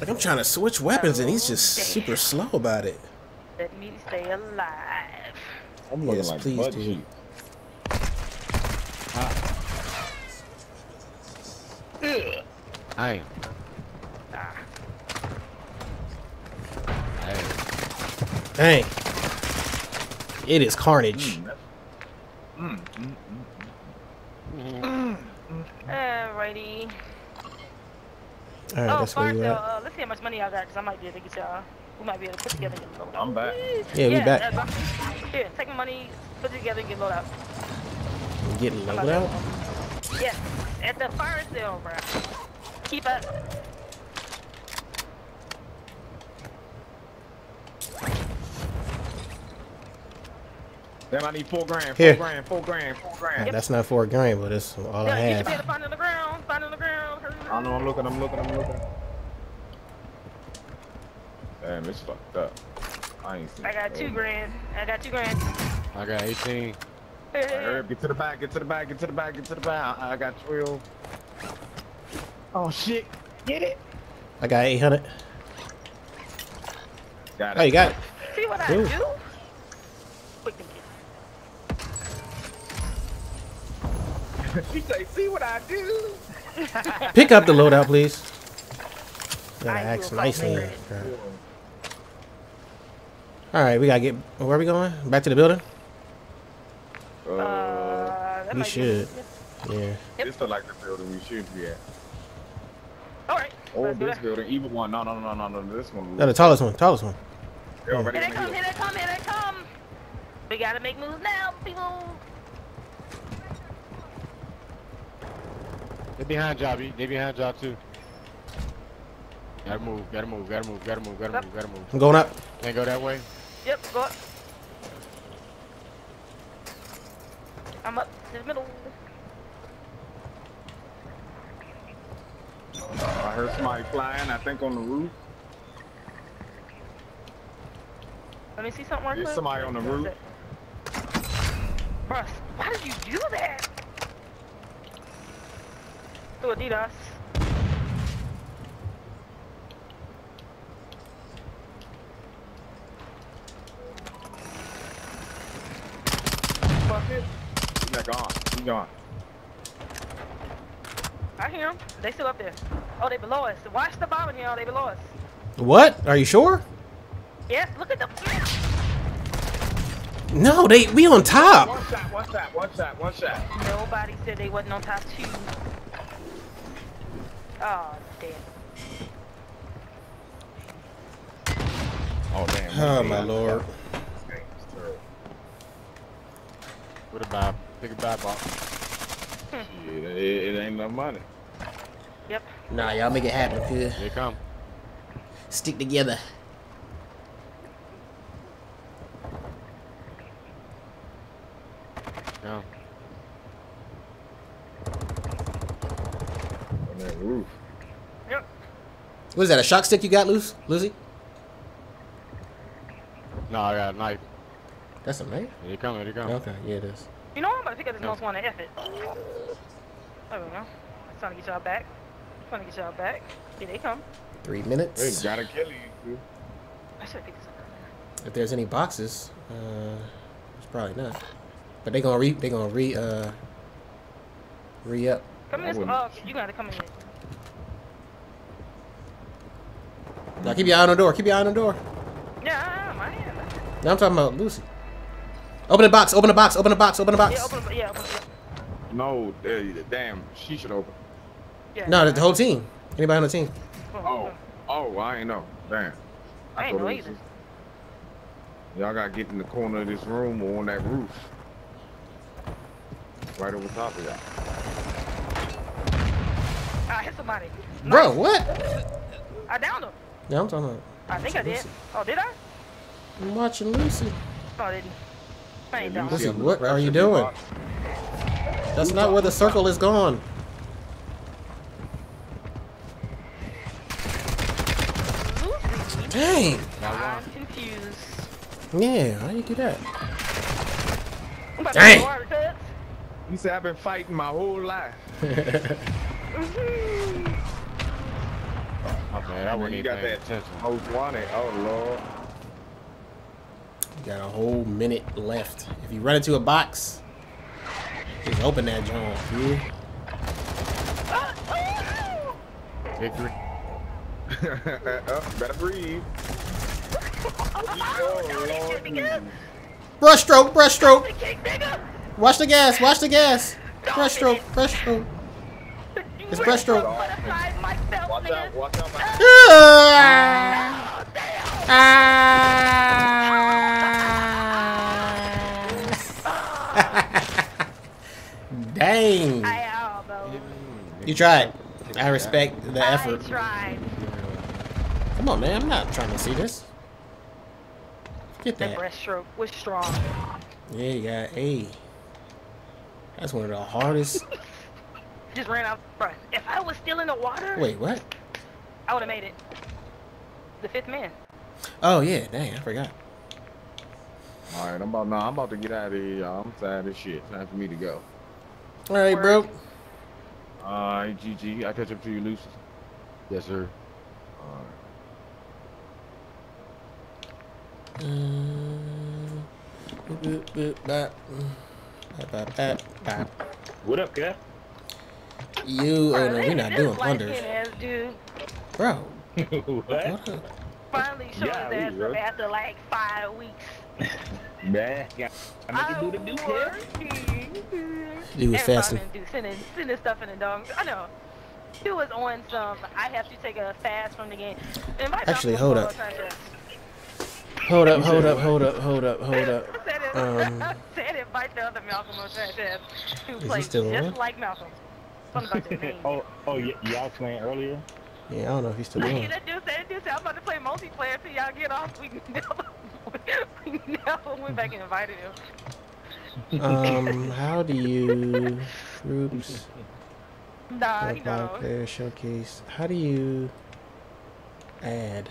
Speaker 4: Like I'm trying to switch weapons and he's just super slow about it.
Speaker 1: Let me stay alive.
Speaker 3: I'm looking
Speaker 4: Yes,
Speaker 3: like
Speaker 4: please
Speaker 3: butt
Speaker 4: do.
Speaker 3: cheek.
Speaker 2: I ain't.
Speaker 1: Ah.
Speaker 2: I ain't.
Speaker 4: Dang. It is carnage.
Speaker 3: Mm, mm,
Speaker 1: Alrighty.
Speaker 4: All right,
Speaker 1: oh,
Speaker 4: that's where
Speaker 1: fire
Speaker 4: you
Speaker 1: sale.
Speaker 4: at.
Speaker 1: Uh, let's see how much money I got, cause I might be able to get y'all. We might be able to put together and get loaded.
Speaker 3: I'm back.
Speaker 4: Yeah, we back.
Speaker 1: uh, here, take my money, put it together and get loaded out.
Speaker 4: You getting
Speaker 1: I'm
Speaker 4: loaded
Speaker 1: about
Speaker 4: out?
Speaker 1: Yeah, at the fire sale, bro. Keep up.
Speaker 3: Damn, I need four grand,
Speaker 4: Here.
Speaker 3: four grand, four grand, four grand.
Speaker 4: That's not four grand, but that's all I
Speaker 1: Yeah, you should be able
Speaker 4: have.
Speaker 1: find it the ground. Find it the ground. hurry
Speaker 3: I know I'm looking, I'm looking, I'm looking. Damn, it's fucked up. I ain't seen
Speaker 1: I got two grand. I got two grand.
Speaker 2: I got 18.
Speaker 3: Herb, get to the back, get to the back, get to the back, get to the back. I I got 12. Oh shit. Get it.
Speaker 4: I got 800.
Speaker 3: Got
Speaker 4: oh, it. Oh, you got it.
Speaker 1: See what I
Speaker 4: Cool.
Speaker 1: do? <laughs> Quick to
Speaker 3: say, see what I do? <laughs>
Speaker 4: Pick up the loadout, please. Gotta
Speaker 1: I
Speaker 4: act nicely.
Speaker 1: call.
Speaker 4: All right, we gotta get. Where are we going? Back to the building?
Speaker 3: Uh,
Speaker 1: Uh,
Speaker 4: we
Speaker 1: might be-
Speaker 4: should. Yeah.
Speaker 3: this look like the building we should be at.
Speaker 1: All right.
Speaker 3: Or
Speaker 1: let's
Speaker 3: this building, either one. No, no, no, no, no, no. This one.
Speaker 4: No, the tallest one. Tallest one.
Speaker 3: They already
Speaker 1: Here they come, here they come, here they come. We gotta make moves now, people.
Speaker 2: They behind job. They behind job too. Gotta move. Gotta move. Gotta move. Gotta move. Gotta move. Gotta move.
Speaker 4: I'm going up.
Speaker 2: Can't go that way.
Speaker 1: Yep, go up. I'm up to the middle.
Speaker 3: I heard somebody flying, I think on the roof.
Speaker 1: Let me see something right
Speaker 3: There's somebody on the roof.
Speaker 1: Bruh, why did you do that? To Adidas.
Speaker 3: Fuck it. He's gone. He's gone.
Speaker 1: I hear them. They still up there. Oh, they below us. Watch the bombing, y'all. Oh, they below us.
Speaker 4: What? Are you sure?
Speaker 1: Yes, look at them.
Speaker 4: No, they we on top.
Speaker 3: One shot, one shot, one shot, one shot.
Speaker 1: Nobody said they wasn't on top two. Oh, damn.
Speaker 3: Oh, damn.
Speaker 4: Oh my lord.
Speaker 3: This game is terrible.
Speaker 2: With a buy. Take a box.
Speaker 3: Shit, it, it ain't no money.
Speaker 1: Yep.
Speaker 4: Nah, y'all make it happen. Good.
Speaker 2: They come.
Speaker 4: Stick together.
Speaker 2: Come.
Speaker 3: On that roof.
Speaker 1: Yep.
Speaker 4: What is that? A shock stick you got, Lucy? Lucy?
Speaker 2: No, I got a knife.
Speaker 4: That's a knife.
Speaker 2: They coming. They coming.
Speaker 4: Okay, yeah, it is.
Speaker 1: You know, I'm about to pick up this most wanted effort. There we go. I'm trying to get y'all back. trying to get y'all back. Here they come.
Speaker 4: Three
Speaker 3: They
Speaker 4: minutes.
Speaker 3: gotta kill you. dude.
Speaker 1: I should have picked this up.
Speaker 4: If there's any boxes, uh, it's probably not. But they gonna re, they gonna re, uh, re up.
Speaker 1: Come in
Speaker 3: I
Speaker 1: this
Speaker 3: wouldn't.
Speaker 1: Oh, you gotta come in here.
Speaker 4: Now keep your eye on the door. Keep your eye on the door.
Speaker 1: Yeah, my hand.
Speaker 4: Now I'm talking about Lucy. Open the box. Open the box. Open the box. Open the box.
Speaker 1: Yeah, open. Yeah, open. Yeah.
Speaker 3: No, damn, she should open.
Speaker 1: yeah.
Speaker 4: No, the, the whole team. Anybody on the team?
Speaker 3: Oh, oh, I ain't know. Damn.
Speaker 1: I ain't
Speaker 3: thought
Speaker 1: know
Speaker 3: it was
Speaker 1: either.
Speaker 3: Y'all gotta get in the corner of this room or on that roof. Right over top of y'all.
Speaker 1: I hit somebody.
Speaker 4: Bro, what?
Speaker 1: I downed him.
Speaker 4: Yeah, I'm talking about.
Speaker 1: I think I did. Oh, did I?
Speaker 4: I'm watching Lucy.
Speaker 1: Oh, I didn't. I ain't down.
Speaker 4: Lucy,
Speaker 3: Lucy,
Speaker 4: what are you doing? That's not where the circle is gone.
Speaker 1: Lucy.
Speaker 4: Dang.
Speaker 1: I'm confused.
Speaker 4: Yeah, how you do that?
Speaker 1: I'm about
Speaker 4: Dang.
Speaker 1: to go water cuts.
Speaker 3: You said I've been fighting my whole life. <laughs>
Speaker 2: My bad, I
Speaker 3: You
Speaker 2: wasn't even
Speaker 3: got that
Speaker 2: attention.
Speaker 3: most wanted. Oh lord.
Speaker 4: You got a whole minute left. If you run into a box, just open that joint. Yeah.
Speaker 1: Ah.
Speaker 2: Victory. <laughs>
Speaker 3: oh, better breathe.
Speaker 1: Oh, no,
Speaker 3: Lord.
Speaker 1: kicked me good.
Speaker 4: Brushstroke, brushstroke.
Speaker 1: They kicked nigga.
Speaker 4: Watch the gas, watch the gas. Brushstroke, brushstroke. It's breaststroke.
Speaker 1: Butterfly, Mike Phelps,
Speaker 3: Watch out, watch out, <laughs>
Speaker 4: Ah! Dang.
Speaker 1: I out, bro.
Speaker 4: You tried. I respect the
Speaker 1: I
Speaker 4: effort.
Speaker 1: tried.
Speaker 4: Come on, man. I'm not trying to see this. Get
Speaker 1: That
Speaker 4: that.
Speaker 1: breaststroke was strong.
Speaker 4: Yeah, you got A. That's one of the hardest. <laughs>
Speaker 1: Just ran out. Bruh, if I was still in the water,
Speaker 4: Wait, what?
Speaker 1: I would have made it. The fifth man.
Speaker 4: Oh yeah, dang, I forgot.
Speaker 3: All right, I'm about no, I'm about to get out of here, y'all. I'm tired of this shit. Time for me to go.
Speaker 4: All right, bro.
Speaker 3: All right, GG. I catch up to you, Lucy.
Speaker 2: Yes, sir.
Speaker 3: All right.
Speaker 4: Um, boop, boop, bop. Bop, bop, bop, bop.
Speaker 5: What up, Kev?
Speaker 4: You, oh no, we're not doing
Speaker 1: light-skinned
Speaker 4: unders, bro. <laughs>
Speaker 5: what?
Speaker 4: What
Speaker 1: finally showed
Speaker 5: Yeah,
Speaker 1: his ass up after like five weeks.
Speaker 5: Man, yeah. I make
Speaker 1: I'm
Speaker 5: do the do, Kev.
Speaker 1: working.
Speaker 4: He was
Speaker 1: Every
Speaker 4: fasting.
Speaker 1: time I do sending sending stuff in the dog. I know. He was on some. I have to take a fast from the game. Invite
Speaker 4: Actually,
Speaker 1: Malcolm
Speaker 4: hold
Speaker 1: on
Speaker 4: up.
Speaker 1: Sunshine.
Speaker 4: Hold up, hold up, hold up, hold up, hold up.
Speaker 1: I said.
Speaker 4: Um,
Speaker 1: I <laughs> said invite the other Malcolm on Sunshine who
Speaker 4: he
Speaker 1: plays
Speaker 4: still
Speaker 1: just
Speaker 4: on?
Speaker 1: like Malcolm. Something about his name.
Speaker 5: oh, oh, y'all playing earlier?
Speaker 4: Yeah, I don't know if he's still
Speaker 1: Hey,
Speaker 4: on.
Speaker 1: that dude said, dude said, I'm about to play multiplayer till y'all get off. We <laughs> never, we never went back and invited him.
Speaker 4: Um, <laughs> how do you groups
Speaker 1: Nah, you
Speaker 4: profile
Speaker 1: know.
Speaker 4: player showcase? How do you add?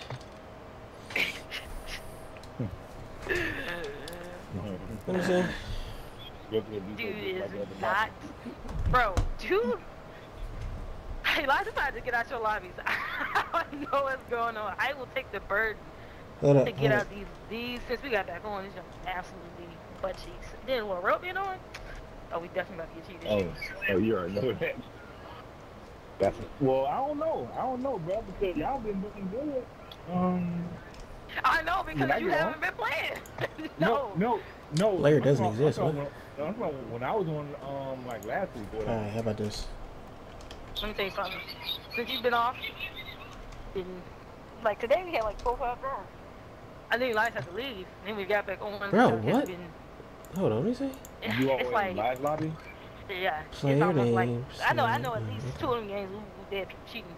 Speaker 4: Let me see.
Speaker 1: Dude is not, bro. Dude, hey, lots of times to get out your lobbies. <laughs> I don't know what's going on. I will take the burden
Speaker 4: Hold up.
Speaker 1: to
Speaker 4: Hold
Speaker 1: get out these these since we got back on. These are absolutely butt cheeks. Then what rope been on? Oh, we definitely about to get cheated.
Speaker 5: Oh, oh, you already know that. That's well, I don't know. I don't know, bro, because y'all been doing good. Um,
Speaker 1: I know because you haven't been playing. <laughs> no.
Speaker 5: no, no, no.
Speaker 4: Player doesn't
Speaker 5: talking-
Speaker 4: exist,
Speaker 5: I'm
Speaker 4: what?
Speaker 5: talking- I'm talking when I was on, um, like last week. Or whatever.
Speaker 4: Alright, how about this?
Speaker 1: Let me tell you something. Since you've been off, been, like today we had like four, five girls. I knew Elias had to leave. Then we got back on.
Speaker 4: Bro,
Speaker 1: so
Speaker 4: what?
Speaker 1: Been,
Speaker 4: Hold on, let me see. <laughs>
Speaker 5: You
Speaker 1: it's
Speaker 5: always
Speaker 1: like,
Speaker 5: live lobby?
Speaker 1: yeah,
Speaker 4: Player
Speaker 1: it's almost like
Speaker 4: names,
Speaker 1: I know, I know at least two of them games we, we dead people cheating.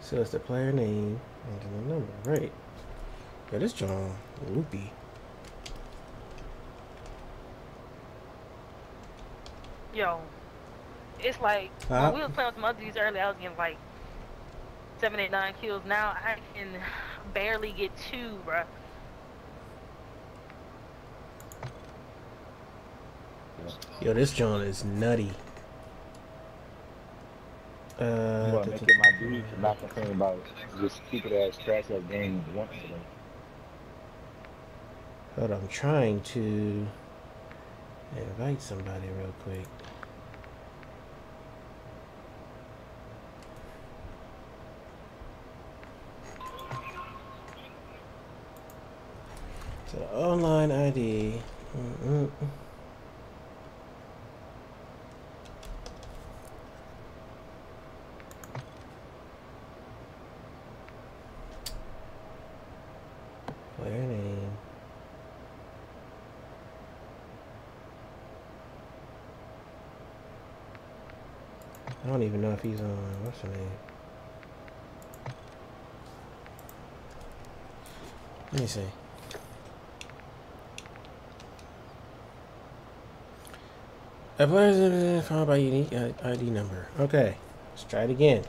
Speaker 4: So it's the player name and then the number, right? Yeah, this John loopy.
Speaker 1: Yo, it's like
Speaker 4: Huh?
Speaker 1: when we was playing with some other dudes earlier, I was getting like seven, eight, nine kills. Now I can barely get two, bruh.
Speaker 4: Yo, this John is nutty. Uh,
Speaker 5: I'm gonna make it my <laughs> duty to not complain about this stupid ass trash ass game once today.
Speaker 4: hold on, I'm trying to invite somebody real quick. So online ID. Mm-mm. Player name. I don't even know if he's on. What's her name? Let me see. A player is followed by unique uh, ID number. Okay, let's try it again.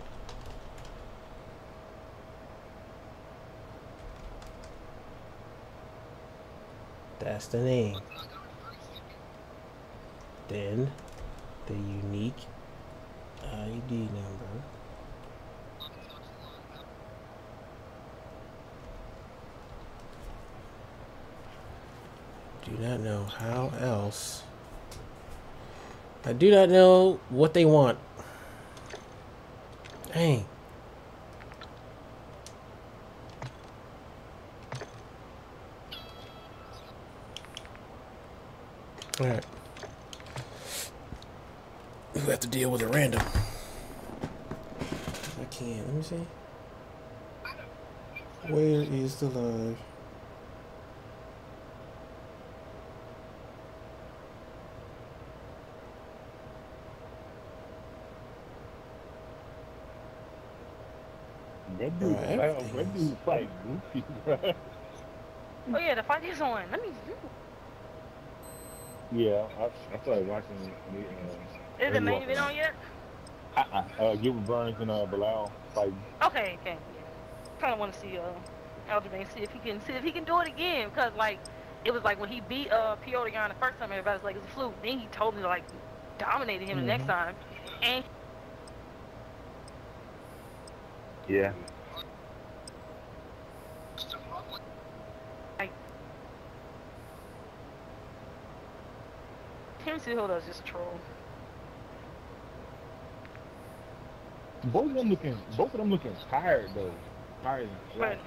Speaker 4: That's the name. Then the unique ID number. Do not know how else. I do not know what they want. Dang. Alright. We have to deal with it random. I can't. Let me see. Where is the live?
Speaker 5: That dude,
Speaker 4: Right,
Speaker 5: wow,
Speaker 4: everything
Speaker 5: that
Speaker 4: is-
Speaker 5: dude fight goofy, <laughs> bro.
Speaker 1: Oh yeah, the fight is on. Let me.
Speaker 5: Yeah, I, I started watching the, uh,
Speaker 1: Is the main event on yet?
Speaker 5: uh-uh, uh, Gilbert Burns and uh, Belal fight.
Speaker 1: Okay, okay. Kind of want to see uh, Aljamain see if he can see if he can do it again. Cause like it was like when he beat uh Petr Yan the first time, everybody was like it's a fluke. Then he totally like dominated him the next time, and
Speaker 5: Yeah.
Speaker 1: Tim Cejudo is just a troll.
Speaker 5: Both of them looking, both of them looking tired though. Tired.
Speaker 1: But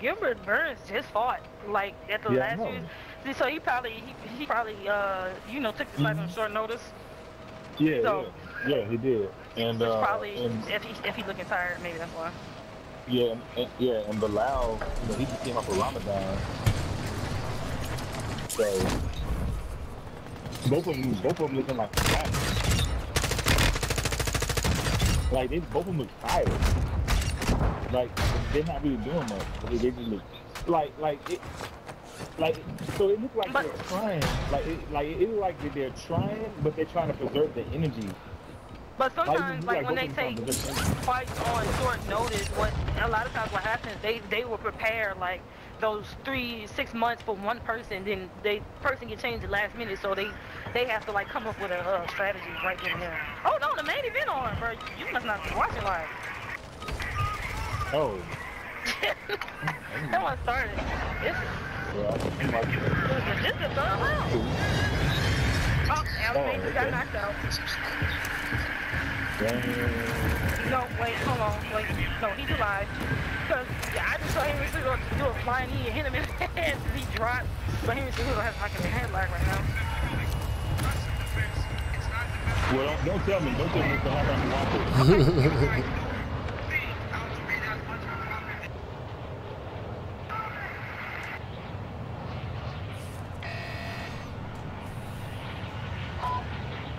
Speaker 1: Gilbert Burns just fought like at the
Speaker 5: Yeah,
Speaker 1: last few. So he probably he, he probably uh you know took the fight on
Speaker 5: Mhm.
Speaker 1: short notice.
Speaker 5: yeah,
Speaker 1: So-
Speaker 5: yeah, yeah, he did. And uh,
Speaker 1: probably
Speaker 5: and,
Speaker 1: if he if he looking tired, maybe that's why.
Speaker 5: yeah, and, and, yeah, and Belal, you know, he just came off of Ramadan. So both of them, both of them looking like. Like they both of them look tired. Like they're not really doing much. They, they just look like like it. Like so, it looked like
Speaker 1: But-
Speaker 5: they're trying. Like it, like it looked like that they're trying, but they're trying to preserve the energy.
Speaker 1: But sometimes, like
Speaker 5: like
Speaker 1: when they take
Speaker 5: them trying to preserve the energy.
Speaker 1: fights on short notice, what a lot of times what happens, they they will prepare like those three six months for one person, then they person get changed at last minute, so they they have to like come up with a uh, strategy right then and there. Oh no, the main event on, bro. You must not be watching live.
Speaker 5: Oh, <laughs>
Speaker 1: that one started. It's
Speaker 5: yeah.
Speaker 1: This is the third round. Oh, Alabama just got knocked out.
Speaker 5: dang.
Speaker 1: No, wait, hold on, wait. No, he's alive. Because yeah, I just saw Henry Cejudo do a flying knee and hit him in the <laughs> head. He dropped. But Henry Cejudo has like a head lag right now.
Speaker 5: Well, don't, don't tell me. Don't tell me what's gonna happen <laughs> after you watch it.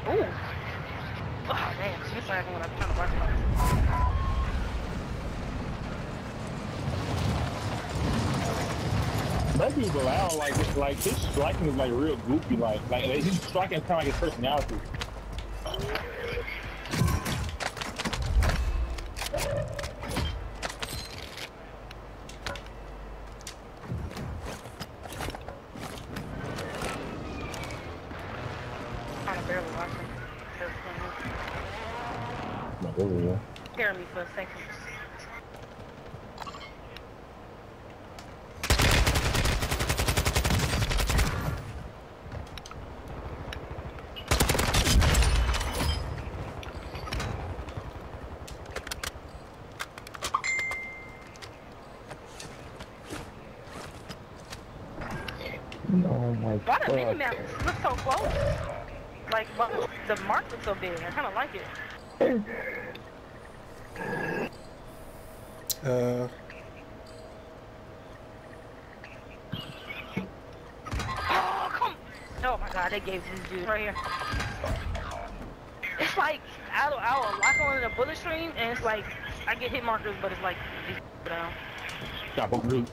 Speaker 1: Ooh. Oh, damn. This is like when I'm trying to watch it.
Speaker 5: Belal, like, like his striking is like real goofy. Like, like his striking kind of like his personality. Uh. Oh,
Speaker 1: come!
Speaker 5: Oh my
Speaker 1: god, they gave this dude right here. It's like, I will I'll lock on the bullet stream, and it's like, I get hit markers, but it's like, down.
Speaker 5: Stop a root.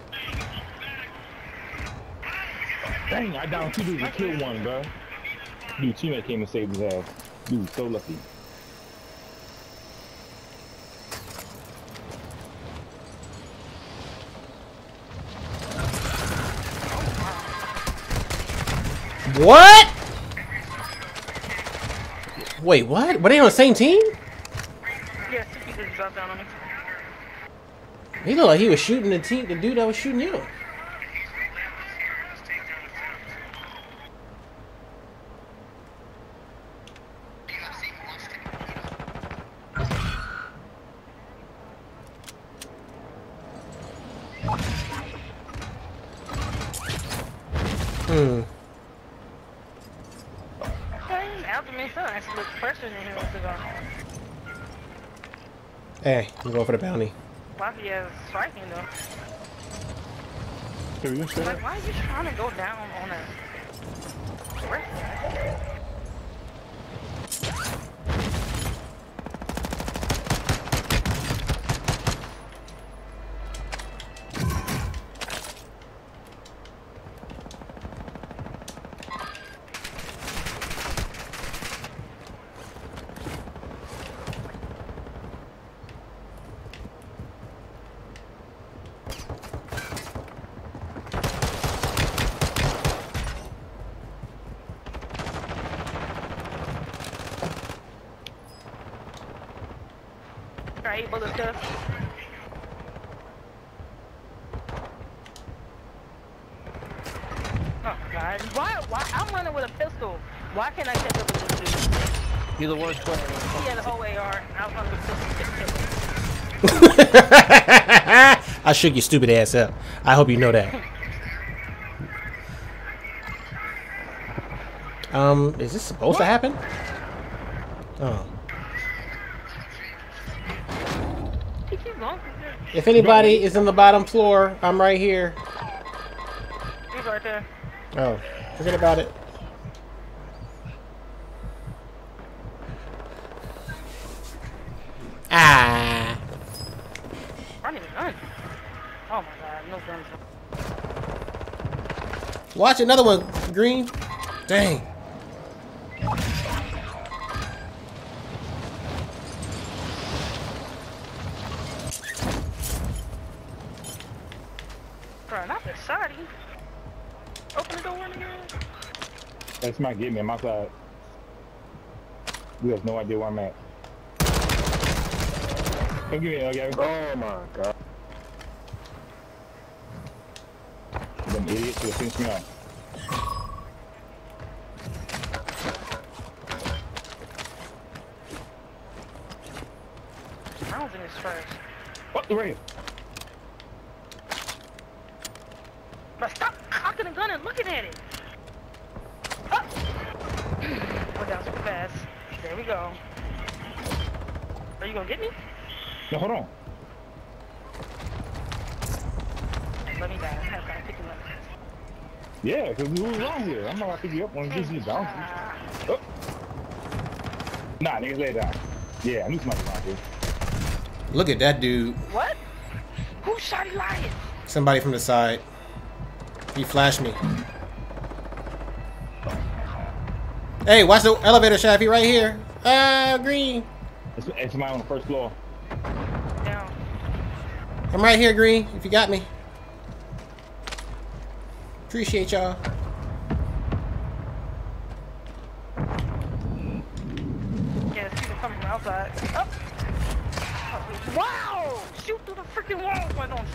Speaker 5: Dang, I downed two dudes and killed one, bro. Dude, teammate came and saved his ass. Dude, so lucky.
Speaker 4: What? Wait, what? Were they on the same team?
Speaker 1: Yeah, two people just dropped down on me.
Speaker 4: He looked like he was shooting the team, the dude that was shooting you. Hmm.
Speaker 1: Hey, after me, son, actually looked fresher than he was ago.
Speaker 4: Hey, I'm for the bounty.
Speaker 1: Lafayette has uh, striking though.
Speaker 5: Here, you straight?
Speaker 1: Like, why are you trying to go down on a rest? Right, bullet stuff. Oh god. Why why I'm running with a pistol. Why can't I catch up with this dude?
Speaker 2: You're the worst player.
Speaker 1: He had a whole AR. I was running with a pistol.
Speaker 4: I shook your stupid ass up. I hope you know that. Um, is this supposed to happen? Oh.
Speaker 1: He keeps going.
Speaker 4: If anybody is in the bottom floor, I'm right here.
Speaker 1: He's right there.
Speaker 4: Oh, forget about it. Ah.
Speaker 1: I need a gun. Oh my god, no guns.
Speaker 4: Watch another one, Green. Dang.
Speaker 1: Bro, not the shoddy. Open the door, nigga.
Speaker 5: That's might get me. I'm outside. You have no idea where I'm at. Come give me a Gavin.
Speaker 3: Oh my god.
Speaker 5: Them idiots should have finished me off.
Speaker 1: Rounds in his trash.
Speaker 5: What the rail?
Speaker 1: Bro, stop cocking the gun and looking at it. Went down so fast. There we go. Are you gonna get me?
Speaker 5: No, hold on.
Speaker 1: Let me die. I'm gonna pick him up.
Speaker 5: Yeah, because we was wrong here. I'm not gonna pick you up when it gives you bounces. Oh. Nah, niggas lay down. Yeah, I knew somebody was around here.
Speaker 4: Look at that dude.
Speaker 1: what? Who shot Elias?
Speaker 4: Somebody from the side. He flashed me. Hey, watch the elevator shaft. He right here. Ah, Green.
Speaker 5: It's, it's somebody on the first floor.
Speaker 1: Down.
Speaker 4: I'm right here, Green. If you got me. Appreciate y'all.
Speaker 1: Yeah, there's people coming from outside. Up. Oh, Wow! Shoot through the freaking wall. Why don't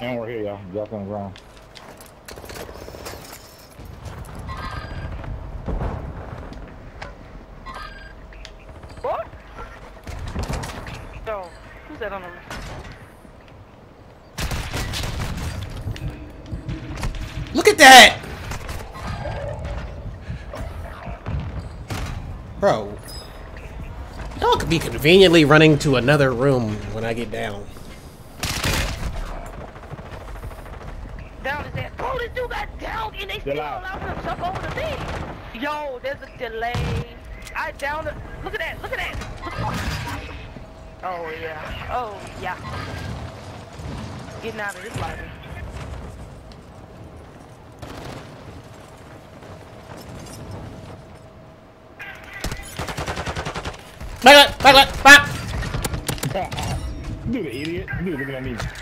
Speaker 5: And we're here, y'all. Drop on the ground.
Speaker 1: What? Yo, who's that on the
Speaker 4: Look at that! Bro. Y'all could be conveniently running to another room when I get down.
Speaker 1: Down his ass. Bro, dude got down and they still allowed him to jump over the thing. Yo, there's a delay. I down the. Look at that. Look at that. Oh, yeah. Oh, yeah. Getting out of this lobby.
Speaker 4: Back up, back up, back.
Speaker 5: Idiot. Dude, looking at me.
Speaker 1: Bruh,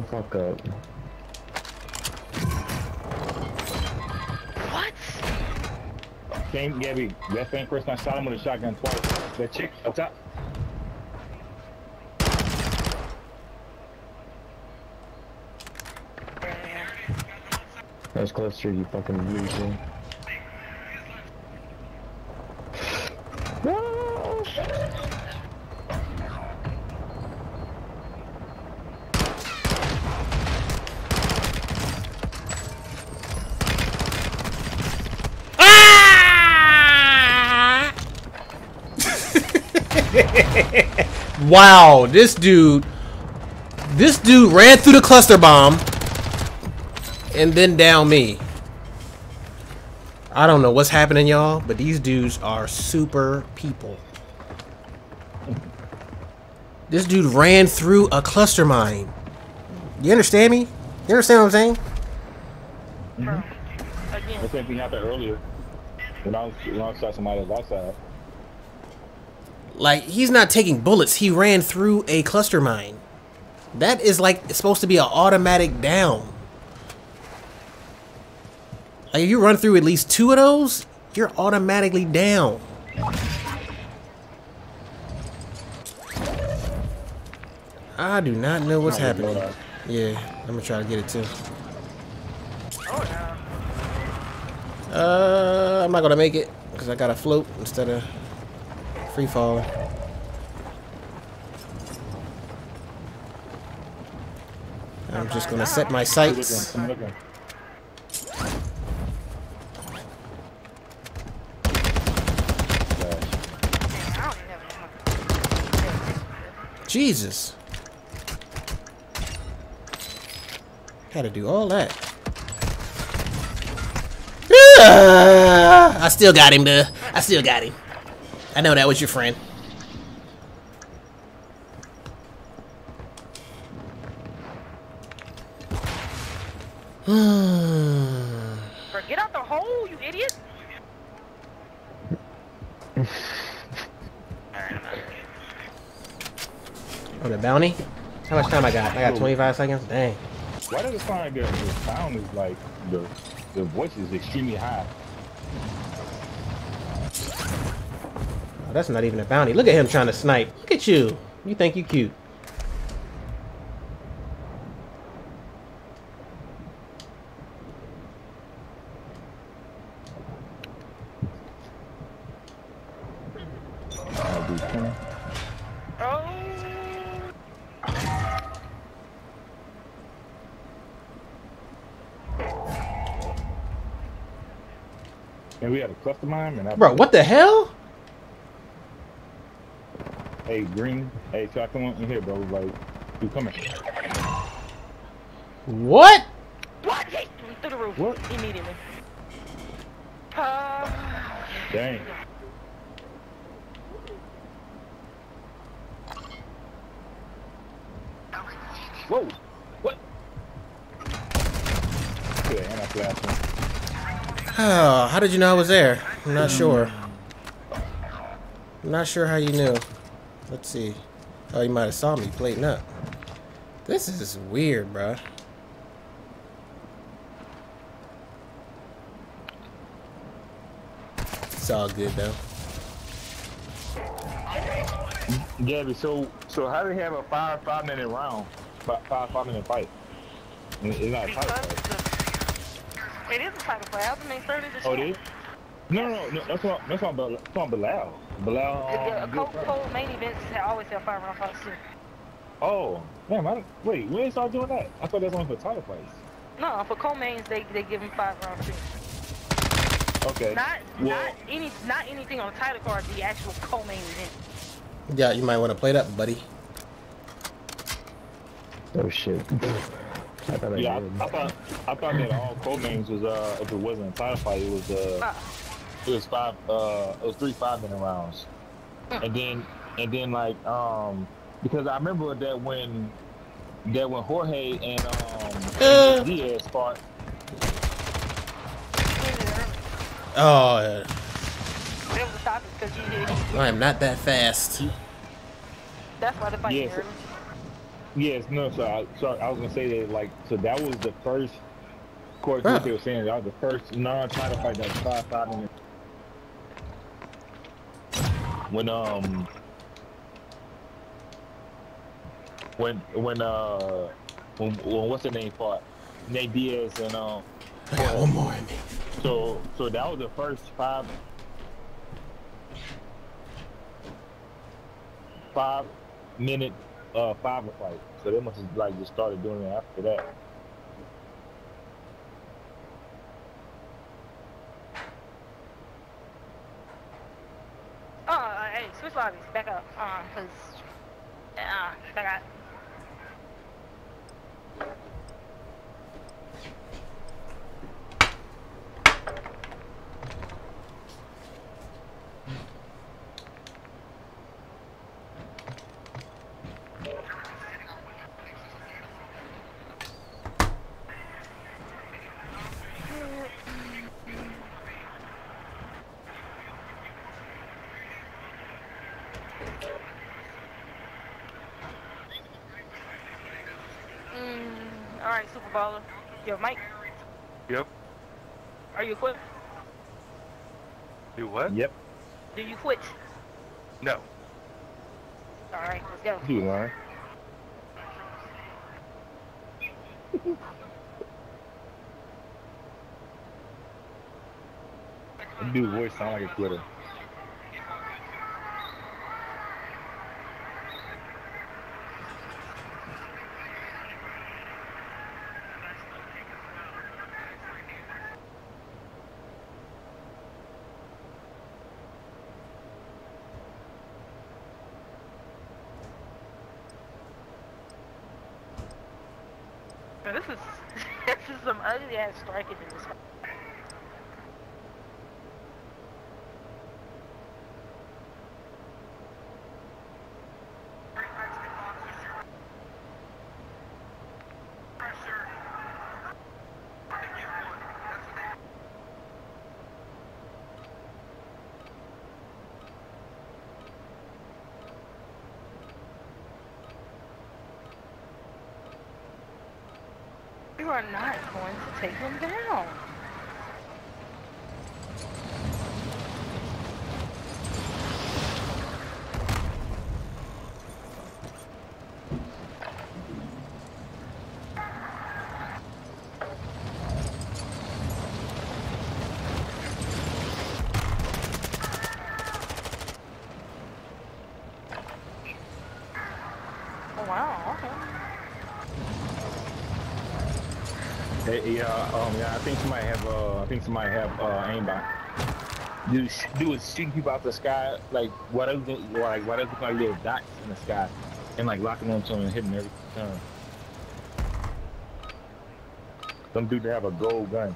Speaker 1: the
Speaker 3: fuck up.
Speaker 1: What?
Speaker 5: Same Gabby. That same person I shot him with a shotgun twice. That chick up top.
Speaker 3: That's closer, you fucking loser.
Speaker 4: Wow, this dude, this dude ran through the cluster bomb and then down me. I don't know what's happening, y'all, but these dudes are super people. This dude ran through a cluster mine. You understand me? You understand what I'm saying?
Speaker 1: Again.
Speaker 5: The same thing happened earlier. When I was when I shot somebody else outside.
Speaker 4: Like he's not taking bullets. He ran through a cluster mine. That is like supposed to be an automatic down. Like if you run through at least two of those, you're automatically down. I do not know what's happening. Yeah, I'm gonna try to get it too. Uh, I'm not gonna make it because I gotta float instead of free falling. I'm just gonna set my sights. Jesus. Had to do all that. Ah, I still got him, duh. I still got him. I know that was your friend.
Speaker 1: Bro, get out the hole, you idiot. Alright,
Speaker 4: Oh, the bounty? How much time I got? I got 25 seconds? Dang.
Speaker 5: Why does it sound like the, the sound is like the the voice is extremely high?
Speaker 4: Oh, that's not even a bounty. Look at him trying to snipe. Look at you. You think you cute.
Speaker 5: I'll be ten. And we had a cluster mine, and I
Speaker 4: Bro, what the hell?
Speaker 5: Hey, green. Hey, try come on in here, bro. Like, you coming?
Speaker 4: What?
Speaker 1: What? Hey, through the roof.
Speaker 5: What?
Speaker 1: Immediately. Uh, <sighs>
Speaker 5: Dang. Whoa! What? Yeah, and I flashed him.
Speaker 4: Oh, how did you know I was there? I'm not sure. I'm not sure how you knew. Let's see. Oh, you might have saw me plating up. This is weird, bruh. It's all good though.
Speaker 5: Gabby, so so how do they have a five five minute round? five, five, five minute fight. And It's not a title
Speaker 1: Because
Speaker 5: fight.
Speaker 1: it is a title fight. I was main third is a
Speaker 5: Oh, it is? No, no, no, that's what, that's what, Bel- that's what Belal. Belal,
Speaker 1: The,
Speaker 5: um,
Speaker 1: the
Speaker 5: good
Speaker 1: co-
Speaker 5: friend.
Speaker 1: co main events have always have five round fights too.
Speaker 5: Oh, damn, I, wait, when did they start doing that? I thought that was only for title fights.
Speaker 1: No, for co-mains they they give them five rounds too.
Speaker 5: Okay.
Speaker 1: Not
Speaker 5: Well-
Speaker 1: not any not anything on the title card. The actual co-main event.
Speaker 4: Yeah, you might want to play that, buddy.
Speaker 3: Oh shit. <laughs> I thought I
Speaker 5: Yeah. I, I thought I thought that all co-mains was uh if it wasn't a title fight, it was uh
Speaker 1: Uh,
Speaker 5: it was five uh it was three five minute rounds, and then and then like um because I remember that when that when Jorge and um <laughs>
Speaker 4: Uh.
Speaker 5: Diaz fought
Speaker 4: Oh, yeah.
Speaker 1: It was a topic because you did.
Speaker 4: I am not that fast.
Speaker 1: That's why the fight
Speaker 5: Yes.
Speaker 1: early.
Speaker 5: yes no so I, so I was gonna say that like so that was the first of course
Speaker 4: Huh.
Speaker 5: what they were saying that was the first non-title fight that was five five minutes when um when when uh when, when what's the name fought? Nate Diaz and um
Speaker 4: I got one more in me.
Speaker 5: so so that was the first five five minute uh five fight. So they must have like just started doing it after that
Speaker 1: Oh, uh, hey, switch lobbies, back up, uh, cause, uh, back up. Mm, all right, Super Bowler. Yo, Mike,
Speaker 7: Yep.
Speaker 1: are you equipped?
Speaker 7: Do what?
Speaker 5: yep
Speaker 1: Do you quit?
Speaker 7: No.
Speaker 1: All right, let's go.
Speaker 5: you lying <laughs> That dude's voice sound like a quitter.
Speaker 1: Man, This is this is some ugly ass striking in this. You are not take him down. Oh wow, okay.
Speaker 5: Hey, yeah, um, yeah, I think somebody have, uh, I think somebody have uh, aimbot. Sh- dude was shooting people out the sky, like what whatever, like what whatever, like little dots in the sky, and like locking onto them and hitting every time. Some dude that have a gold gun.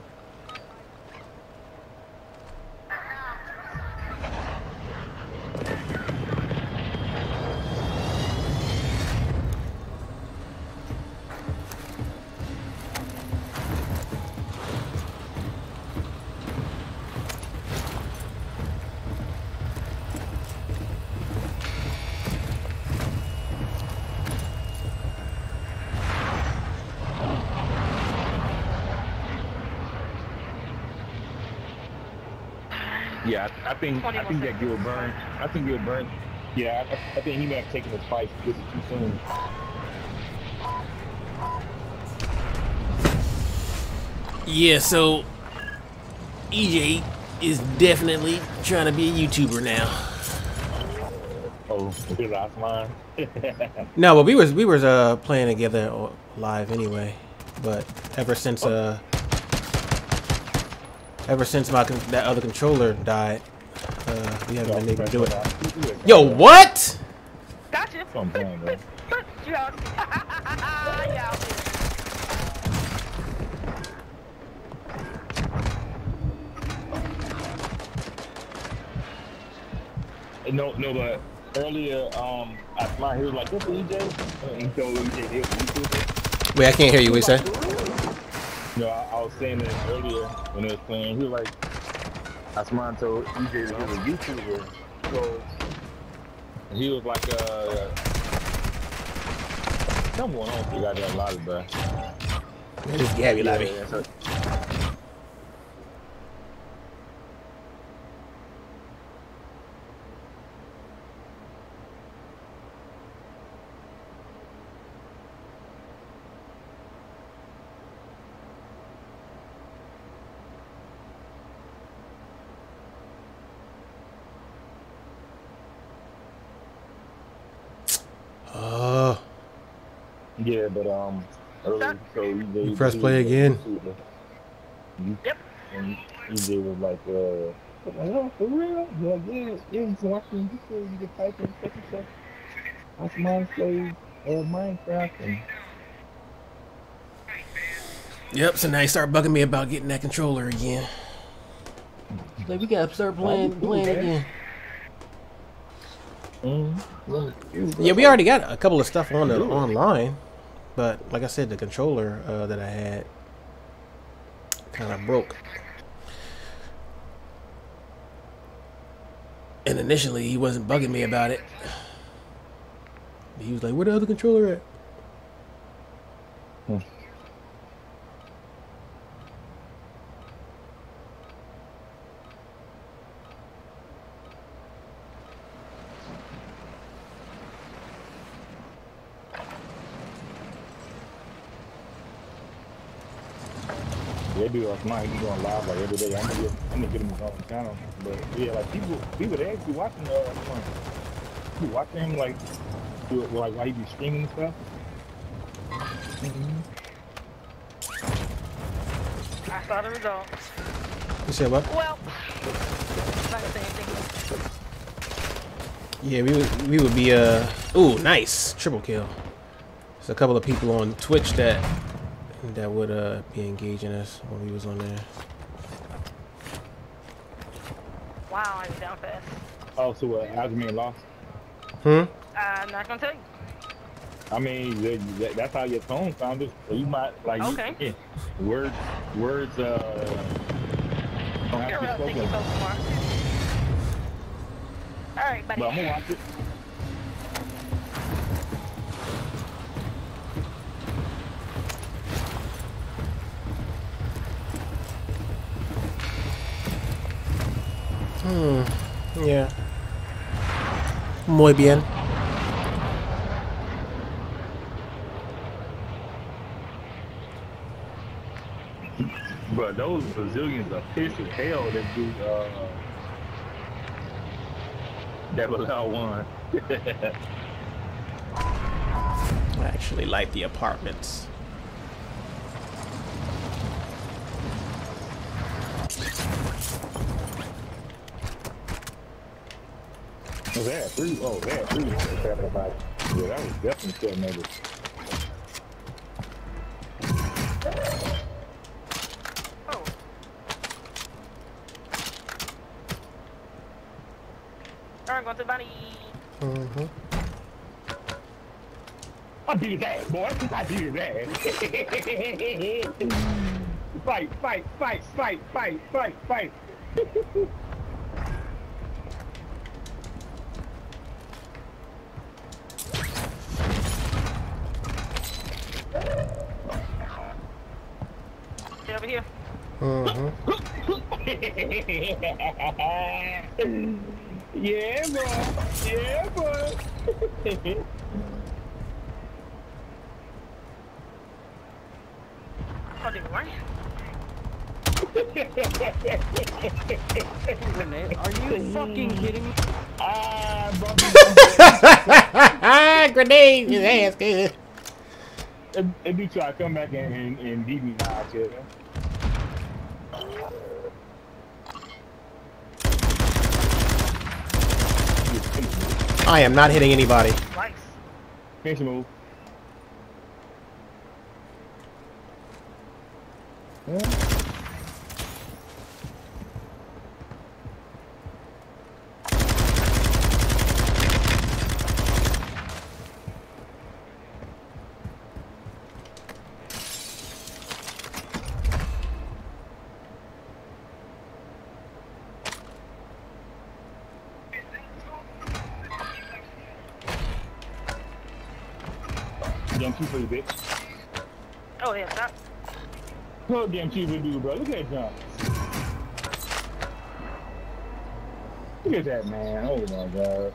Speaker 5: Yeah, I, I think I
Speaker 1: 21
Speaker 5: think that Gil Burn. I think Gil Burn. Yeah, I, I think he may have taken the fight a little too soon.
Speaker 4: Yeah, so EJ is definitely trying to be a YouTuber now.
Speaker 5: Oh, we lost mine. <laughs>
Speaker 4: No, but we was we was uh playing together live anyway. But ever since uh ever since my con- that other controller died, uh we haven't been able to do it. Yo, what?
Speaker 1: Gotcha.
Speaker 5: I'm playing, bro.
Speaker 1: you out. you out here.
Speaker 5: No, no, but earlier, um, I my he was like, "What's EJ?" And he told EJ he was.
Speaker 4: Wait, I can't hear you. What you say?
Speaker 5: No, I, I was saying it earlier when they was playing. He was like, Asman told EJ that he was a YouTuber. So he was like, uh, something going on. You got that lobby, bro.
Speaker 4: Is Gabby Lobby.
Speaker 5: Yeah, Yeah, but um, earlier, so EJ.
Speaker 4: You press play again.
Speaker 1: Yep.
Speaker 5: And EJ was like, uh, oh, for real? He's like, yeah, yeah, he's watching YouTube, you can type in such and such. Asman plays uh, Minecraft and
Speaker 4: yep. So now you start bugging me about getting that controller again. Like we gotta start playing playing again.
Speaker 5: Mm-hmm.
Speaker 4: Yeah, we already got a couple of stuff on the online, but like I said, the controller uh, that I had kind of broke. And initially, he wasn't bugging me about it. He was like, "Where the other controller at?"
Speaker 5: Yeah, dude, that's mine. He's going live like every day. I'm gonna get, I'm gonna get him on the channel. But yeah, like people, people they actually watching uh, Asman. You watching him like, do it, like while he be streaming and stuff.
Speaker 1: I saw the result.
Speaker 4: You said what?
Speaker 1: Well, not gonna say anything.
Speaker 4: Yeah, we would we would be uh ooh nice triple kill. There's a couple of people on Twitch that that would uh be engaging us when we was on there.
Speaker 1: Wow, I was down fast.
Speaker 5: Oh, so what? uh, Asman lost.
Speaker 4: Hmm.
Speaker 1: I'm not gonna tell you.
Speaker 5: I mean, that, that, that's how your tone sounded. So you might like you- yeah, words, words. Uh, don't have to be spoken.
Speaker 1: All right, buddy.
Speaker 5: But I'm gonna watch it.
Speaker 4: Muy bien.
Speaker 5: But those Brazilians are pissed as hell that do uh that allow one. <laughs>
Speaker 4: I actually like the apartments.
Speaker 5: Oh, they had three. Oh, they had three. Talking about it. Yeah, that was definitely still maybe.
Speaker 1: Oh. Right, going to bunny.
Speaker 4: Mm-hmm.
Speaker 5: I beat his ass, boy. I beat his <laughs> ass. fight, fight, fight, fight, fight, fight, fight. <laughs>
Speaker 1: Stay over here.
Speaker 4: Mm-hmm. <laughs>
Speaker 5: yeah, boy. Yeah, boy.
Speaker 1: somebody ran.
Speaker 2: Are you fucking kidding me?
Speaker 5: Ah, bro. <laughs>
Speaker 4: Grenade, his ass good.
Speaker 5: if, if you try to come back and, and, and beat me, nah, chill.
Speaker 4: I am not hitting anybody.
Speaker 1: Nice.
Speaker 5: Finish your move. Damn
Speaker 1: Oh,
Speaker 5: damn two for you, bro. Look at that jump. Look at that, man. Oh my god.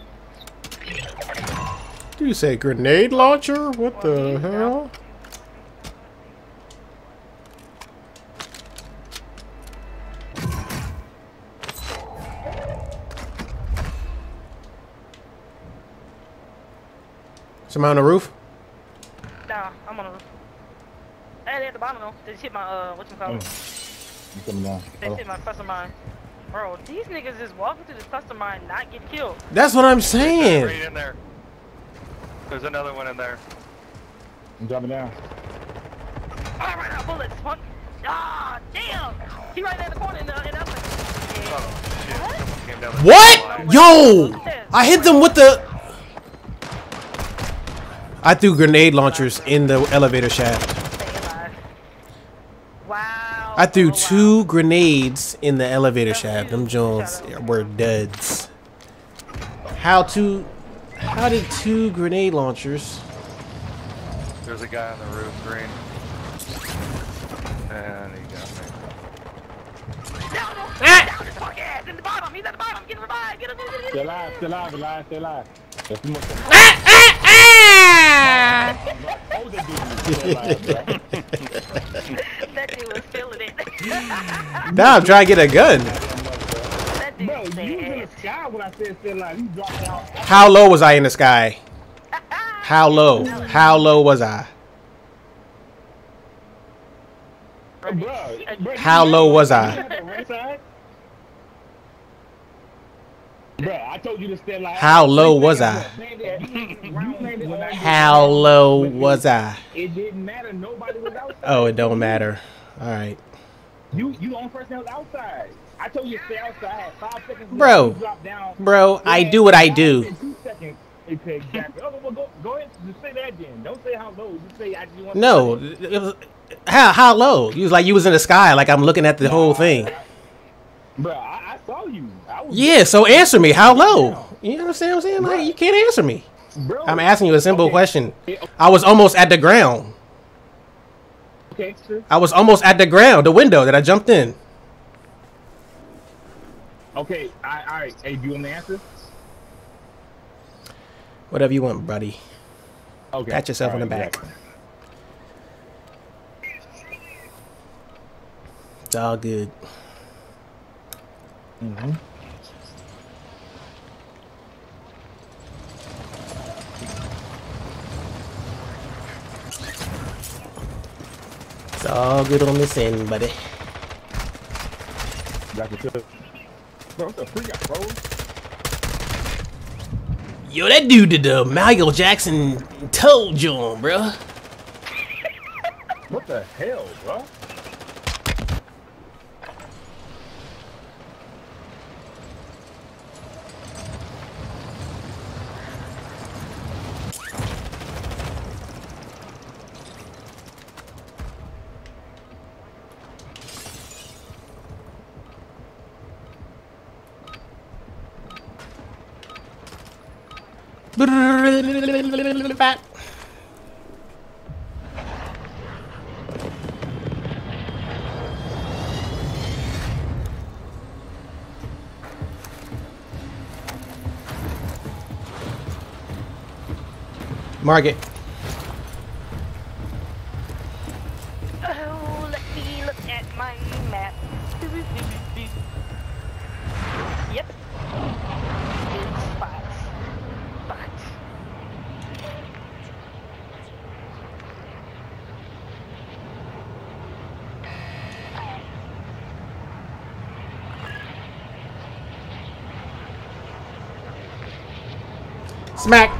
Speaker 4: Do you say grenade launcher? What the hell? Somebody on the roof?
Speaker 1: nah, I'm on the roof. Hey, they at the bottom though. They just hit my uh, what you call it?
Speaker 5: You coming down.
Speaker 1: They hit my custom mine. Bro, these niggas just walking through this custom mine, not get killed.
Speaker 4: That's what I'm saying.
Speaker 7: Right in there. There's another one in there.
Speaker 5: I'm dropping down.
Speaker 1: I ran out bullets, punk. Ah, damn. He right there in the corner in the, in the other.
Speaker 7: Oh, shit. Someone came down the
Speaker 4: What? Yo! I hit them with the. I threw grenade launchers in the elevator shaft.
Speaker 1: Stay alive. Wow.
Speaker 4: I threw
Speaker 1: Oh, wow.
Speaker 4: two grenades in the elevator shaft. Them Jones were duds. How to? How did two grenade launchers?
Speaker 7: There's a guy on the roof, green. And he got me.
Speaker 1: Down, down,
Speaker 4: Ah!
Speaker 1: down his fuck ass in the bottom. He's at the bottom. Get revived. Get him. Get him,
Speaker 5: Stay alive, stay alive, alive, stay alive. There's too much.
Speaker 4: Ah, ah, ah! <laughs> <laughs>
Speaker 5: That dude is stay alive, bro.
Speaker 1: That dude was feeling it. <laughs>
Speaker 4: Now I'm trying to get a gun.
Speaker 5: Bro, you was in the sky when I said stay alive. You dropped down.
Speaker 4: How low was I in the sky? <laughs> How low? How low was I?
Speaker 5: Bro, bro,
Speaker 4: How low was I?
Speaker 5: at the right side? Bro, I told you to stay alive.
Speaker 4: How low was I?
Speaker 5: You landed when I-
Speaker 4: How low was I?
Speaker 5: It didn't matter. Nobody was outside.
Speaker 4: Oh, it don't matter. All right.
Speaker 5: You you the only person that was outside. I told you to stay outside. Five seconds.
Speaker 4: Bro.
Speaker 5: You down.
Speaker 4: Bro, I do what I do.
Speaker 5: and Two seconds. Okay, exactly. Oh, well, go, go ahead. Just say that then. Don't say how low. Just say I just want.
Speaker 4: No, it was, how how low? You was like you was in the sky, like I'm looking at the whole thing.
Speaker 5: Bro, I, I saw you.
Speaker 4: Yeah, so answer me. How low? You know what I'm saying? I'm saying like you can't answer me.
Speaker 5: Bro,
Speaker 4: I'm asking you a simple
Speaker 5: Okay.
Speaker 4: question. I was almost at the ground.
Speaker 5: Okay, sir.
Speaker 4: I was almost at the ground, the window that I jumped in.
Speaker 5: Okay, I, all right. Hey, do you want the answer?
Speaker 4: Whatever you want, buddy.
Speaker 5: Okay.
Speaker 4: Pat yourself on the
Speaker 5: All right,
Speaker 4: back. It's all good.
Speaker 5: Mm-hmm.
Speaker 4: It's all good on this end, buddy.
Speaker 5: Got the tip. Bro, what the freak, bro?
Speaker 4: Yo, that dude did the Michael Jackson toe joint, bro.
Speaker 5: What the hell, bro?
Speaker 4: Market.
Speaker 1: Oh,
Speaker 4: Smack.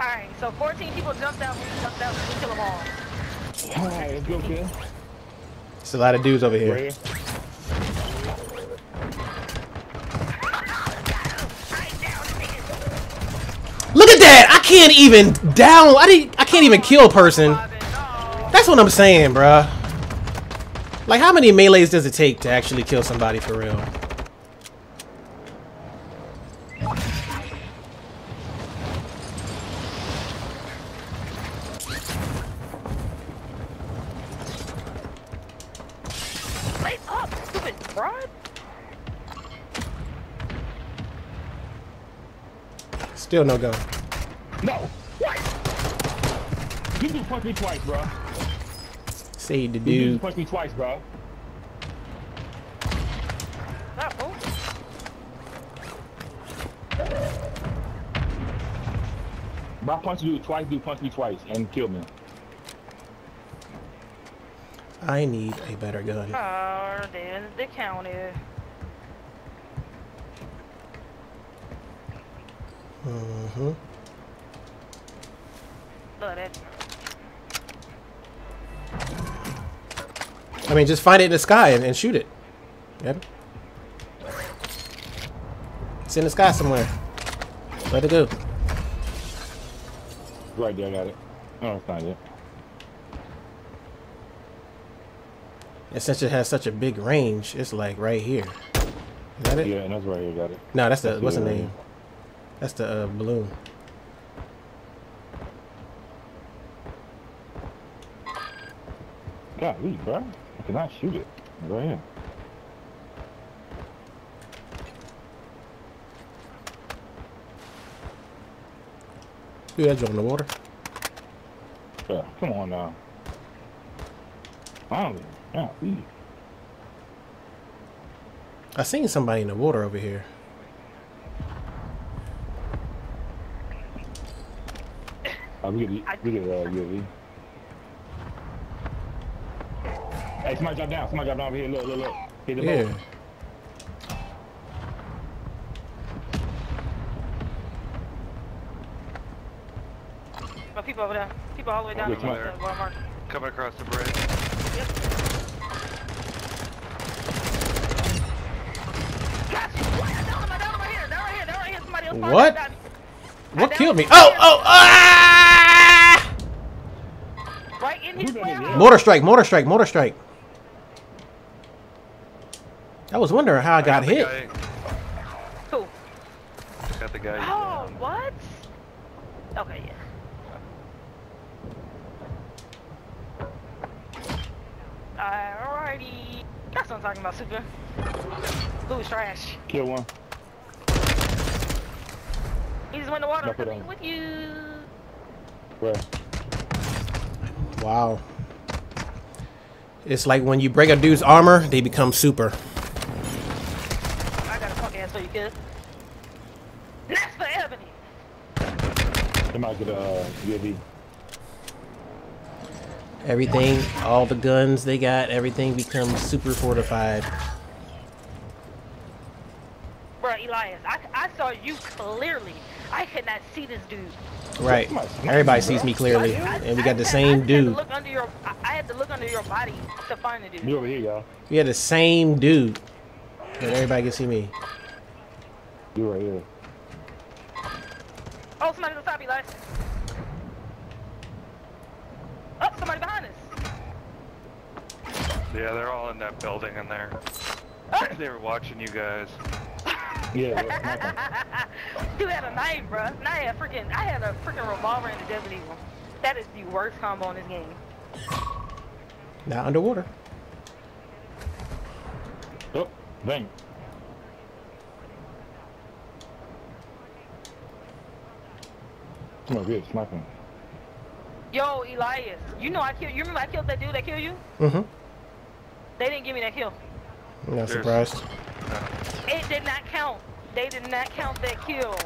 Speaker 1: Alright, so 14 people jumped out. We jumped out. We kill them all.
Speaker 5: Alright, let's go, kill.
Speaker 4: It's a lot of dudes over here.
Speaker 5: here.
Speaker 4: Look at that! I can't even down. I didn't. I can't even kill a person. That's what I'm saying, bruh. Like, how many melees does it take to actually kill somebody for real? Still no go.
Speaker 5: No! What? You just punched me twice, bro.
Speaker 4: Say the
Speaker 5: You
Speaker 4: dude.
Speaker 5: just punched me twice, bro.
Speaker 1: Stop, fool.
Speaker 5: Bro, I punched you twice, dude punched me twice and killed me.
Speaker 4: I need a better gun.
Speaker 1: Ah, oh, there's the counter. Look at that.
Speaker 4: I mean, just find it in the sky and, and shoot it. It? It's in the sky somewhere. Let it go.
Speaker 5: Right there, I got it. No, it's not it.
Speaker 4: And since it has such a big range, it's like right here. Is that it?
Speaker 5: Yeah, and that's right here, got it.
Speaker 4: No, that's the
Speaker 5: That's
Speaker 4: what's the name? That's the uh, balloon.
Speaker 5: Golly, bro. I cannot shoot it. Right here.
Speaker 4: Dude, that joint in the water.
Speaker 5: Yeah, come on now. Finally. Yeah, please.
Speaker 4: I seen somebody in the water over here.
Speaker 5: We get, we get, uh, UAV. Hey, somebody drop down. Somebody drop down over here. Look, look, look. Hit the
Speaker 4: Yeah.
Speaker 5: boat.
Speaker 1: Oh, people over there. People all the way down
Speaker 5: Which
Speaker 1: there.
Speaker 5: one?
Speaker 1: Walmart.
Speaker 7: Coming across the bridge.
Speaker 4: What? What killed me? Oh, oh, ah! Mortar strike, mortar strike, mortar strike. I was wondering how I got
Speaker 7: the
Speaker 4: hit.
Speaker 7: guy-
Speaker 1: Who?
Speaker 7: Got the guy.
Speaker 1: Oh, what? Okay, yeah. Alrighty. That's what I'm talking about, Super. Blue's trash.
Speaker 5: Kill one.
Speaker 1: He's in the water. Coming with you.
Speaker 5: Where?
Speaker 4: Wow. It's like when you break a dude's armor, they become super.
Speaker 1: I got a punk ass so you could. That's for Ebony.
Speaker 5: They might get a uh, UAV.
Speaker 4: Everything, all the guns they got, everything becomes super fortified.
Speaker 1: Bruh, Elias, I, I saw you clearly. I could not see this dude.
Speaker 4: Right. Everybody sees me clearly,
Speaker 1: I- I-
Speaker 4: and we got the same dude.
Speaker 1: look under your, I, I had to look under your body to find the dude.
Speaker 5: You over here, y'all.
Speaker 4: We had the same dude, but everybody can see me.
Speaker 5: You right here.
Speaker 1: Oh, somebody's on top, Elias. Oh, somebody behind us.
Speaker 7: Yeah, they're all in that building in there.
Speaker 1: Oh,
Speaker 7: They were watching you guys.
Speaker 5: Yeah, that's nothing.
Speaker 1: dude had a knife, bro. And I had a freaking, I had a freaking revolver in the Desert Eagle. That is the worst combo in this game.
Speaker 4: Now underwater.
Speaker 5: Oh, dang. Come over here, sniping.
Speaker 1: Yo, Elias, you know I killed, you remember I killed that dude that killed you?
Speaker 4: Mm-hmm.
Speaker 1: They didn't give me that kill.
Speaker 4: Not
Speaker 7: There's-
Speaker 4: surprised.
Speaker 1: It did not count. They did not count that kill.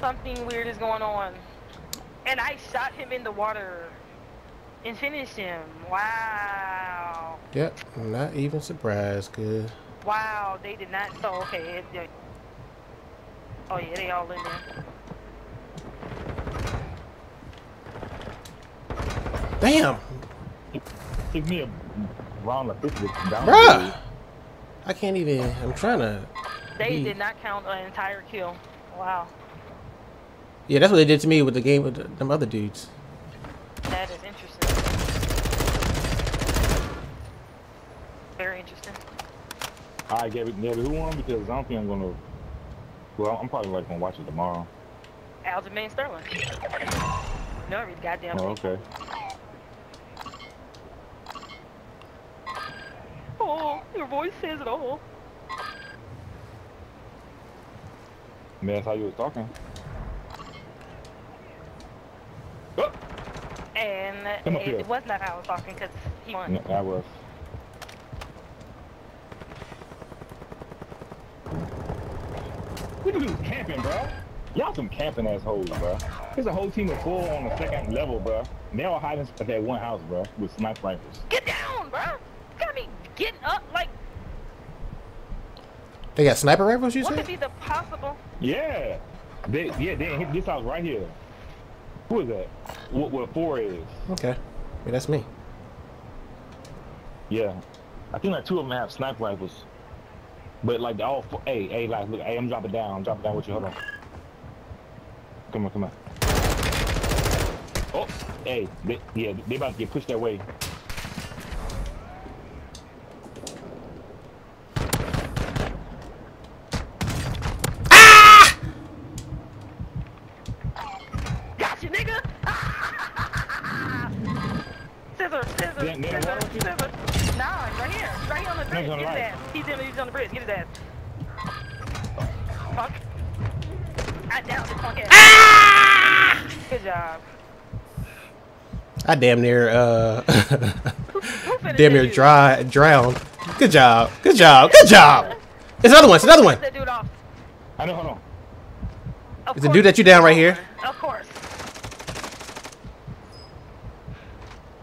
Speaker 1: Something weird is going on. And I shot him in the water and finished him. Wow.
Speaker 4: Yep, not even surprised, Good.
Speaker 1: Wow, they did not. So, okay. It, it- Oh yeah, they all in there.
Speaker 4: Damn,
Speaker 5: Took me a round of 50 down.
Speaker 4: bruh. I can't even. I'm trying to.
Speaker 1: They
Speaker 4: Ye-
Speaker 1: did not count an entire kill. Wow,
Speaker 4: Yeah, that's what they did to me with the game with the, them other dudes.
Speaker 1: that is interesting. Very interesting.
Speaker 5: I gave it Gabby, who won? Because I don't think I'm gonna. Well, I'm probably like gonna watch it tomorrow.
Speaker 1: Aljamain Sterling. No, I read goddamn.
Speaker 5: Oh, okay.
Speaker 1: Oh, your voice says it all.
Speaker 5: Man, that's how you was talking. Oh,
Speaker 1: And
Speaker 5: Come up
Speaker 1: it,
Speaker 5: here.
Speaker 1: was not how I was talking because he won.
Speaker 5: no, I was. What you do camping, bro? Y'all some camping assholes, bro. There's a whole team of four on the second level, bro. And they all hiding at that one house, bro, with sniper rifles.
Speaker 1: Get down, bro. Got me getting up. Like,
Speaker 4: They got sniper rifles, you
Speaker 1: what could be the possible?
Speaker 5: Yeah. They, yeah, they hit this house right here. Who is that? What, what four is?
Speaker 4: Okay, yeah, that's me.
Speaker 5: Yeah. I think like two of them have sniper rifles. But like they all four, hey, hey, like look, hey, I'm dropping down. I'm dropping down with you. Hold on. Come on, come on. Oh, hey, they, yeah, they about to get pushed that way.
Speaker 1: Gotcha, nigga. Scissor, scissor,
Speaker 5: They- they
Speaker 1: scissor, scissor. Nah, he's right here. He's right here on the bridge. Get his ass. He's in. He's on the bridge. Get his ass. Fuck. I downed this punk ass. Good job.
Speaker 4: I damn near uh,
Speaker 1: Who <laughs> finished
Speaker 4: damn near dry drowned. Good job, good job, good job. It's another one. It's another one.
Speaker 1: That dude off.
Speaker 5: I know, hold on.
Speaker 4: It's the dude that you down right here.
Speaker 1: Of course.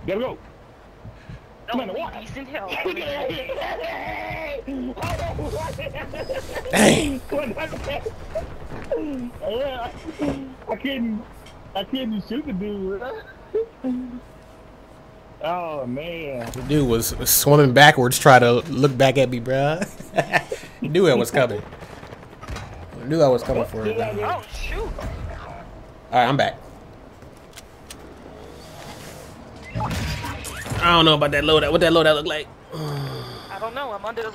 Speaker 5: Gotta go. Come on,
Speaker 1: Only
Speaker 5: what?
Speaker 1: decent <laughs> help.
Speaker 4: Dang.
Speaker 5: Uh, I couldn't, I couldn't shoot the dude. Oh man.
Speaker 4: The dude was swimming backwards, trying to look back at me, bruh. <laughs> he knew I was coming. I knew I was coming for it. All
Speaker 1: Oh shoot.
Speaker 4: All right, I'm back. I don't know about that loadout. What that loadout look like?
Speaker 1: I don't know. I'm under the.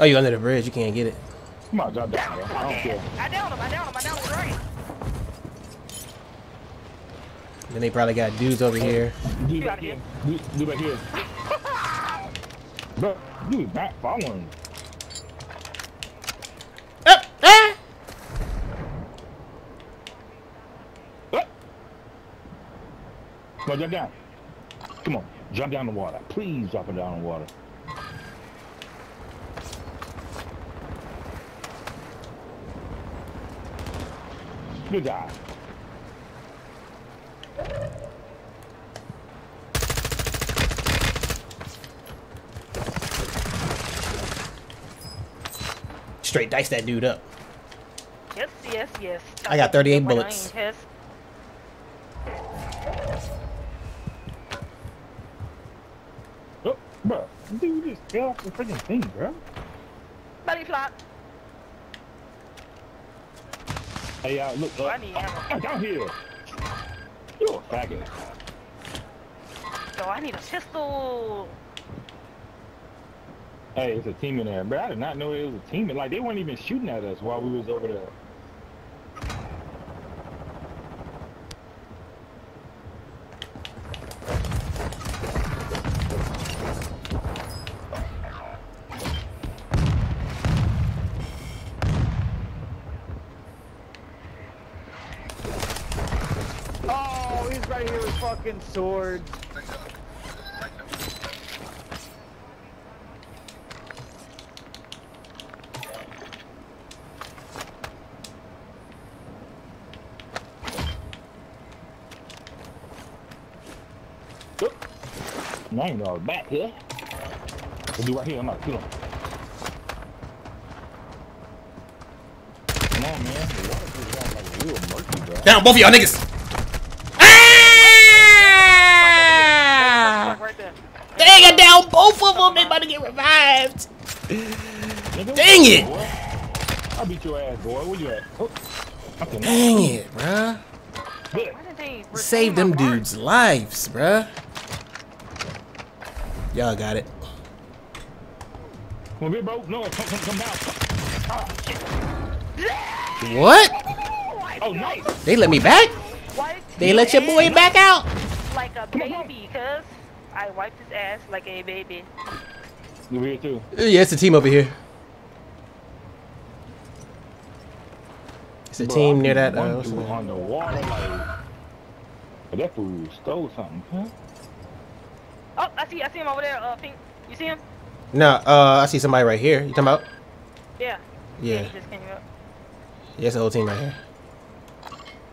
Speaker 4: Oh, you under the bridge. You can't get it.
Speaker 5: Come on, drop down, bro. I don't care.
Speaker 1: I downed him. I downed him. I downed him right.
Speaker 4: Then they probably got dudes over here.
Speaker 5: Dude back here.
Speaker 1: here.
Speaker 5: Dude, dude back here. <laughs> Bro, dude, back following.
Speaker 4: Up, ah!
Speaker 5: Up. Come jump down. Come on, jump down the water. Please drop it down the water. Good job.
Speaker 4: Straight dice that dude up.
Speaker 1: Yes, yes, yes.
Speaker 4: I got 38 bullets.
Speaker 1: Yes.
Speaker 5: Oh, bro, dude just fell off the freaking thing, bro.
Speaker 1: Belly flop.
Speaker 5: Hey, uh, look,
Speaker 1: I need ammo.
Speaker 5: oh, down here. You a faggot.
Speaker 1: So I need a pistol.
Speaker 5: Hey, it's a team in there, bro. I did not know it was a team. Like they weren't even shooting at us while we was over there.
Speaker 8: Fucking swords.
Speaker 5: Now you know I was back here. We'll do right here. I'm not kill him. Come on, man. The water just like real murky, bro.
Speaker 4: Down, both of y'all niggas. Ah!
Speaker 1: Fuck right there.
Speaker 4: Dang it, down both of them. They about to get revived. Dang it.
Speaker 5: I'll beat your ass, boy. Where you at? Oh, okay,
Speaker 4: Dang it, bruh.
Speaker 1: Why did they retain
Speaker 4: Save them dudes' lives, bruh. Y'all got it.
Speaker 5: Come here, bro. No, come, come, come down.
Speaker 4: What?
Speaker 5: Oh, nice.
Speaker 4: They let me back?
Speaker 1: Wipe
Speaker 4: They let your boy back out?
Speaker 1: like a baby, cuz I wiped his ass like a baby.
Speaker 5: You here too?
Speaker 4: Yeah, it's a team over here. It's a
Speaker 5: Bro,
Speaker 4: team near that.
Speaker 5: one
Speaker 4: Uh,
Speaker 5: dude on the water, like. That fool stole something, huh?
Speaker 1: Oh, I see, I see him over there. Uh, pink. You see him?
Speaker 4: no, uh, I see somebody right here. You talking about?
Speaker 1: Yeah.
Speaker 4: Yeah,
Speaker 1: He just came up.
Speaker 4: yeah, it's the whole team right here.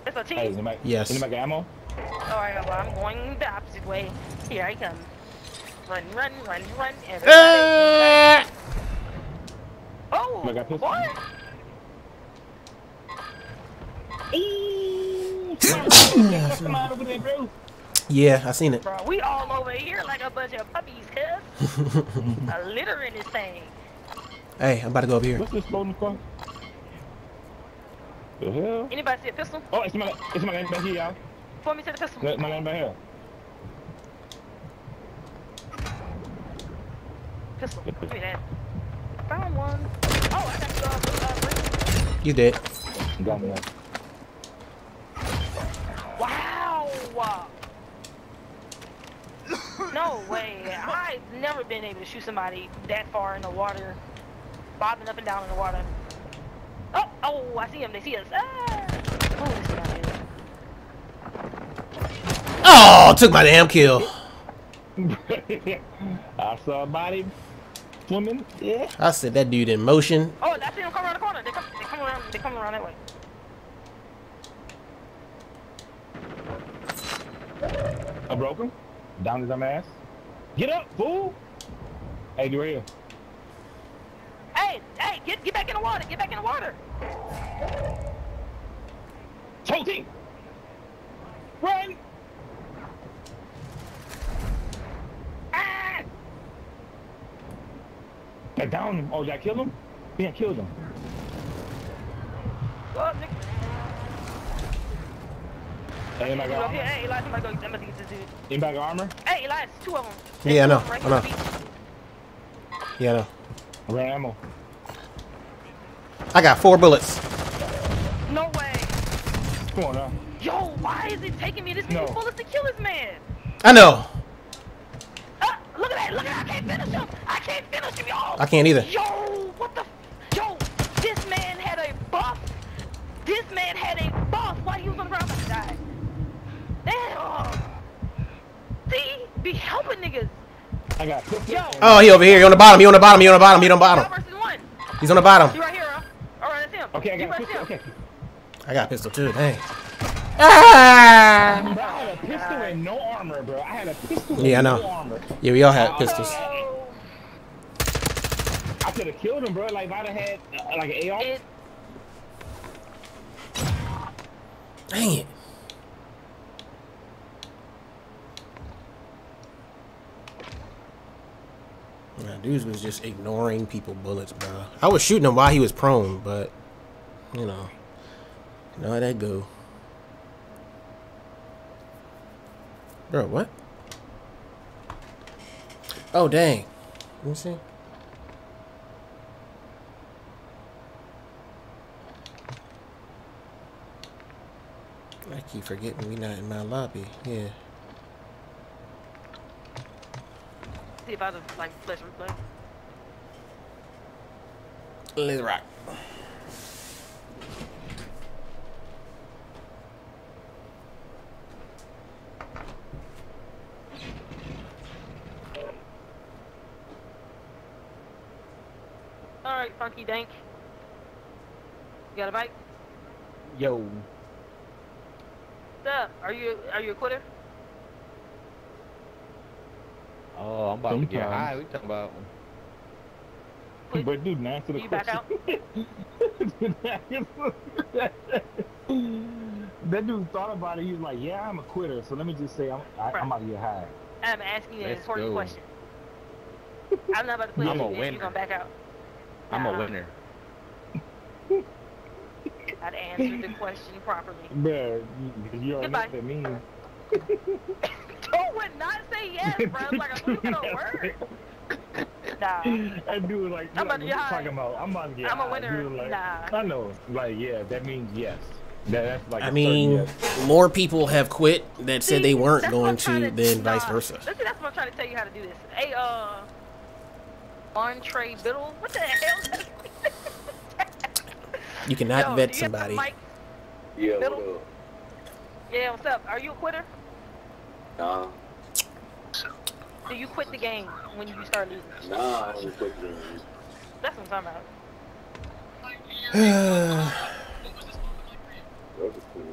Speaker 1: It's a team.
Speaker 5: Hey, anybody,
Speaker 4: Yes.
Speaker 5: anybody got ammo?
Speaker 1: All right, well, I'm going the opposite way. Here I come. Run, run, run, run. Everybody.
Speaker 4: Uh,
Speaker 1: oh,
Speaker 5: Look, I put-
Speaker 1: what?
Speaker 5: Ooh, come on over there, bro.
Speaker 4: yeah, I seen it.
Speaker 1: Bro, we all over here like a bunch of puppies, cuz. <laughs> a litter in this thing.
Speaker 4: Hey, I'm about to go over here.
Speaker 5: What's this floating across? The hell?
Speaker 1: Anybody see a pistol?
Speaker 5: Oh, it's my, it's my man back here, y'all.
Speaker 1: Point me to the pistol.
Speaker 5: My my man back here.
Speaker 1: Pistol. Give me that. Found one. Oh, I got the uh, uh.
Speaker 4: You did.
Speaker 5: Got me.
Speaker 1: Wow. no way. I've never been able to shoot somebody that far in the water, bobbing up and down in the water. Oh, oh, I see him. They see us. Ah. Oh, they see down here.
Speaker 4: Oh, took my damn kill. <laughs>
Speaker 5: I saw a body swimming. Yeah.
Speaker 4: I said that dude in motion.
Speaker 1: Oh, I see them come around the corner. They come, they come around. They come around that way.
Speaker 5: I broke him. Down his dumb ass. Get up, fool. Hey, you right here.
Speaker 1: Hey, hey, get get back in the water. Get back in the water.
Speaker 5: Whole team. Run. Ah! I downed him. Oh, did I kill him? Yeah, I killed him.
Speaker 1: Well, nigga.
Speaker 5: Hey, anybody
Speaker 1: You
Speaker 5: got
Speaker 1: up here.
Speaker 5: armor?
Speaker 1: Hey, Elias, somebody go. I'm about to get this dude.
Speaker 5: Anybody got armor?
Speaker 1: Hey, Elias, two of them.
Speaker 4: Yeah, I know,
Speaker 1: Right
Speaker 4: I know.
Speaker 1: on the.
Speaker 4: Yeah, I know.
Speaker 5: I ran ammo.
Speaker 4: I got four bullets.
Speaker 1: No way.
Speaker 5: Come on now.
Speaker 1: Yo, why is it taking me this many
Speaker 5: No.
Speaker 1: bullets to kill this man?
Speaker 4: I know.
Speaker 1: Ah, look at that, look at that, I can't finish him. I can't finish him, yo.
Speaker 4: I can't either.
Speaker 1: Yo, what the, f- yo, this man had a buff. This man had a buff while he was on the ground. I'm about to die. Damn. See, be helping niggas.
Speaker 5: I got pistol.
Speaker 1: Yo.
Speaker 4: Oh, he over here. He on the bottom. He on the bottom. He on the bottom. He on the bottom.
Speaker 1: one.
Speaker 4: He's on the bottom.
Speaker 1: You right here, huh? All right, that's him.
Speaker 5: Okay, I
Speaker 1: you
Speaker 5: got a pistol.
Speaker 1: there.
Speaker 5: Okay.
Speaker 4: I got a pistol too. Dang. Ah!
Speaker 5: Bro, I had a pistol and no armor, bro. I had a pistol
Speaker 4: Yeah, I
Speaker 5: and
Speaker 4: know.
Speaker 5: no armor.
Speaker 4: Yeah, we all had pistols.
Speaker 5: I could have killed him, bro. Like, if I'd have had, uh, like, an AR.
Speaker 1: it,
Speaker 4: Dang it. Nah, dudes was just ignoring people bullets, bro. I was shooting him while he was prone, but you know, you know how that go. Bro, what? Oh dang. Let me see. I keep forgetting we not in my lobby. Yeah.
Speaker 1: see if I just like flesh replay.
Speaker 4: Let's rock.
Speaker 1: All right, Funky Dank. You got a mic?
Speaker 2: Yo.
Speaker 1: What's up? Are you are you a quitter?
Speaker 2: Oh, I'm about to get
Speaker 5: Sometimes.
Speaker 2: high. We talking about
Speaker 1: quit?
Speaker 5: But dude, now answer the
Speaker 1: You back
Speaker 5: question. <laughs> that dude thought about it. He was like, "Yeah, I'm a quitter." So let me just say, I'm I, I'm out of here high.
Speaker 1: I'm asking you an important
Speaker 2: go.
Speaker 1: question. I'm not about to play
Speaker 2: I'm
Speaker 1: you
Speaker 2: a winner.
Speaker 1: You're gonna back out.
Speaker 2: I'm a
Speaker 1: Nah.
Speaker 2: winner.
Speaker 1: I'd answered the question properly. <laughs>
Speaker 5: Bruh, you, you already know
Speaker 1: Goodbye.
Speaker 5: what that means.
Speaker 1: Who would not say yes, bro? It's like a look at a word. Nah.
Speaker 5: That dude like,
Speaker 1: I'm
Speaker 5: like
Speaker 1: about to
Speaker 5: what you
Speaker 1: get
Speaker 5: talking about? I'm about to get
Speaker 1: I'm a
Speaker 5: high.
Speaker 1: winner.
Speaker 5: Dude, like,
Speaker 1: Nah.
Speaker 5: I know. Like, yeah, that means yes. That, that's like.
Speaker 4: I mean,
Speaker 5: yes.
Speaker 4: more people have quit that said they weren't going
Speaker 1: I'm
Speaker 4: to than
Speaker 1: nah,
Speaker 4: vice versa.
Speaker 1: Listen, that's what I'm trying to tell you how to do this. Hey, uh, entree biddle. What the hell? <laughs>
Speaker 4: You cannot
Speaker 1: Yo,
Speaker 4: vet
Speaker 1: you
Speaker 4: somebody.
Speaker 3: Yeah,
Speaker 1: Middle?
Speaker 3: what up?
Speaker 1: Yeah, what's up? Are you a quitter?
Speaker 3: Nah,
Speaker 1: Do you quit the game when you start losing?
Speaker 3: nah, I don't quit the game.
Speaker 1: That's what I'm talking about. <sighs>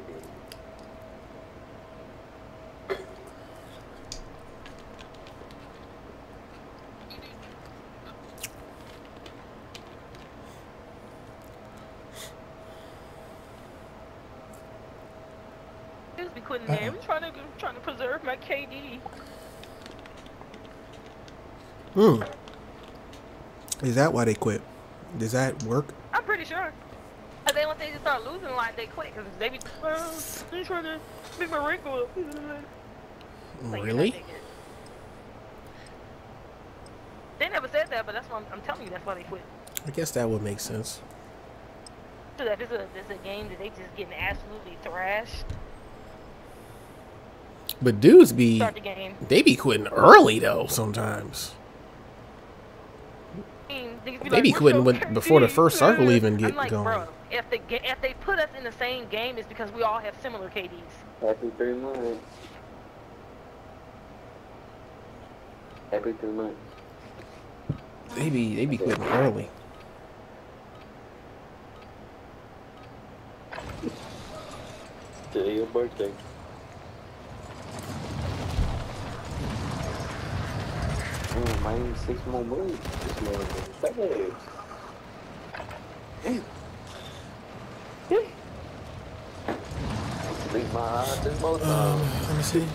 Speaker 1: Just be quitting the game. I'm trying to I'm trying to preserve my KD.
Speaker 4: Hmm. Is that why they quit? Does that work?
Speaker 1: I'm pretty sure. And then once they just start losing a lot, they quit because they be uh, they trying to make my rank go up. <laughs> Like,
Speaker 4: Really?
Speaker 1: They never said that, but that's why I'm, I'm telling you that's why they quit.
Speaker 4: I guess that would make sense.
Speaker 1: So that this is a this is a game that they just getting absolutely thrashed.
Speaker 4: But dudes be
Speaker 1: Start the game.
Speaker 4: they be quitting early though sometimes.
Speaker 1: I mean, niggas
Speaker 4: They be
Speaker 1: "What's
Speaker 4: quitting
Speaker 1: your
Speaker 4: when- before the first circle even
Speaker 1: I'm
Speaker 4: get
Speaker 1: like,
Speaker 4: going.
Speaker 1: Bro, if they get if they put us in the same game, it's because we all have similar KDs.
Speaker 3: Happy three months. Happy three months.
Speaker 4: They be they be quitting early.
Speaker 3: Today your birthday. Oh, man, six more moves. This motherfucker. Damn. Damn. Beat my eyes this more
Speaker 4: Um,
Speaker 3: time.
Speaker 4: let me see.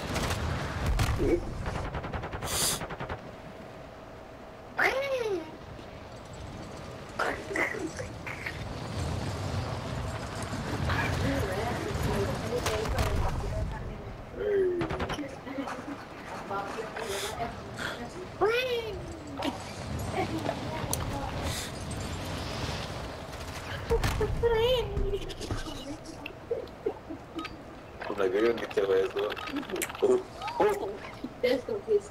Speaker 3: I'm like, girl, get your ass up.
Speaker 9: That's gonna piss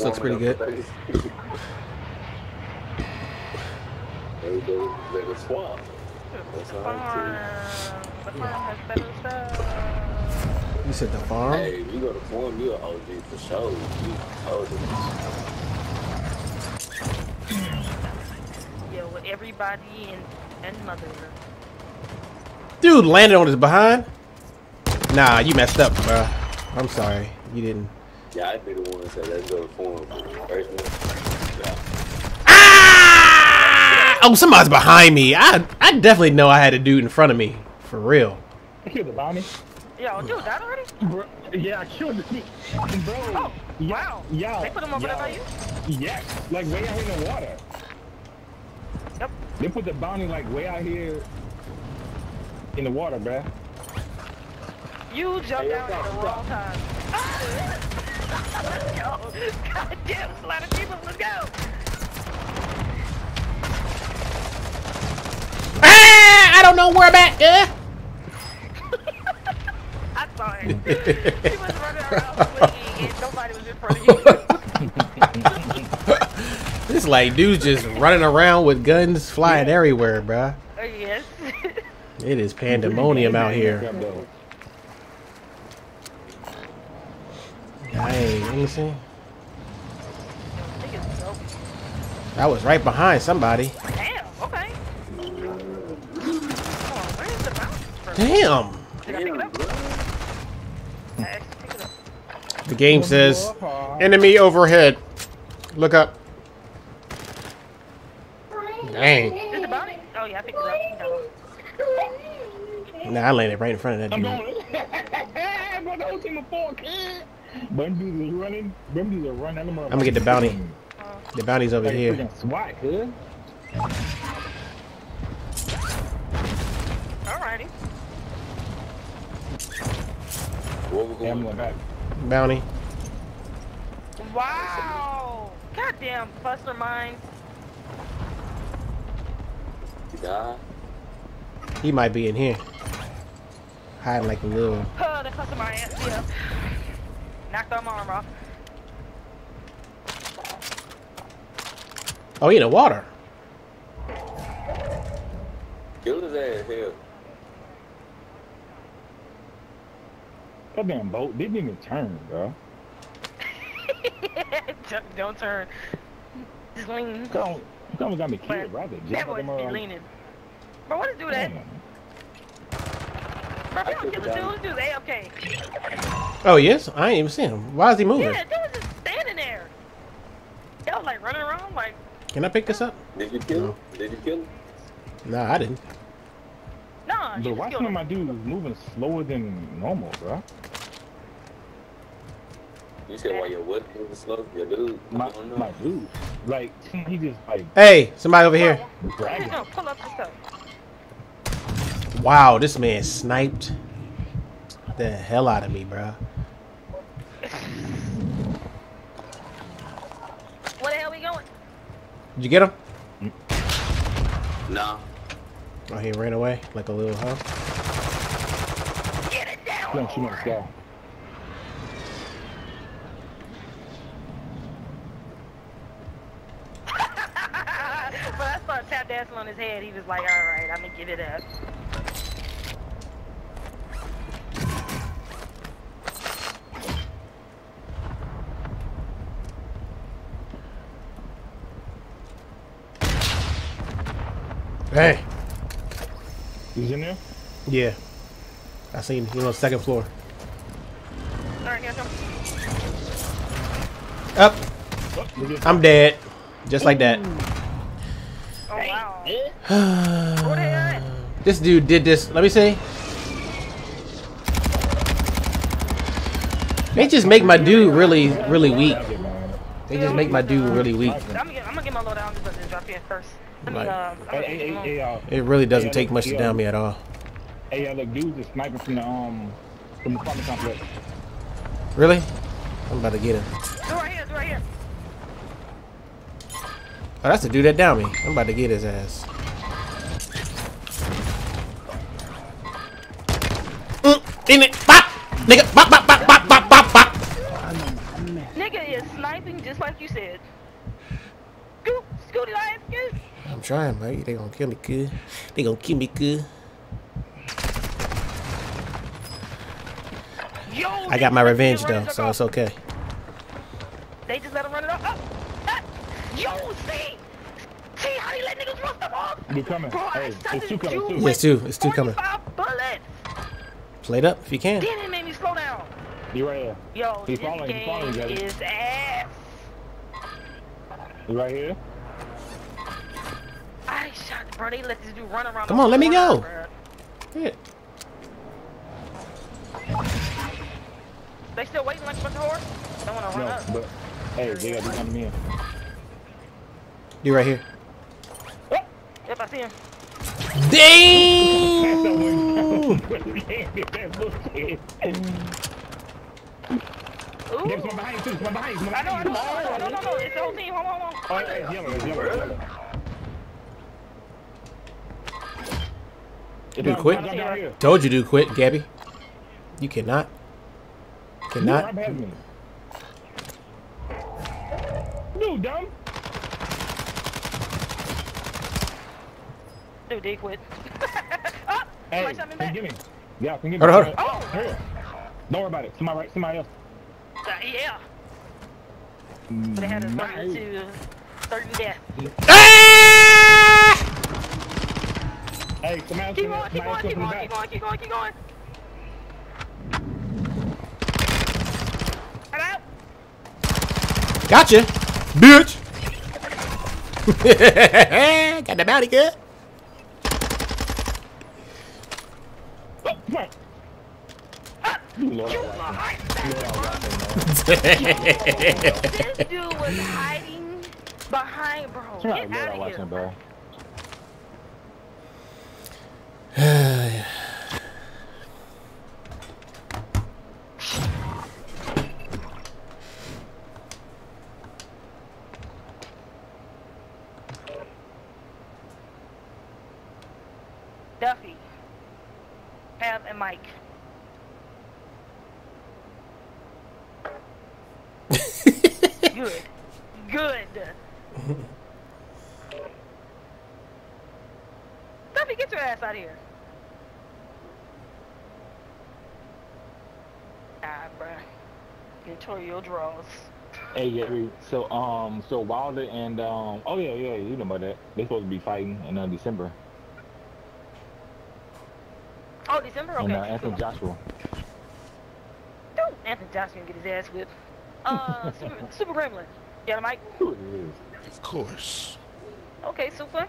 Speaker 3: big. This
Speaker 4: looks pretty good.
Speaker 3: There you go. Let it swap. That's all
Speaker 1: Farm. The farm has better stuff.
Speaker 4: You said the farm.
Speaker 3: Hey, you go to form, you an OG for sure. You told it.
Speaker 1: Yo, with everybody and and mother.
Speaker 4: Dude landed on his behind. Nah, you messed up, bro. I'm sorry. You didn't.
Speaker 3: Yeah, I'd be the one that said let's go to form. First one. Yeah.
Speaker 4: Ah! Oh, somebody's behind me. I I definitely know I had a dude in front of me. For real.
Speaker 5: I killed the bounty.
Speaker 1: Yo, dude, that already?
Speaker 5: Bro, yeah, I killed the Bro.
Speaker 1: Oh,
Speaker 5: yeah,
Speaker 1: wow.
Speaker 5: Yeah.
Speaker 1: They put him over there by you?
Speaker 5: Yes. Like way out here in the water.
Speaker 1: Yep.
Speaker 5: They put the bounty like way out here in the water, bruh.
Speaker 1: You jumped
Speaker 3: Hey,
Speaker 1: down at the wrong time. Let's go. Goddamn, slide of people, let's go.
Speaker 4: Ah! I don't know where I'm at. Uh. <laughs>
Speaker 1: I saw it. he was running around swinging and nobody was in front of you.
Speaker 4: It's like dudes just running around with guns flying everywhere, bruh.
Speaker 1: Oh, yes.
Speaker 4: It is pandemonium out here.
Speaker 5: Grab those.
Speaker 4: Dang, let me see. I was right behind somebody.
Speaker 1: Damn, okay.
Speaker 4: Damn. The game says enemy overhead. Look up. Dang.
Speaker 1: Oh, yeah, I.
Speaker 4: Nah, I landed right in front of that dude. <laughs>
Speaker 5: going. Bro, that was in the four, kid. Them dudes is running. Them dudes are running. I'm
Speaker 4: gonna get the bounty. The bounty's over
Speaker 5: Like
Speaker 4: here.
Speaker 5: freaking SWAT, kid.
Speaker 1: Alrighty.
Speaker 5: Yeah, I'm going back.
Speaker 4: Bounty.
Speaker 1: Wow. Goddamn Buster Mine.
Speaker 4: He might be in here. Hiding like a little.
Speaker 1: Oh, the Buster Mine. Yeah. Knocked our arm off.
Speaker 4: Oh, he in the water.
Speaker 10: Kill his ass, hell.
Speaker 5: That damn boat didn't even turn, bro. <laughs>
Speaker 1: Don't- Don't turn. Just lean.
Speaker 5: Come, come got me killed, bro. I
Speaker 1: That
Speaker 5: jump
Speaker 1: boy
Speaker 5: like a
Speaker 1: be
Speaker 5: mother-
Speaker 1: leaning. Bro, what is do that?
Speaker 5: Damn.
Speaker 1: Bro, don't kill the dude. This dude's AFK.
Speaker 4: Oh, yes? I ain't even seen him. Why is he moving?
Speaker 1: Yeah, dude was just standing there. He was like running around like,
Speaker 4: Can I pick this up?
Speaker 10: Did you kill him? Did you kill him?
Speaker 4: Nah, I didn't.
Speaker 1: nah,
Speaker 5: But why
Speaker 1: just
Speaker 5: some of my dudes moving slower than normal, bro?
Speaker 10: You said why your what was slow? Your dude?
Speaker 5: My my dude, like he just like
Speaker 4: Hey, somebody over here.
Speaker 5: dragging.
Speaker 1: No, pull up the stuff.
Speaker 4: Wow, this man sniped the hell out of me, bro.
Speaker 1: Where the hell are we going?
Speaker 4: Did you get him?
Speaker 10: Nah.
Speaker 4: Oh, he ran away like a little huh?
Speaker 1: Get it down.
Speaker 5: Don't shoot this guy.
Speaker 1: But I started tap dancing on his head. He was like, all right, I'm gonna give it up.
Speaker 4: Hey.
Speaker 5: He's in there.
Speaker 4: Yeah. I seen him. He on the second floor.
Speaker 1: All right, here I come.
Speaker 4: Up.
Speaker 5: Oh,
Speaker 4: I'm dead. Just like that.
Speaker 1: Oh, wow. Where the hell at?
Speaker 4: This dude did this. Let me see. They just make my dude really, really weak. They just make my dude really weak.
Speaker 1: I'm gonna get, I'm gonna get my load down. I'm just gonna drop here first. Let me,
Speaker 4: Right.
Speaker 1: uh, I'm
Speaker 5: Hey,
Speaker 1: gonna
Speaker 5: hey,
Speaker 1: get
Speaker 5: hey,
Speaker 1: my-
Speaker 5: hey, uh,
Speaker 4: It really doesn't take much to down me at all.
Speaker 5: hey, uh, look, dudes is sniping from the um from the apartment complex.
Speaker 4: Really? I'm about to get him.
Speaker 1: Do right here, do right here.
Speaker 4: Oh, that's the dude that down me. I'm about to get his ass. Mm, in it. Bop! Nigga, bop, bop, bop, bop, bop, bop, bop.
Speaker 1: Nigga is sniping just like you said. Scoot, scooty life, scoot.
Speaker 4: I'm trying, mate. They gonna kill me good. They gonna kill me good.
Speaker 1: Yo,
Speaker 4: I got my revenge though, so
Speaker 1: off.
Speaker 4: it's okay.
Speaker 1: They just let him run it off. Oh. Yo, see? See how he let niggas run stuff off?
Speaker 5: They coming.
Speaker 1: Bro,
Speaker 5: Hey, it's two coming
Speaker 1: dude
Speaker 5: too.
Speaker 4: It's two. It's two coming.
Speaker 1: bullets.
Speaker 4: Play it up if you can.
Speaker 1: Then it made me slow down.
Speaker 5: You right here.
Speaker 1: Yo,
Speaker 5: He
Speaker 1: this
Speaker 5: following, he
Speaker 1: game
Speaker 5: following,
Speaker 1: is ass.
Speaker 5: You right here.
Speaker 1: I shot, bro. They let this dude run around.
Speaker 4: Come on, let me go.
Speaker 1: bruh.
Speaker 4: Yeah.
Speaker 1: They still waiting like a bunch of whores? Don't wanna run
Speaker 5: No,
Speaker 1: up.
Speaker 5: but hey, they got to come in.
Speaker 4: You right here.
Speaker 1: Yep, I see him. Ooh.
Speaker 5: There's one behind you too. One behind you. One
Speaker 1: I know, I know. I know, no, no, no, it's the whole team. Hold on, hold on.
Speaker 5: Oh, yeah, it's yellow. It's yellow. It's yellow. It's
Speaker 4: Dude, quit.
Speaker 5: down- down here.
Speaker 4: Told you to quit, Gabby. You cannot. Cannot.
Speaker 5: Dude, dumb.
Speaker 1: Dude, they quit. oh, <laughs>
Speaker 5: Hey,
Speaker 1: somebody shot me
Speaker 5: come
Speaker 1: back.
Speaker 5: get me. Yeah, come get me.
Speaker 4: Hold on,
Speaker 1: hold on.
Speaker 5: Here. Don't worry about it. Somebody, right, somebody else.
Speaker 1: Uh, yeah. But they had us running to certain death.
Speaker 4: Ah!
Speaker 5: Hey, somebody else.
Speaker 1: Keep
Speaker 5: from the-
Speaker 1: going, keep going, keep going, keep going, keep going, keep going. Hello?
Speaker 4: Gotcha, bitch. <laughs> Got the bounty good.
Speaker 5: Oh, come on. You Lord,
Speaker 1: You
Speaker 5: I like
Speaker 1: behind
Speaker 5: him. Lord,
Speaker 1: that,
Speaker 5: I like him, man.
Speaker 1: This dude was hiding behind, bro. Get out of here.
Speaker 5: bro.
Speaker 1: Duffy. Have a mic. Good. Good. Duffy, get your ass out of here. Ah, bruh. Control your draws.
Speaker 5: Hey, Gary. So, um, so Wilder and um, oh yeah, yeah, you know about that. They supposed to be fighting in uh, December.
Speaker 1: Oh, December? Okay.
Speaker 5: And
Speaker 1: Okay.
Speaker 5: uh, Anthony
Speaker 1: cool.
Speaker 5: Joshua.
Speaker 1: Dude, Anthony Joshua gonna get his ass whipped. Uh, <laughs> Super, Super Gremlin. You got a mic?
Speaker 5: Who it is?
Speaker 11: Of course.
Speaker 1: Okay, Super.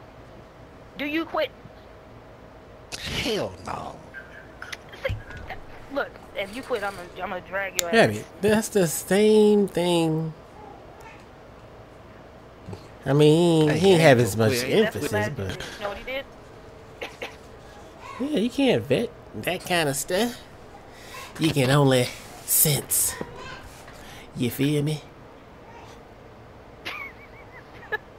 Speaker 1: Do you quit?
Speaker 11: Hell no.
Speaker 1: See, look, if you quit, I'm gonna, I'm gonna drag your ass.
Speaker 4: Yeah, I mean, that's the same thing. I mean, he ain't
Speaker 11: hey,
Speaker 4: have as much
Speaker 11: wait,
Speaker 4: emphasis, but.
Speaker 1: You know what he did?
Speaker 4: yeah, you can't vet that kind of stuff. You can only sense. You feel me? <laughs>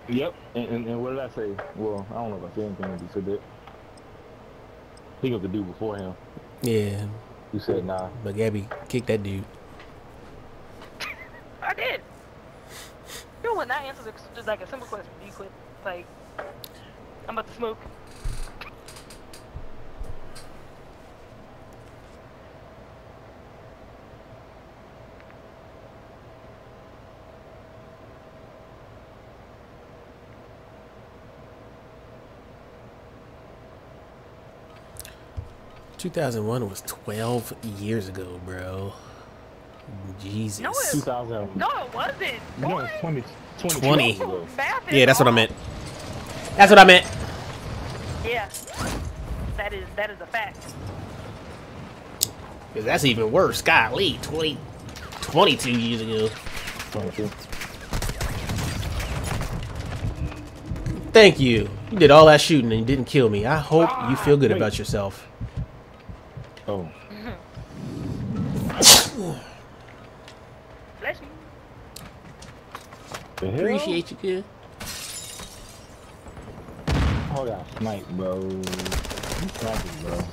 Speaker 5: Yep. And, and, and what did I say? Well, I don't know if I said anything when you said that. He was the dude before him.
Speaker 4: Yeah,
Speaker 5: You said nah.
Speaker 4: but Gabby kicked that dude.
Speaker 1: I did. You know what? That answers just like a simple question. Do you quit? Like, I'm about to smoke.
Speaker 4: Two thousand one was twelve years ago, bro. Jesus.
Speaker 1: No, it-
Speaker 5: 2000.
Speaker 1: No, it wasn't.
Speaker 5: No,
Speaker 1: Boy,
Speaker 5: it's 20, 20,
Speaker 4: 20.
Speaker 5: years ago.
Speaker 1: math is
Speaker 4: Yeah, that's what I meant. That's what I meant.
Speaker 1: Yeah, that is that is a fact.
Speaker 4: 'Cause that's even worse. Golly, 20, 22 years ago.
Speaker 5: 22.
Speaker 4: Thank you. You did all that shooting and you didn't kill me. I hope you feel good ah,
Speaker 5: wait.
Speaker 4: about yourself.
Speaker 5: Oh.
Speaker 1: Bless you.
Speaker 5: The hell?
Speaker 4: Appreciate you, kid.
Speaker 5: Oh, got sniped, bro. You sniped, it, bro.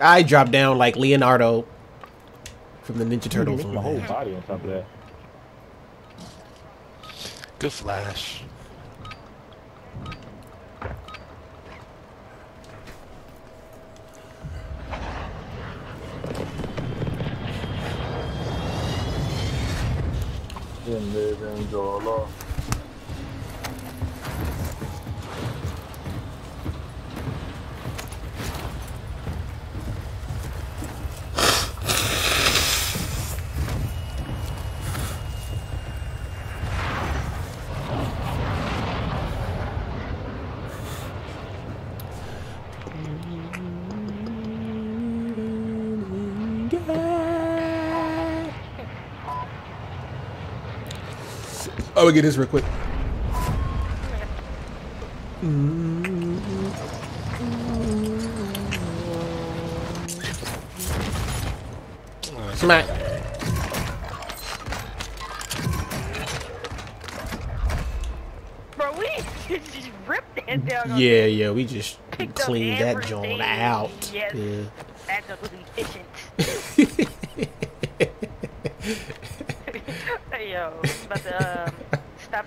Speaker 4: I dropped down like Leonardo from the Ninja Turtles.
Speaker 5: missed my whole body on top of that.
Speaker 11: Good flash.
Speaker 5: Didn't live and enjoy law.
Speaker 4: Oh, we get his real quick. Smack.
Speaker 1: Bro, we <laughs> just ripped that down.
Speaker 4: Yeah, yeah, we just cleaned that joint out.
Speaker 1: Yes.
Speaker 4: Yeah.
Speaker 1: That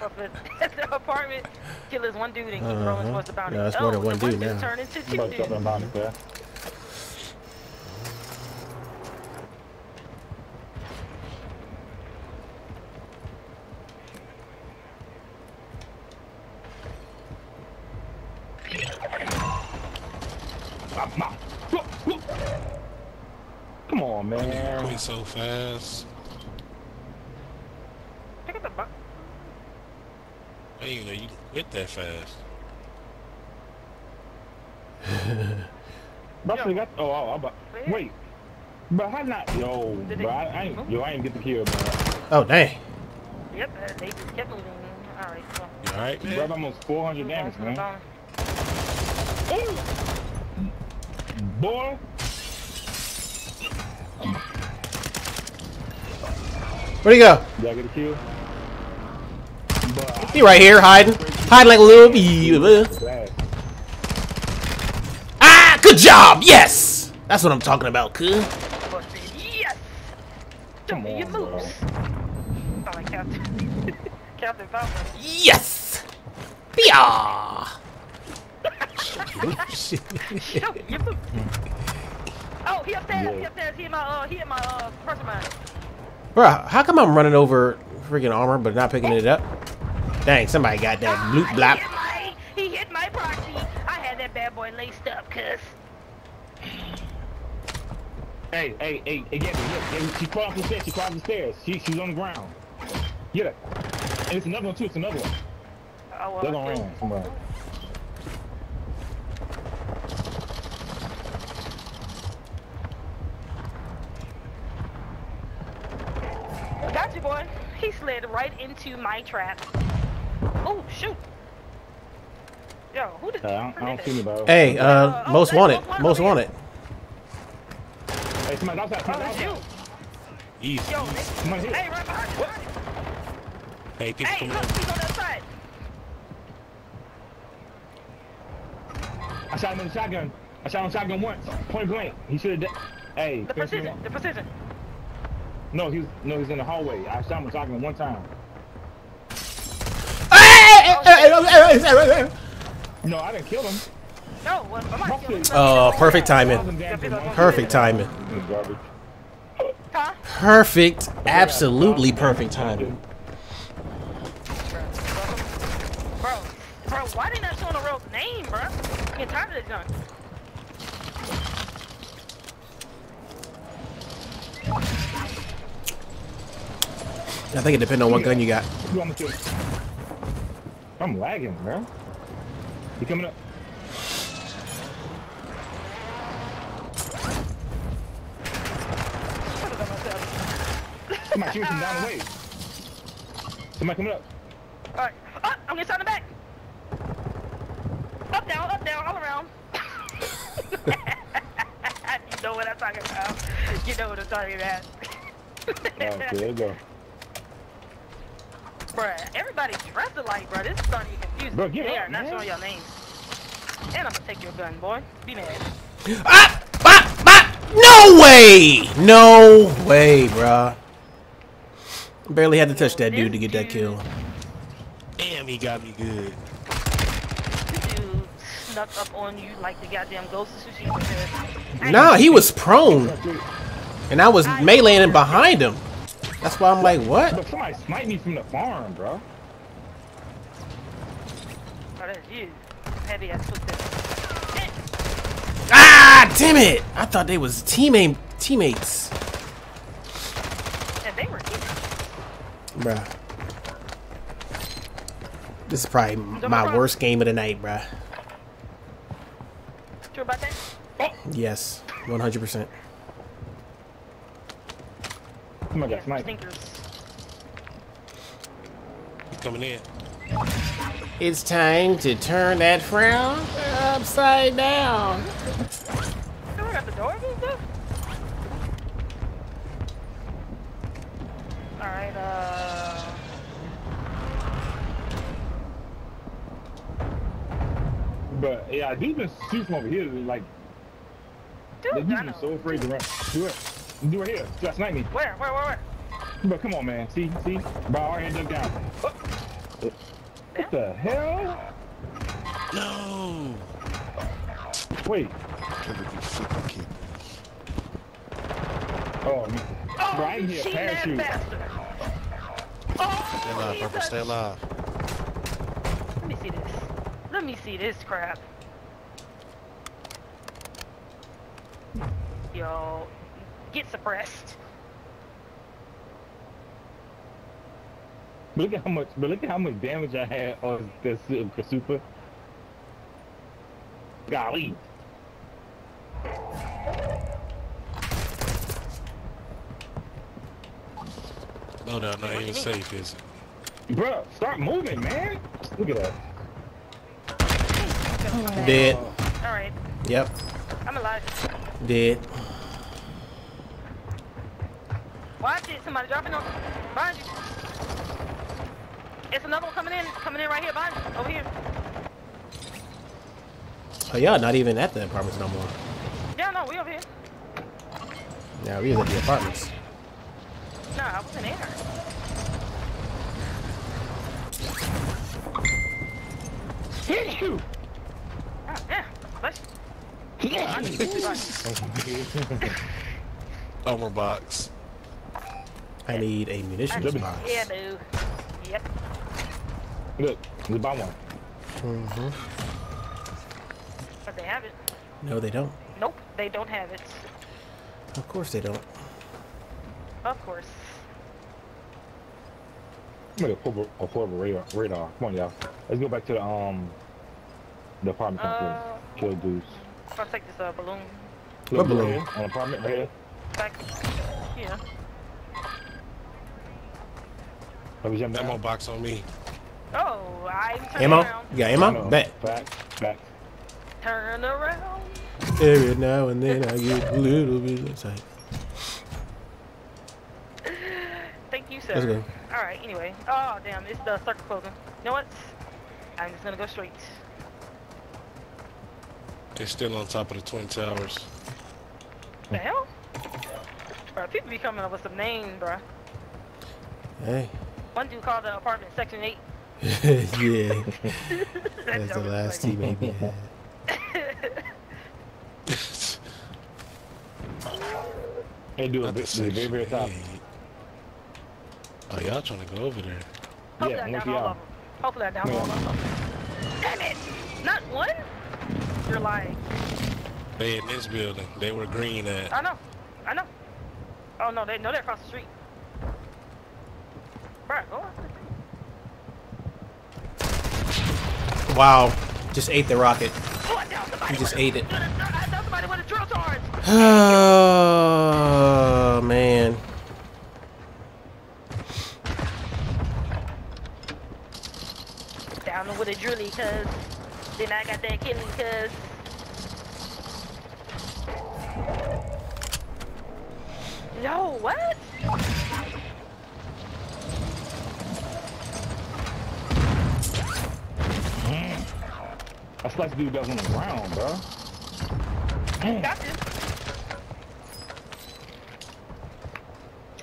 Speaker 1: up at, at the apartment, kill this one dude, and keep rolling
Speaker 4: Uh-huh.
Speaker 1: towards the bounty.
Speaker 4: Yeah, that's more
Speaker 1: oh,
Speaker 4: than one
Speaker 1: the
Speaker 4: dude now.
Speaker 1: turned into two dudes.
Speaker 5: bounty, man. Come on, man.
Speaker 11: Quit so fast.
Speaker 1: Pick up the bu-
Speaker 11: I didn't even know you can quit that fast. <laughs>
Speaker 5: Bro, I got. Oh, oh, I'm about. Wait. But how not? Yo,
Speaker 1: Did
Speaker 5: bro, I, I ain't. Yo, I ain't get the kill, man.
Speaker 4: Oh, dang.
Speaker 1: Yep, uh, they just kept moving. All right, well,
Speaker 11: You alright,
Speaker 5: Bro,
Speaker 11: man?
Speaker 5: almost 400 damage, man.
Speaker 1: bounty.
Speaker 5: Boy,
Speaker 4: Where'd he go?
Speaker 5: did I get a kill? But
Speaker 4: He right here, hiding. Hiding like a little bee.
Speaker 5: Bad.
Speaker 4: Ah, good job. Yes. That's what I'm talking about, cuz.
Speaker 1: Yes!
Speaker 5: Come
Speaker 1: You
Speaker 5: on, bro.
Speaker 1: moves. Sound like Captain. Captain Falcon.
Speaker 4: Yes. Yeah.
Speaker 1: Yo, you moves. Oh, he upstairs. He upstairs. He in my uh, he in my uh, person mine.
Speaker 4: Bruh, how come I'm running over freaking armor but not picking it up? Dang, somebody got that bloop
Speaker 1: He
Speaker 4: blap.
Speaker 1: hit my, he hit my proxy. I had that bad boy laced up, cuz.
Speaker 5: Hey, hey, hey, hey, get me, get me. She crossed the stairs. She crossed the stairs. She, she's on the ground. Get her. And it's another one too. It's another one.
Speaker 1: Oh, well,
Speaker 5: They're gonna
Speaker 1: okay.
Speaker 5: run. Come on.
Speaker 1: Got you, boy. He slid right into my trap. Oh, shoot. Yo, who did,
Speaker 5: Hey, I don't, I don't see
Speaker 1: this?
Speaker 5: anybody.
Speaker 4: Hey, uh, most wanted. Most wanted.
Speaker 5: Hey, somebody outside.
Speaker 1: Oh,
Speaker 5: Somebody
Speaker 1: that's you.
Speaker 5: outside.
Speaker 11: Easy.
Speaker 1: Yo,
Speaker 5: Somebody here.
Speaker 1: hey, right behind you. behind you.
Speaker 11: Hey, people
Speaker 1: Hey,
Speaker 11: coming
Speaker 1: look, he's on that side.
Speaker 5: I shot him in the shotgun. I shot him shotgun once. Point blank. He should have. Hey,
Speaker 1: The precision, the precision.
Speaker 5: No, he's no, he's in the hallway. I shot him with shotgun one time. No, I didn't kill him.
Speaker 1: No, well, I'm not.
Speaker 4: Oh, perfect timing. Perfect timing. Perfect. Absolutely perfect timing.
Speaker 1: Bro, bro, why didn't showing the real name, bro? I'm getting tired of this junk.
Speaker 4: I think it depends on what gun you got.
Speaker 5: I'm lagging, bro. He coming up. Somebody shooting from down the way. Somebody coming up.
Speaker 1: Alright, oh, I'm getting shot in the back. Up, down, up, down, all around. <laughs> you know what I'm talking about. You know what I'm talking about.
Speaker 5: Oh, there you go.
Speaker 1: Bruh, everybody dressed alike, bruh. This is starting to get confusing.
Speaker 5: Bro, get
Speaker 1: they
Speaker 5: up,
Speaker 1: are not
Speaker 5: man.
Speaker 1: showing your names. And I'm gonna take your gun, boy. Be mad.
Speaker 4: Ah! Ah! Ah! No way! No way, bruh. Barely had to touch that dude to get that kill.
Speaker 11: Damn, he got me good.
Speaker 1: This dude snuck up on you like the goddamn ghost of Tsushima.
Speaker 4: Nah, he was prone. And I was meleeing behind him. That's why I'm like, what?
Speaker 5: But somebody sniped me from the farm, bro.
Speaker 1: Oh, that's you. Heavy ass footsteps.
Speaker 4: Ah, damn it! I thought they was teammate teammates.
Speaker 1: And they were here.
Speaker 4: Bruh. This is probably my worst game of the night, bruh.
Speaker 1: True about that?
Speaker 4: Yes, 100%.
Speaker 5: Somebody got sniped.
Speaker 1: Stinkers.
Speaker 11: He coming in.
Speaker 4: It's time to turn that frown upside down.
Speaker 1: Still got the doors and stuff? Alright, uh...
Speaker 5: But yeah, these been shooting over here. Like,
Speaker 1: Dude,
Speaker 5: they've been so afraid to run. Do it. Do it here. Just snipe me.
Speaker 1: Where, where, where, where?
Speaker 5: But come on, man. See, see. Bro, I already dug down. What the hell?
Speaker 11: No.
Speaker 5: Wait. Oh, you-
Speaker 1: Oh,
Speaker 5: bro, I
Speaker 1: you
Speaker 5: hear a parachute.
Speaker 1: bastard.
Speaker 11: Stay
Speaker 1: Oh,
Speaker 11: alive,
Speaker 1: he's
Speaker 11: Purple. Stay alive.
Speaker 1: Let me see this. Let me see this crap. Yo, get suppressed.
Speaker 5: But look at how much. But look at how much damage I had on the su- the super. Golly.
Speaker 11: No, no, not even safe, is it?
Speaker 5: Bruh, start moving, man. Look at that.
Speaker 4: Dead.
Speaker 1: All right,
Speaker 4: Yep.
Speaker 1: I'm alive.
Speaker 4: Dead.
Speaker 1: Watch it. Somebody dropping on behind you. It's another one coming in. Coming in right here behind you. Over here.
Speaker 4: Oh, y'all not even at the apartments no more.
Speaker 1: Yeah, no, we over here.
Speaker 4: Now we was at the apartments.
Speaker 1: Nah, I wasn't there.
Speaker 5: Hit you.
Speaker 1: Oh, yeah. Let's.
Speaker 11: Armor box.
Speaker 4: I need a munitions
Speaker 5: I-
Speaker 4: box.
Speaker 1: Yeah, dude. Yep.
Speaker 5: Look, the bottom one.
Speaker 4: hmm
Speaker 1: But they have it.
Speaker 4: No, they don't.
Speaker 1: Nope, they don't have it.
Speaker 4: Of course they don't.
Speaker 1: Of course.
Speaker 5: I'm gonna pull a portable radar. radar. Come on, y'all. Let's go back to the um the apartment complex.
Speaker 1: Uh,
Speaker 5: Kill dudes.
Speaker 1: I'll take this uh, balloon
Speaker 4: What balloon?
Speaker 5: An apartment right here.
Speaker 1: back here.
Speaker 5: Have we jumped
Speaker 11: Ammo
Speaker 5: down?
Speaker 11: box on me.
Speaker 1: Oh, I turned
Speaker 4: Ammo?
Speaker 1: around.
Speaker 4: You got ammo?
Speaker 5: No,
Speaker 4: Bet.
Speaker 5: Back, back.
Speaker 1: Turn around.
Speaker 4: Every now and then I get a little bit excited.
Speaker 1: Thank you, sir.
Speaker 4: Let's go.
Speaker 1: All right. Anyway. Oh, damn. It's the circle closing. You know what? I'm just gonna go straight.
Speaker 11: They're still on top of the Twin Towers.
Speaker 1: The hell? Bro, people be coming up with some names, bro.
Speaker 4: Hey.
Speaker 1: One dude called the apartment Section 8. <laughs>
Speaker 4: yeah. <laughs>
Speaker 1: That
Speaker 4: That's the last
Speaker 1: funny.
Speaker 4: teammate we had.
Speaker 5: Hey, do it
Speaker 11: Not the
Speaker 5: the very, very, very top.
Speaker 11: Oh, y'all trying to go over there.
Speaker 1: Hopefully
Speaker 5: Yeah,
Speaker 1: I
Speaker 5: look
Speaker 1: down all
Speaker 5: y'all.
Speaker 1: of them. Hopefully I down all of them. Damn it! Not one? You're lying.
Speaker 11: They in this building. They were green at.
Speaker 1: I know. I know. Oh no, they know they're across the street.
Speaker 4: Wow. Just ate the rocket. You just ate it. <sighs> Oh, man.
Speaker 1: Down with a drilly, cuz. Then I got that killing, cuz. No, what?
Speaker 5: I sliced dude that on the ground, bro.
Speaker 1: Got you.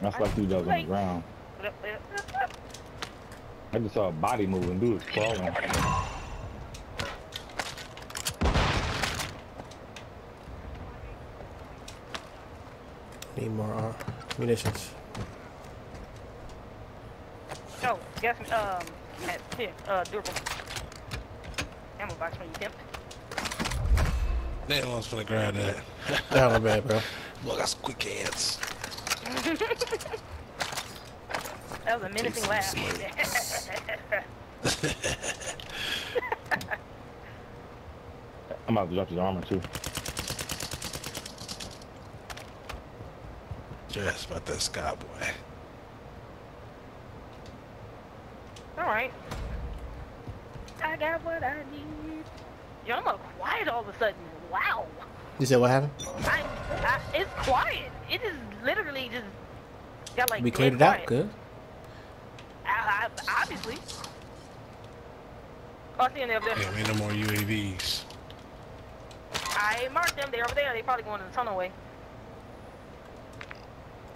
Speaker 5: I sliced dude that on the ground. I just saw a body moving. Dude was crawling.
Speaker 4: Need more uh, munitions.
Speaker 1: Oh, guess. Um, at, here, uh, durable. Ammo box for you, pimp.
Speaker 11: Damn, I was gonna grab that.
Speaker 4: That was bad, bro. <laughs>
Speaker 11: Look, I got some quick hands. <laughs>
Speaker 1: That was a menacing laugh. <laughs>
Speaker 5: I'm about to drop his armor too.
Speaker 11: Just about that sky boy.
Speaker 1: All right. I got what I need. Yo, I'm all quiet all of a sudden. Wow.
Speaker 4: You said what happened?
Speaker 1: I, I, it's quiet. It is literally just got like.
Speaker 4: we cleared it out. Good.
Speaker 1: I, I, obviously. Oh, I see them there. over there.
Speaker 11: Damn, ain't no more UAVs.
Speaker 1: I marked them. They're over there. They probably going in the tunnel way.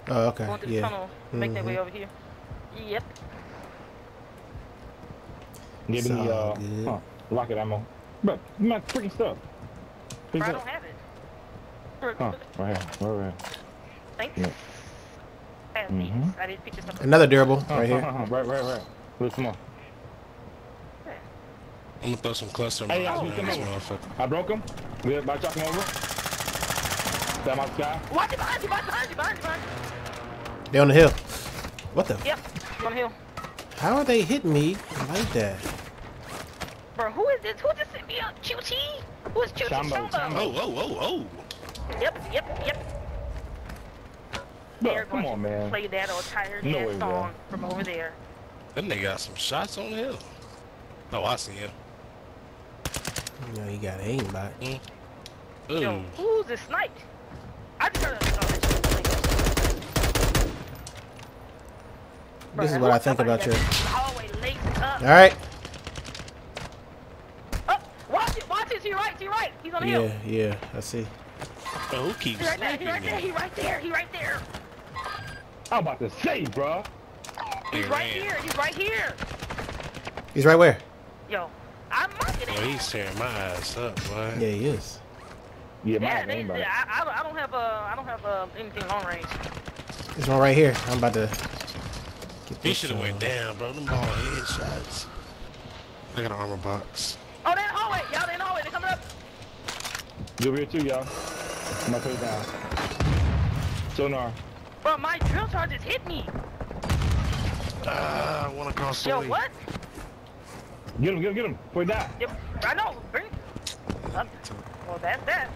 Speaker 4: Oh, okay.
Speaker 1: Going through the
Speaker 4: Yeah.
Speaker 1: tunnel, make their way
Speaker 4: Mhm.
Speaker 1: over here. Yep.
Speaker 5: Give
Speaker 4: It's
Speaker 5: me
Speaker 4: all
Speaker 5: uh,
Speaker 4: good.
Speaker 5: huh, rocket ammo. Bro, my freaking stuff.
Speaker 1: Bro, I
Speaker 5: stuff.
Speaker 1: don't have it.
Speaker 5: Huh, right here, right here.
Speaker 1: Thanks.
Speaker 5: Yeah.
Speaker 1: Have
Speaker 5: Mhm.
Speaker 1: these. I didn't pick this up.
Speaker 4: Another durable
Speaker 5: Huh,
Speaker 4: right
Speaker 5: huh,
Speaker 4: here.
Speaker 5: huh, huh, right, right, right. Look, come on.
Speaker 11: I'm gonna throw some cluster
Speaker 5: Hey,
Speaker 11: mines
Speaker 5: y'all,
Speaker 11: around
Speaker 5: come
Speaker 11: this
Speaker 5: over.
Speaker 11: motherfucker.
Speaker 5: I broke him. We about to over. Stand my sky.
Speaker 1: Watch it behind you, behind you, behind you, behind you, behind you.
Speaker 4: They on the hill. What the?
Speaker 1: Yep, on the hill.
Speaker 4: How are they hitting me like that?
Speaker 1: Bro, who is this? Who just sent me up? QT? Who is QT?
Speaker 5: Shambo,
Speaker 1: Shambo.
Speaker 11: Oh, oh, oh, oh.
Speaker 1: Yep, yep, yep.
Speaker 5: Bro,
Speaker 1: They're
Speaker 5: come on, man.
Speaker 1: play that entire
Speaker 5: No
Speaker 1: damn
Speaker 5: way, bro.
Speaker 1: song from over there.
Speaker 11: Then they got some shots on the hill. Oh, I see him.
Speaker 4: You know, you got aim bot. Mm.
Speaker 11: Ooh.
Speaker 1: Yo, who's this snipe? I just heard a oh, that shit was
Speaker 4: This is what I think about your.
Speaker 1: got this Hallway laced up.
Speaker 4: All right.
Speaker 1: Oh, watch it, watch it. To your right, to your right. He's on the hill.
Speaker 4: Yeah, yeah. I see.
Speaker 11: Oh, who keeps
Speaker 1: He right there, he right there,
Speaker 11: me?
Speaker 1: he right there, he right there.
Speaker 5: I'm about to say, bro.
Speaker 1: He's
Speaker 11: He
Speaker 1: right here, he's right here.
Speaker 4: He's right where?
Speaker 1: Yo, I'm marking
Speaker 11: Oh,
Speaker 1: it.
Speaker 11: he's tearing my ass up, boy.
Speaker 4: Yeah, he is.
Speaker 5: Yeah,
Speaker 1: Yeah,
Speaker 5: my
Speaker 1: they,
Speaker 5: name,
Speaker 1: I, I, don't- I don't have uh, I don't have uh, anything long range.
Speaker 4: There's one right here. I'm about to. Get
Speaker 11: He should have went
Speaker 4: uh,
Speaker 11: down, bro. Them all headshots. I got an armor box.
Speaker 1: Oh, they're in the hallway, y'all, they're in the hallway, they're coming up.
Speaker 5: You over here too, y'all. I'm gonna put it down. Sonar.
Speaker 1: Bro, my drill charge charges hit me.
Speaker 11: Ah, I want to cross the
Speaker 1: Yo,
Speaker 11: way.
Speaker 1: what?
Speaker 5: Get him, get him, get him. Before he die.
Speaker 1: Yep, I know. Bring. Uh, well, that's that.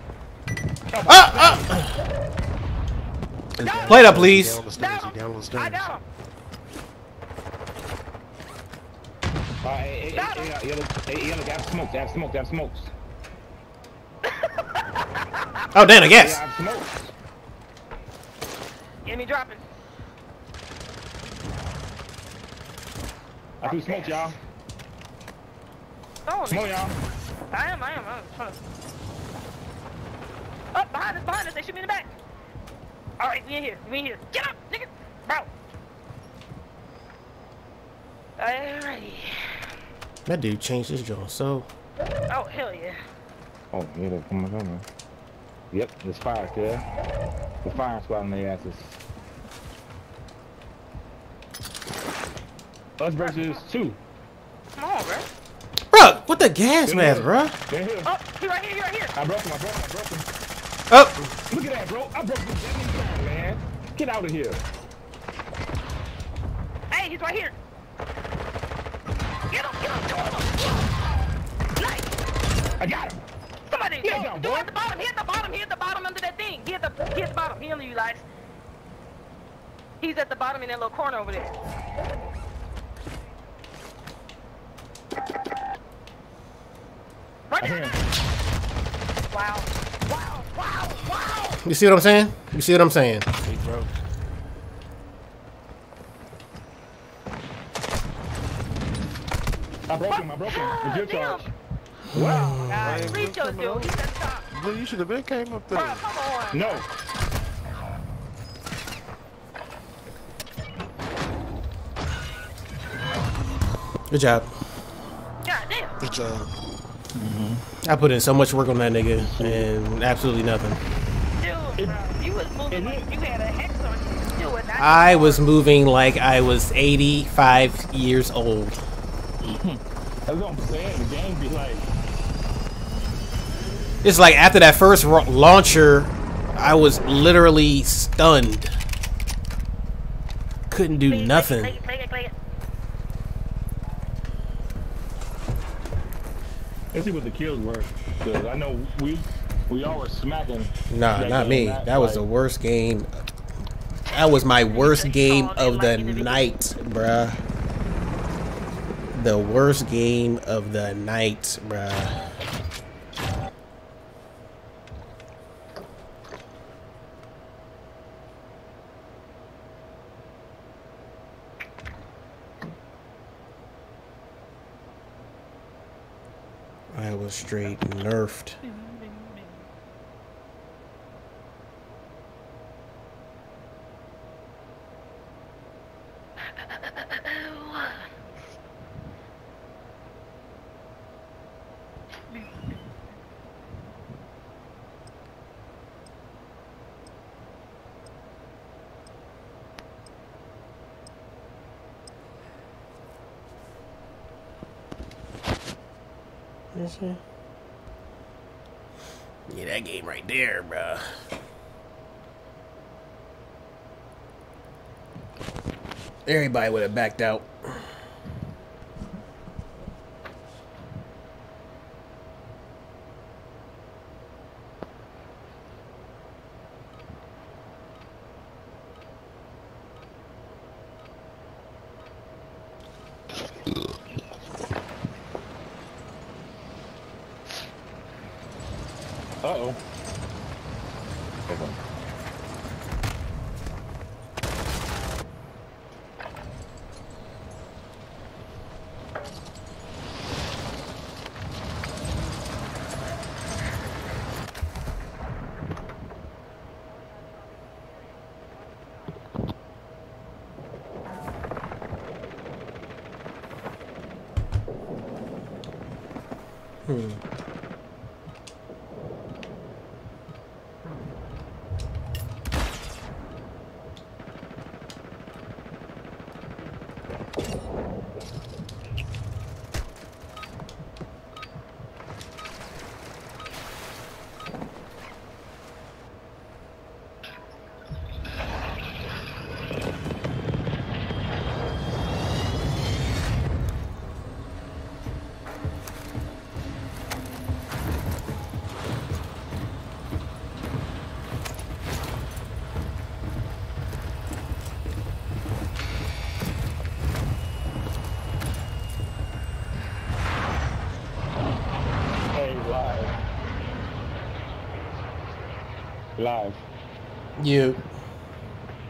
Speaker 4: Plate up, please.
Speaker 11: Down the stairs,
Speaker 1: Down
Speaker 11: he down the
Speaker 1: I
Speaker 11: stairs.
Speaker 1: got him.
Speaker 5: Alright, hey, hey,
Speaker 1: Got
Speaker 5: hey,
Speaker 1: him.
Speaker 5: hey, yellow, hey, yellow, have have have smokes. <laughs>
Speaker 4: Oh, damn, I guess.
Speaker 5: have smokes.
Speaker 1: Get me dropping.
Speaker 5: I threw smoke, y'all.
Speaker 1: Oh,
Speaker 5: Smoke, y'all.
Speaker 1: I am, I am. I'm trying to. Oh, behind us, behind us. They shoot me in the back. All right, we in here. We in here. Get up, nigga. Bro. Alrighty.
Speaker 4: That dude changed his jaw. So,
Speaker 1: Oh, hell yeah.
Speaker 5: Oh, yeah, they're coming, coming. Yep, there's fire, kid. The fire squad on their asses. Us versus two.
Speaker 1: Come on, bro.
Speaker 4: bro, what the gas mask, bro?
Speaker 5: They're here.
Speaker 1: Oh, he right here, he right here.
Speaker 5: I broke him, I broke him, I broke him.
Speaker 4: Oh,
Speaker 5: Look at that, bro. I broke this damn man. Get out of here.
Speaker 1: Hey, he's right here. Get him, get him, kill him. Nice.
Speaker 5: I got him.
Speaker 1: Somebody,
Speaker 5: Yeah,
Speaker 1: yo,
Speaker 5: yeah,
Speaker 1: dude
Speaker 5: boy.
Speaker 1: at the bottom, he at the bottom, he at the bottom under that thing. He at the, he at the bottom, he under you guys. He's at the bottom in that little corner over there. Right
Speaker 5: I
Speaker 1: there. Wow. Wow, wow, wow.
Speaker 4: you see what I'm saying? You see what I'm saying?
Speaker 11: He broke.
Speaker 5: I broke him, I broke. It's your charge.
Speaker 1: Wow. Guys,
Speaker 11: Man,
Speaker 1: please
Speaker 11: look
Speaker 1: kill
Speaker 11: at
Speaker 1: this dude.
Speaker 11: him.
Speaker 1: He's at the top.
Speaker 11: Bro, you should have been came up
Speaker 1: Bro,
Speaker 11: there.
Speaker 1: come on.
Speaker 5: No.
Speaker 4: Good job.
Speaker 1: God damn.
Speaker 11: Good job. Mhm.
Speaker 4: I put in so much work on that nigga and absolutely nothing.
Speaker 1: Dude, bro, you was moving like you had a hex on you. You were.
Speaker 4: I was moving like I was 85 years old. <laughs>
Speaker 5: That's what I'm saying. The game be like,
Speaker 4: It's like after that first launcher, I was literally stunned. Couldn't do
Speaker 1: Play
Speaker 4: nothing.
Speaker 1: Play it, play play
Speaker 5: let's see what the kills were. Cause I know we we all were smacking.
Speaker 4: Nah, not me.
Speaker 5: last
Speaker 4: That was
Speaker 5: night.
Speaker 4: the worst game. That was my worst game of the night, bruh. The worst game of the night, bruh. I was straight nerfed. Yeah, that game right there, bruh. Everybody would have backed out.
Speaker 5: Uh-oh.
Speaker 4: Hmm.
Speaker 5: Hey, live. Live.
Speaker 4: You.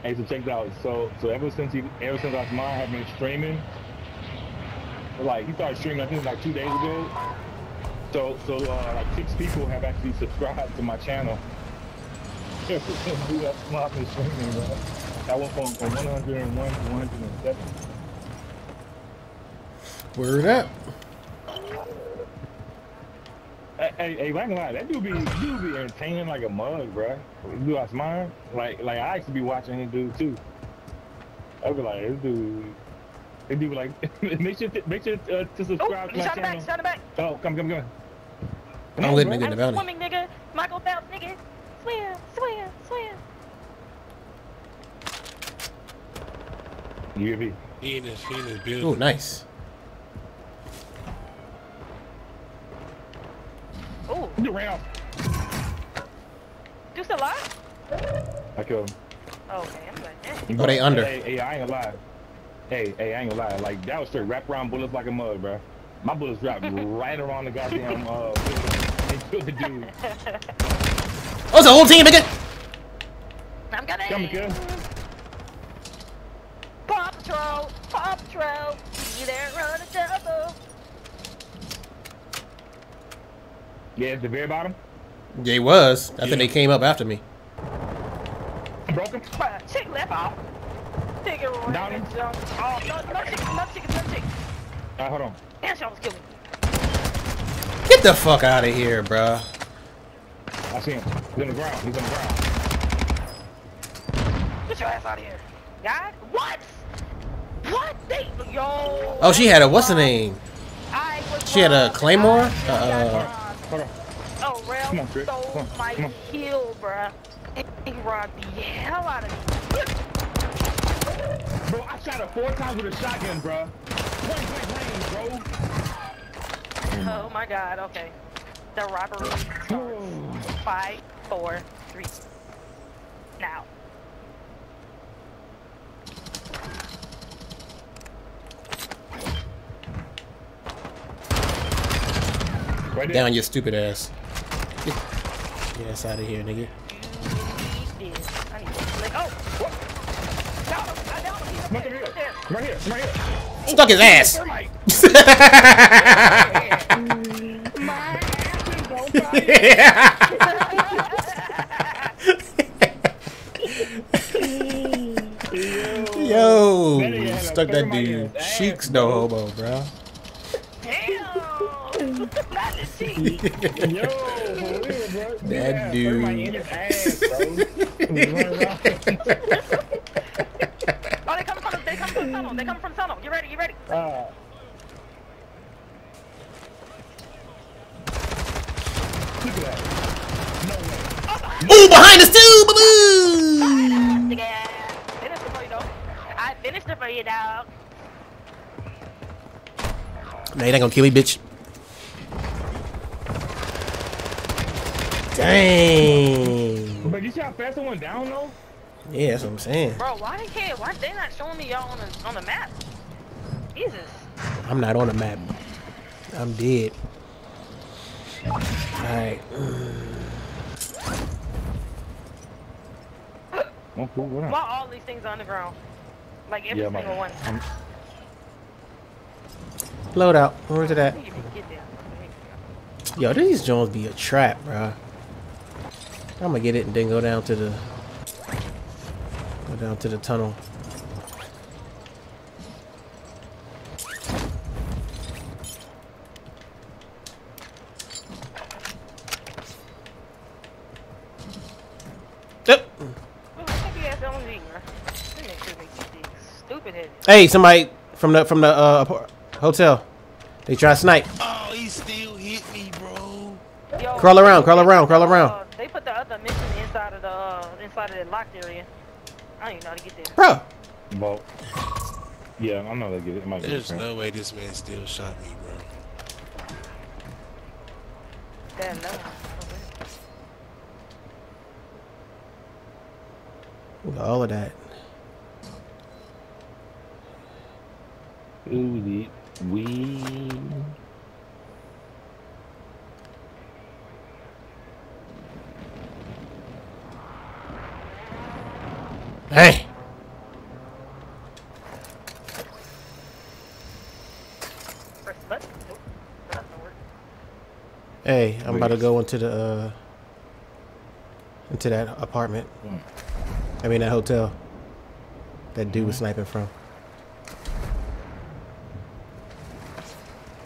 Speaker 5: Hey, so check it out. So, so ever since he, ever since Osman have been streaming, like he started streaming, I think like two days ago. So, so uh, like six people have actually subscribed to my channel. Ever since we have Osman been streaming, bro. I went from, from 101 to 107.
Speaker 4: Word up.
Speaker 5: Hey, hey, hey, I ain't lie, that dude be, dude be entertaining like a mug, bro. Dude, I smile. Like, like I used to be watching him do too. I'd be like, this dude, this dude be like, <laughs> make sure, to, make sure uh, to
Speaker 1: Oh,
Speaker 5: subscribe to
Speaker 1: you
Speaker 5: my
Speaker 1: shot it back,
Speaker 5: channel.
Speaker 1: shot it back.
Speaker 5: Oh, come, come, come. Come
Speaker 4: I'm
Speaker 5: on,
Speaker 4: letting
Speaker 5: bro.
Speaker 4: nigga in the
Speaker 1: I'm
Speaker 4: bounty.
Speaker 1: swimming, nigga. Michael Phelps, nigga. Swim, swim, swim.
Speaker 5: UAV.
Speaker 11: He in his, he in his
Speaker 4: Ooh,
Speaker 11: building.
Speaker 4: nice.
Speaker 1: I'm like, eh.
Speaker 4: Oh, they under.
Speaker 5: Hey, hey, I ain't gonna lie. Hey, hey, I ain't gonna lie. Like that was straight wrap around bullets like a mug, bro. My bullets dropped right around the goddamn uh. and killed the dude.
Speaker 4: Oh, it's a whole team, nigga.
Speaker 1: I'm gonna.
Speaker 5: Come, kid.
Speaker 1: Paw Patrol, Paw Patrol, be there, run a double.
Speaker 5: Yeah, at the very bottom.
Speaker 4: Yeah, he was. I think they came up after me.
Speaker 5: Broke him.
Speaker 1: Bruh, Chick left off. Chicken ran
Speaker 5: Down
Speaker 1: and jumped. Oh, no, no chicken, no chicken, no chicken.
Speaker 5: Alright, hold on.
Speaker 1: And she almost killed me.
Speaker 4: Get the fuck out of here, bruh.
Speaker 5: I see him. He's on the ground. He's on the ground.
Speaker 1: Get your ass out of here. God? What? What? They, yo.
Speaker 4: Oh, she had a what's the name?
Speaker 1: I was
Speaker 4: She had a claymore. Uh, uh,
Speaker 5: Hold on.
Speaker 1: Oh, Ralph
Speaker 5: Come on, Chris.
Speaker 1: stole
Speaker 5: Come on,
Speaker 1: my
Speaker 5: come on.
Speaker 1: kill, bruh. And He robbed the hell out of me.
Speaker 5: Bro, I shot her four times with a shotgun, bro. Point blank range, bro.
Speaker 1: Oh my god, okay. The robbery starts. <sighs> Five, four, three. Now.
Speaker 5: Right.
Speaker 4: Down your stupid ass. Get your ass out of here, nigga.
Speaker 1: I down him! He's up
Speaker 5: Come
Speaker 1: there!
Speaker 5: here. Right here. Right here.
Speaker 4: Stuck his ass. <laughs>
Speaker 5: Thermite.
Speaker 1: My ass is on fire!
Speaker 4: Yo,
Speaker 5: That nigga had a
Speaker 4: stuck that dude. Cheeks no
Speaker 5: bro.
Speaker 4: homo, bro.
Speaker 1: Damn! Not <laughs> from Sunnel. They come from Sunnel. Get ready, get ready. Uh. Look at that. No way.
Speaker 5: Oh, Ooh,
Speaker 4: behind us too! Boo-boo!
Speaker 1: Finish it for you, dog. I finished it for you, dog.
Speaker 4: No, you ain't gonna kill me, bitch. Dang.
Speaker 5: But you see how fast I went down, though?
Speaker 4: Yeah, that's what I'm saying.
Speaker 1: Bro, why they can't? Why they not showing me y'all on the on the map? Jesus.
Speaker 4: I'm not on the map. I'm dead. Alright.
Speaker 5: Oh, cool. What
Speaker 1: Why all these things on the ground? Like every
Speaker 5: Yeah, my
Speaker 1: single one.
Speaker 5: I'm,
Speaker 4: Load out. Where's it at?
Speaker 1: You can.
Speaker 4: Yo, these Jones be a trap, bro. I'm gonna get it and then go down to the go down to the tunnel. Yep.
Speaker 1: Look at the ass LMG, bro. Them niggas make these Stupid head.
Speaker 4: Hey, somebody from the from the uh, hotel. They try to snipe.
Speaker 11: Oh, he still hit me, bro.
Speaker 1: Yo,
Speaker 4: Crawl around, crawl around, crawl around.
Speaker 1: Uh, they put the other mission inside of the uh, inside of the locked area. I don't even know how to get there.
Speaker 4: Bro,
Speaker 5: well, yeah, I'm not gonna get it. it might
Speaker 11: There's
Speaker 5: different.
Speaker 11: no way this man still shot me, bro.
Speaker 1: Damn, no.
Speaker 4: Look at all of that.
Speaker 5: Ooh, the weed.
Speaker 4: Hey,
Speaker 1: Press the button. Nope. That doesn't work.
Speaker 4: hey, I'm about to go into the uh into that apartment. I mean that hotel. That dude was sniping from.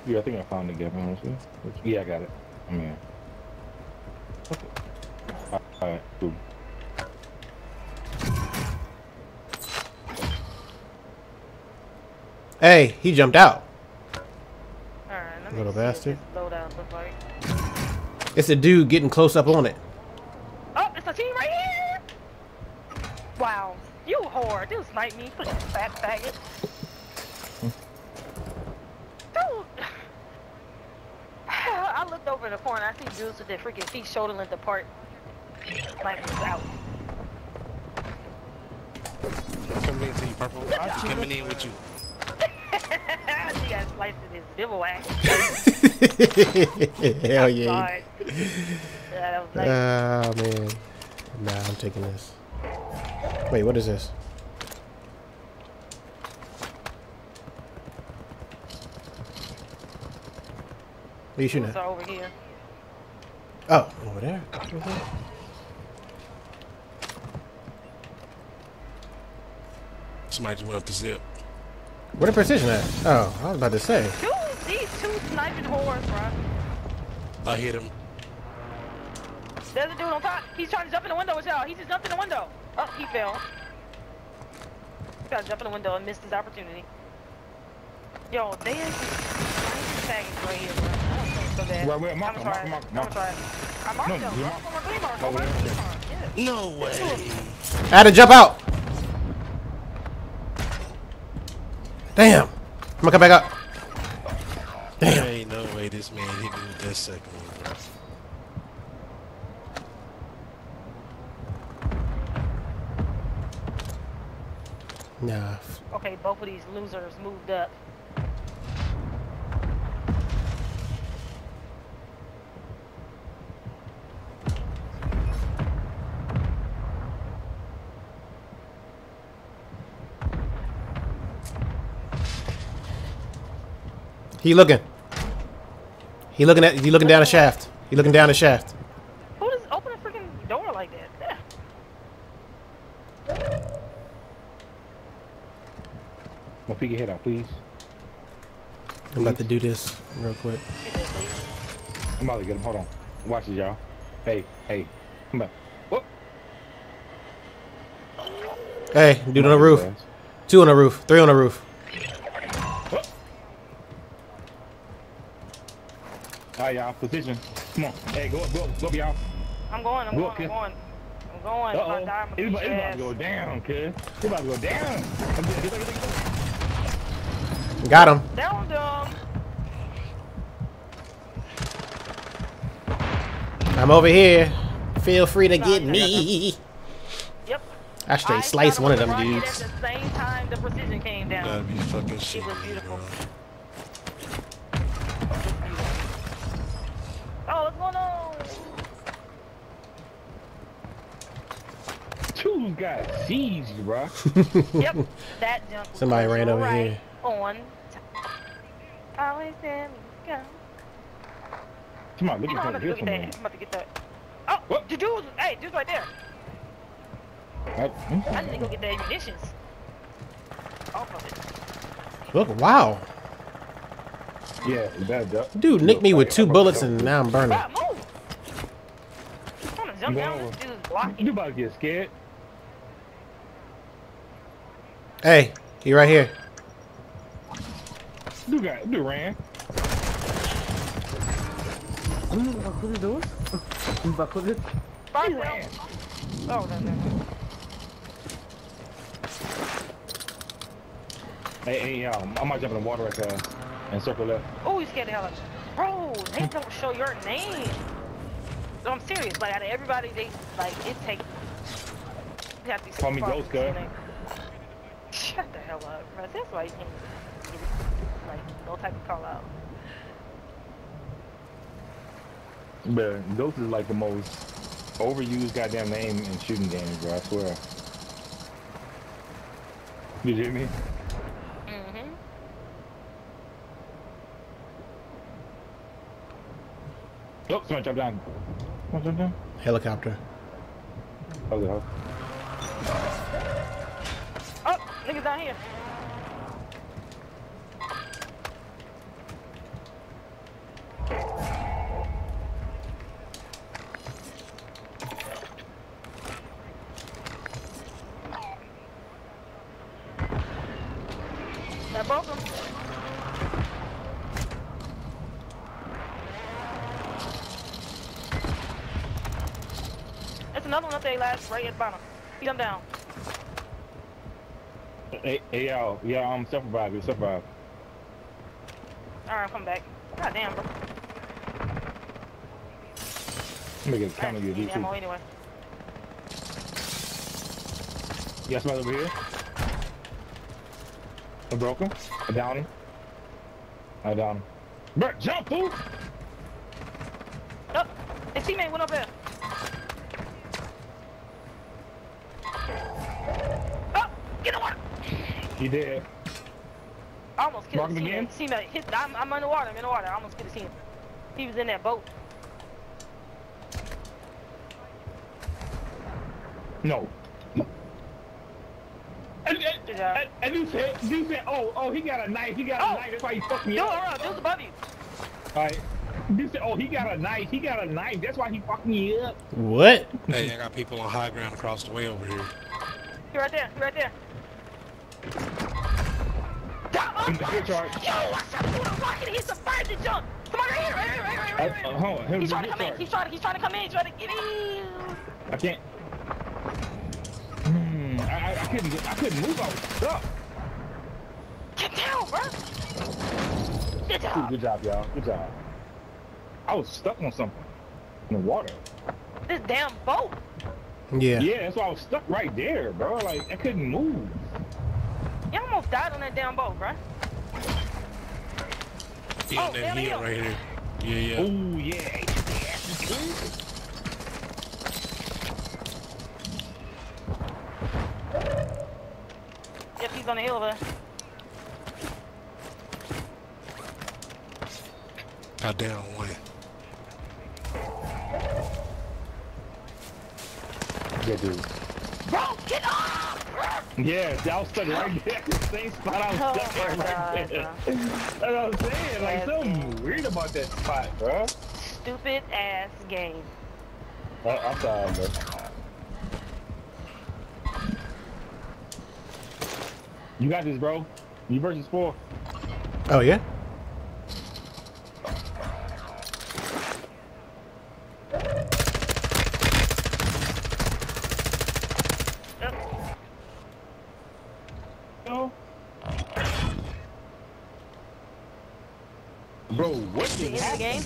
Speaker 5: Yeah, I think I found the gap. Honestly. Yeah, I got it. I'm in. Okay. All right, cool.
Speaker 4: Hey, he jumped out.
Speaker 1: Alright, let me
Speaker 4: Little
Speaker 1: see what
Speaker 4: bastard.
Speaker 1: this Loadout look like.
Speaker 4: It's a dude getting close up on it.
Speaker 1: Oh, it's a team right here! Wow, you whore. Dude snipe me, you fat faggot. Dude! <sighs> I looked over in the corner, I see dudes with their freaking feet shoulder length apart. Sniping us out.
Speaker 11: Coming into purple. I'm coming in with you. <laughs>
Speaker 1: he got sliced in his bivouac. <laughs>
Speaker 4: Hell yeah.
Speaker 1: Sorry. Yeah, that was nice.
Speaker 4: Oh man. Nah, I'm taking this. Wait, what is this? What are you shooting at?
Speaker 1: over here.
Speaker 4: Oh, over there. Over there.
Speaker 11: Somebody just went up the zip.
Speaker 4: Where the precision at? Oh, I was about to say.
Speaker 1: Dude, these two sniping whores, bro.
Speaker 11: I hit him.
Speaker 1: There's a dude on top. He's trying to jump in the window with y'all. He just jumped in the window. Oh, he fell. He tried to jump in the window and missed his opportunity. Yo, they is faggots right here, bro. I don't think so bad.
Speaker 5: Well, well,
Speaker 1: I'm
Speaker 5: mark
Speaker 1: gonna
Speaker 5: him,
Speaker 1: try it.
Speaker 5: mark him,
Speaker 1: I'm
Speaker 5: mark
Speaker 1: gonna try it. I marked
Speaker 5: No,
Speaker 1: him.
Speaker 5: you
Speaker 1: Mark
Speaker 5: mark-
Speaker 1: him on green mark.
Speaker 5: Oh,
Speaker 1: On my
Speaker 5: yeah.
Speaker 1: green mark. Yeah.
Speaker 11: No way.
Speaker 4: I had to jump out. Damn. I'm gonna come back up.
Speaker 11: There
Speaker 4: Damn.
Speaker 11: ain't no way this man hit me with that second one, bro.
Speaker 4: Nah.
Speaker 1: Okay, both of these losers moved up.
Speaker 4: He looking. He looking at. He looking down a shaft. He looking down a shaft.
Speaker 1: Who does open a freaking door like that? Yeah.
Speaker 5: My peek your head out, please.
Speaker 4: I'm about to do this real quick.
Speaker 5: I'm about to get him. Hold on. Watch this, y'all. Hey, hey. Come back. Whoop.
Speaker 4: Hey, dude on the roof. Two on the roof. Three on the roof.
Speaker 5: All right, y'all. Position. Come on. Hey, go up, go up, go up, y'all.
Speaker 1: I'm going, I'm
Speaker 5: Go
Speaker 1: going,
Speaker 5: up
Speaker 1: I'm going. I'm going.
Speaker 5: Uh-oh.
Speaker 1: diamond
Speaker 5: It's about, it's about to go down, kid. It's about to go down.
Speaker 4: Got him.
Speaker 1: Down them.
Speaker 4: I'm over here. Feel free to get me.
Speaker 1: Yep.
Speaker 4: I straight sliced one of them
Speaker 1: with a rocket
Speaker 4: dudes.
Speaker 1: At the same time the precision came down.
Speaker 11: That'd be fucking
Speaker 1: It
Speaker 11: shit.
Speaker 1: was beautiful.
Speaker 5: Two got seized, bro. <laughs>
Speaker 1: Yep, that jump. was
Speaker 4: Somebody ran over
Speaker 1: right
Speaker 4: here.
Speaker 1: On. time. Always tell me go.
Speaker 5: Come on, look
Speaker 1: You know,
Speaker 5: at
Speaker 1: I'm
Speaker 5: that.
Speaker 1: about to
Speaker 5: Get
Speaker 1: look at that. I'm about to get that. Oh,
Speaker 5: What?
Speaker 1: the dude, hey, dude's right there. Hmm? I need to go get the ammunitions. Off of it.
Speaker 4: Look, wow.
Speaker 5: Yeah, that, that.
Speaker 4: Dude nicked me with two bullets and now I'm burning.
Speaker 1: Bro, move. I'm gonna jump down. This dude's blocking.
Speaker 5: You about to get scared.
Speaker 4: Hey, he right here.
Speaker 5: Dude got, dude ran.
Speaker 1: Right there. Oh, no, no, no.
Speaker 5: Hey, hey, um, I might jump in the water right there and circle left.
Speaker 1: Oh, you scared the hell out of me. Bro, they don't show your name. No, I'm serious. Like, out of everybody, they, like, it takes. You have to be
Speaker 5: Call me Ghost,
Speaker 1: focused
Speaker 5: girl.
Speaker 1: On it. Shut the hell up, bro. That's why you can't get, like, no type of call out.
Speaker 5: But Ghost is like the most overused goddamn name in shooting games, bro. I swear. Did you hear me?
Speaker 1: Mm-hmm.
Speaker 5: Oh, someone jump down. Someone jump down.
Speaker 4: Helicopter.
Speaker 5: Oh, the hell.
Speaker 1: Niggas down here. That broke. There's another one up there, last right at the bottom. Beat him down.
Speaker 5: Hey, hey, yo, yeah, um, I'm self revive. Self revive.
Speaker 1: Alright, come back. God damn, bro.
Speaker 5: Make it count on you,
Speaker 1: Need
Speaker 5: dude.
Speaker 1: ammo anyway.
Speaker 5: You got somebody over here? I broke him. I down him. I down him. Bro, jump, fool!
Speaker 1: Oh, his teammate went up there.
Speaker 5: He did.
Speaker 1: I almost killed
Speaker 5: Mark
Speaker 1: his
Speaker 5: him
Speaker 1: teammate.
Speaker 5: again?
Speaker 1: His teammate hit, I'm, I'm in the water. I'm in the water. I almost killed his teammate. He was in that boat.
Speaker 5: No. And, and,
Speaker 1: Good job.
Speaker 5: and, and you said, you said, oh, oh, he got a knife. He got a
Speaker 1: Oh.
Speaker 5: knife. That's why he fucked me
Speaker 1: Dude,
Speaker 5: up.
Speaker 1: hold on. Dude's above you.
Speaker 5: All right. You said, oh, he got a knife. He got a knife. That's why he fucked me up.
Speaker 4: What?
Speaker 11: Hey, I got people on high ground across the way over here.
Speaker 1: He right there. He right there. Stop
Speaker 5: He's a good charge.
Speaker 1: Yo, what's up, dude? I'm blocking. He's the first jump. Come on, right here, right here, right here, right here. Right here.
Speaker 5: uh, hold on.
Speaker 1: He's
Speaker 5: He's
Speaker 1: trying to come in. He's trying. He's trying to come in. He's trying to get in.
Speaker 5: I can't. Hmm. I, I, I couldn't get. I couldn't move. I was stuck.
Speaker 1: Get down, bro. Good
Speaker 5: Good,
Speaker 1: job.
Speaker 5: good job, y'all. Good job. I was stuck on something in the water.
Speaker 1: This damn boat.
Speaker 4: Yeah.
Speaker 5: Yeah, that's why I was stuck right there, bro. Like I couldn't move.
Speaker 1: You almost died on that damn boat, bro.
Speaker 11: He
Speaker 1: Oh,
Speaker 11: on that
Speaker 1: down
Speaker 11: hill
Speaker 1: hill.
Speaker 11: right here. Yeah, yeah.
Speaker 5: Oh yeah.
Speaker 1: Yep, he's on the hill there.
Speaker 11: Got down one.
Speaker 5: Yeah, dude.
Speaker 1: Bro, get off!
Speaker 5: Yeah, I was stuck right <gasps> there. <laughs> Same spot I was
Speaker 1: Oh
Speaker 5: stuck at
Speaker 1: my
Speaker 5: right
Speaker 1: God,
Speaker 5: there. <laughs> That's what I'm saying. Like
Speaker 1: Ass
Speaker 5: something
Speaker 1: game.
Speaker 5: weird about that spot, bro.
Speaker 1: Stupid ass game.
Speaker 5: I, I'm sorry, bro. You got this, bro. You versus four.
Speaker 4: Oh yeah.
Speaker 1: Bro,
Speaker 11: The game.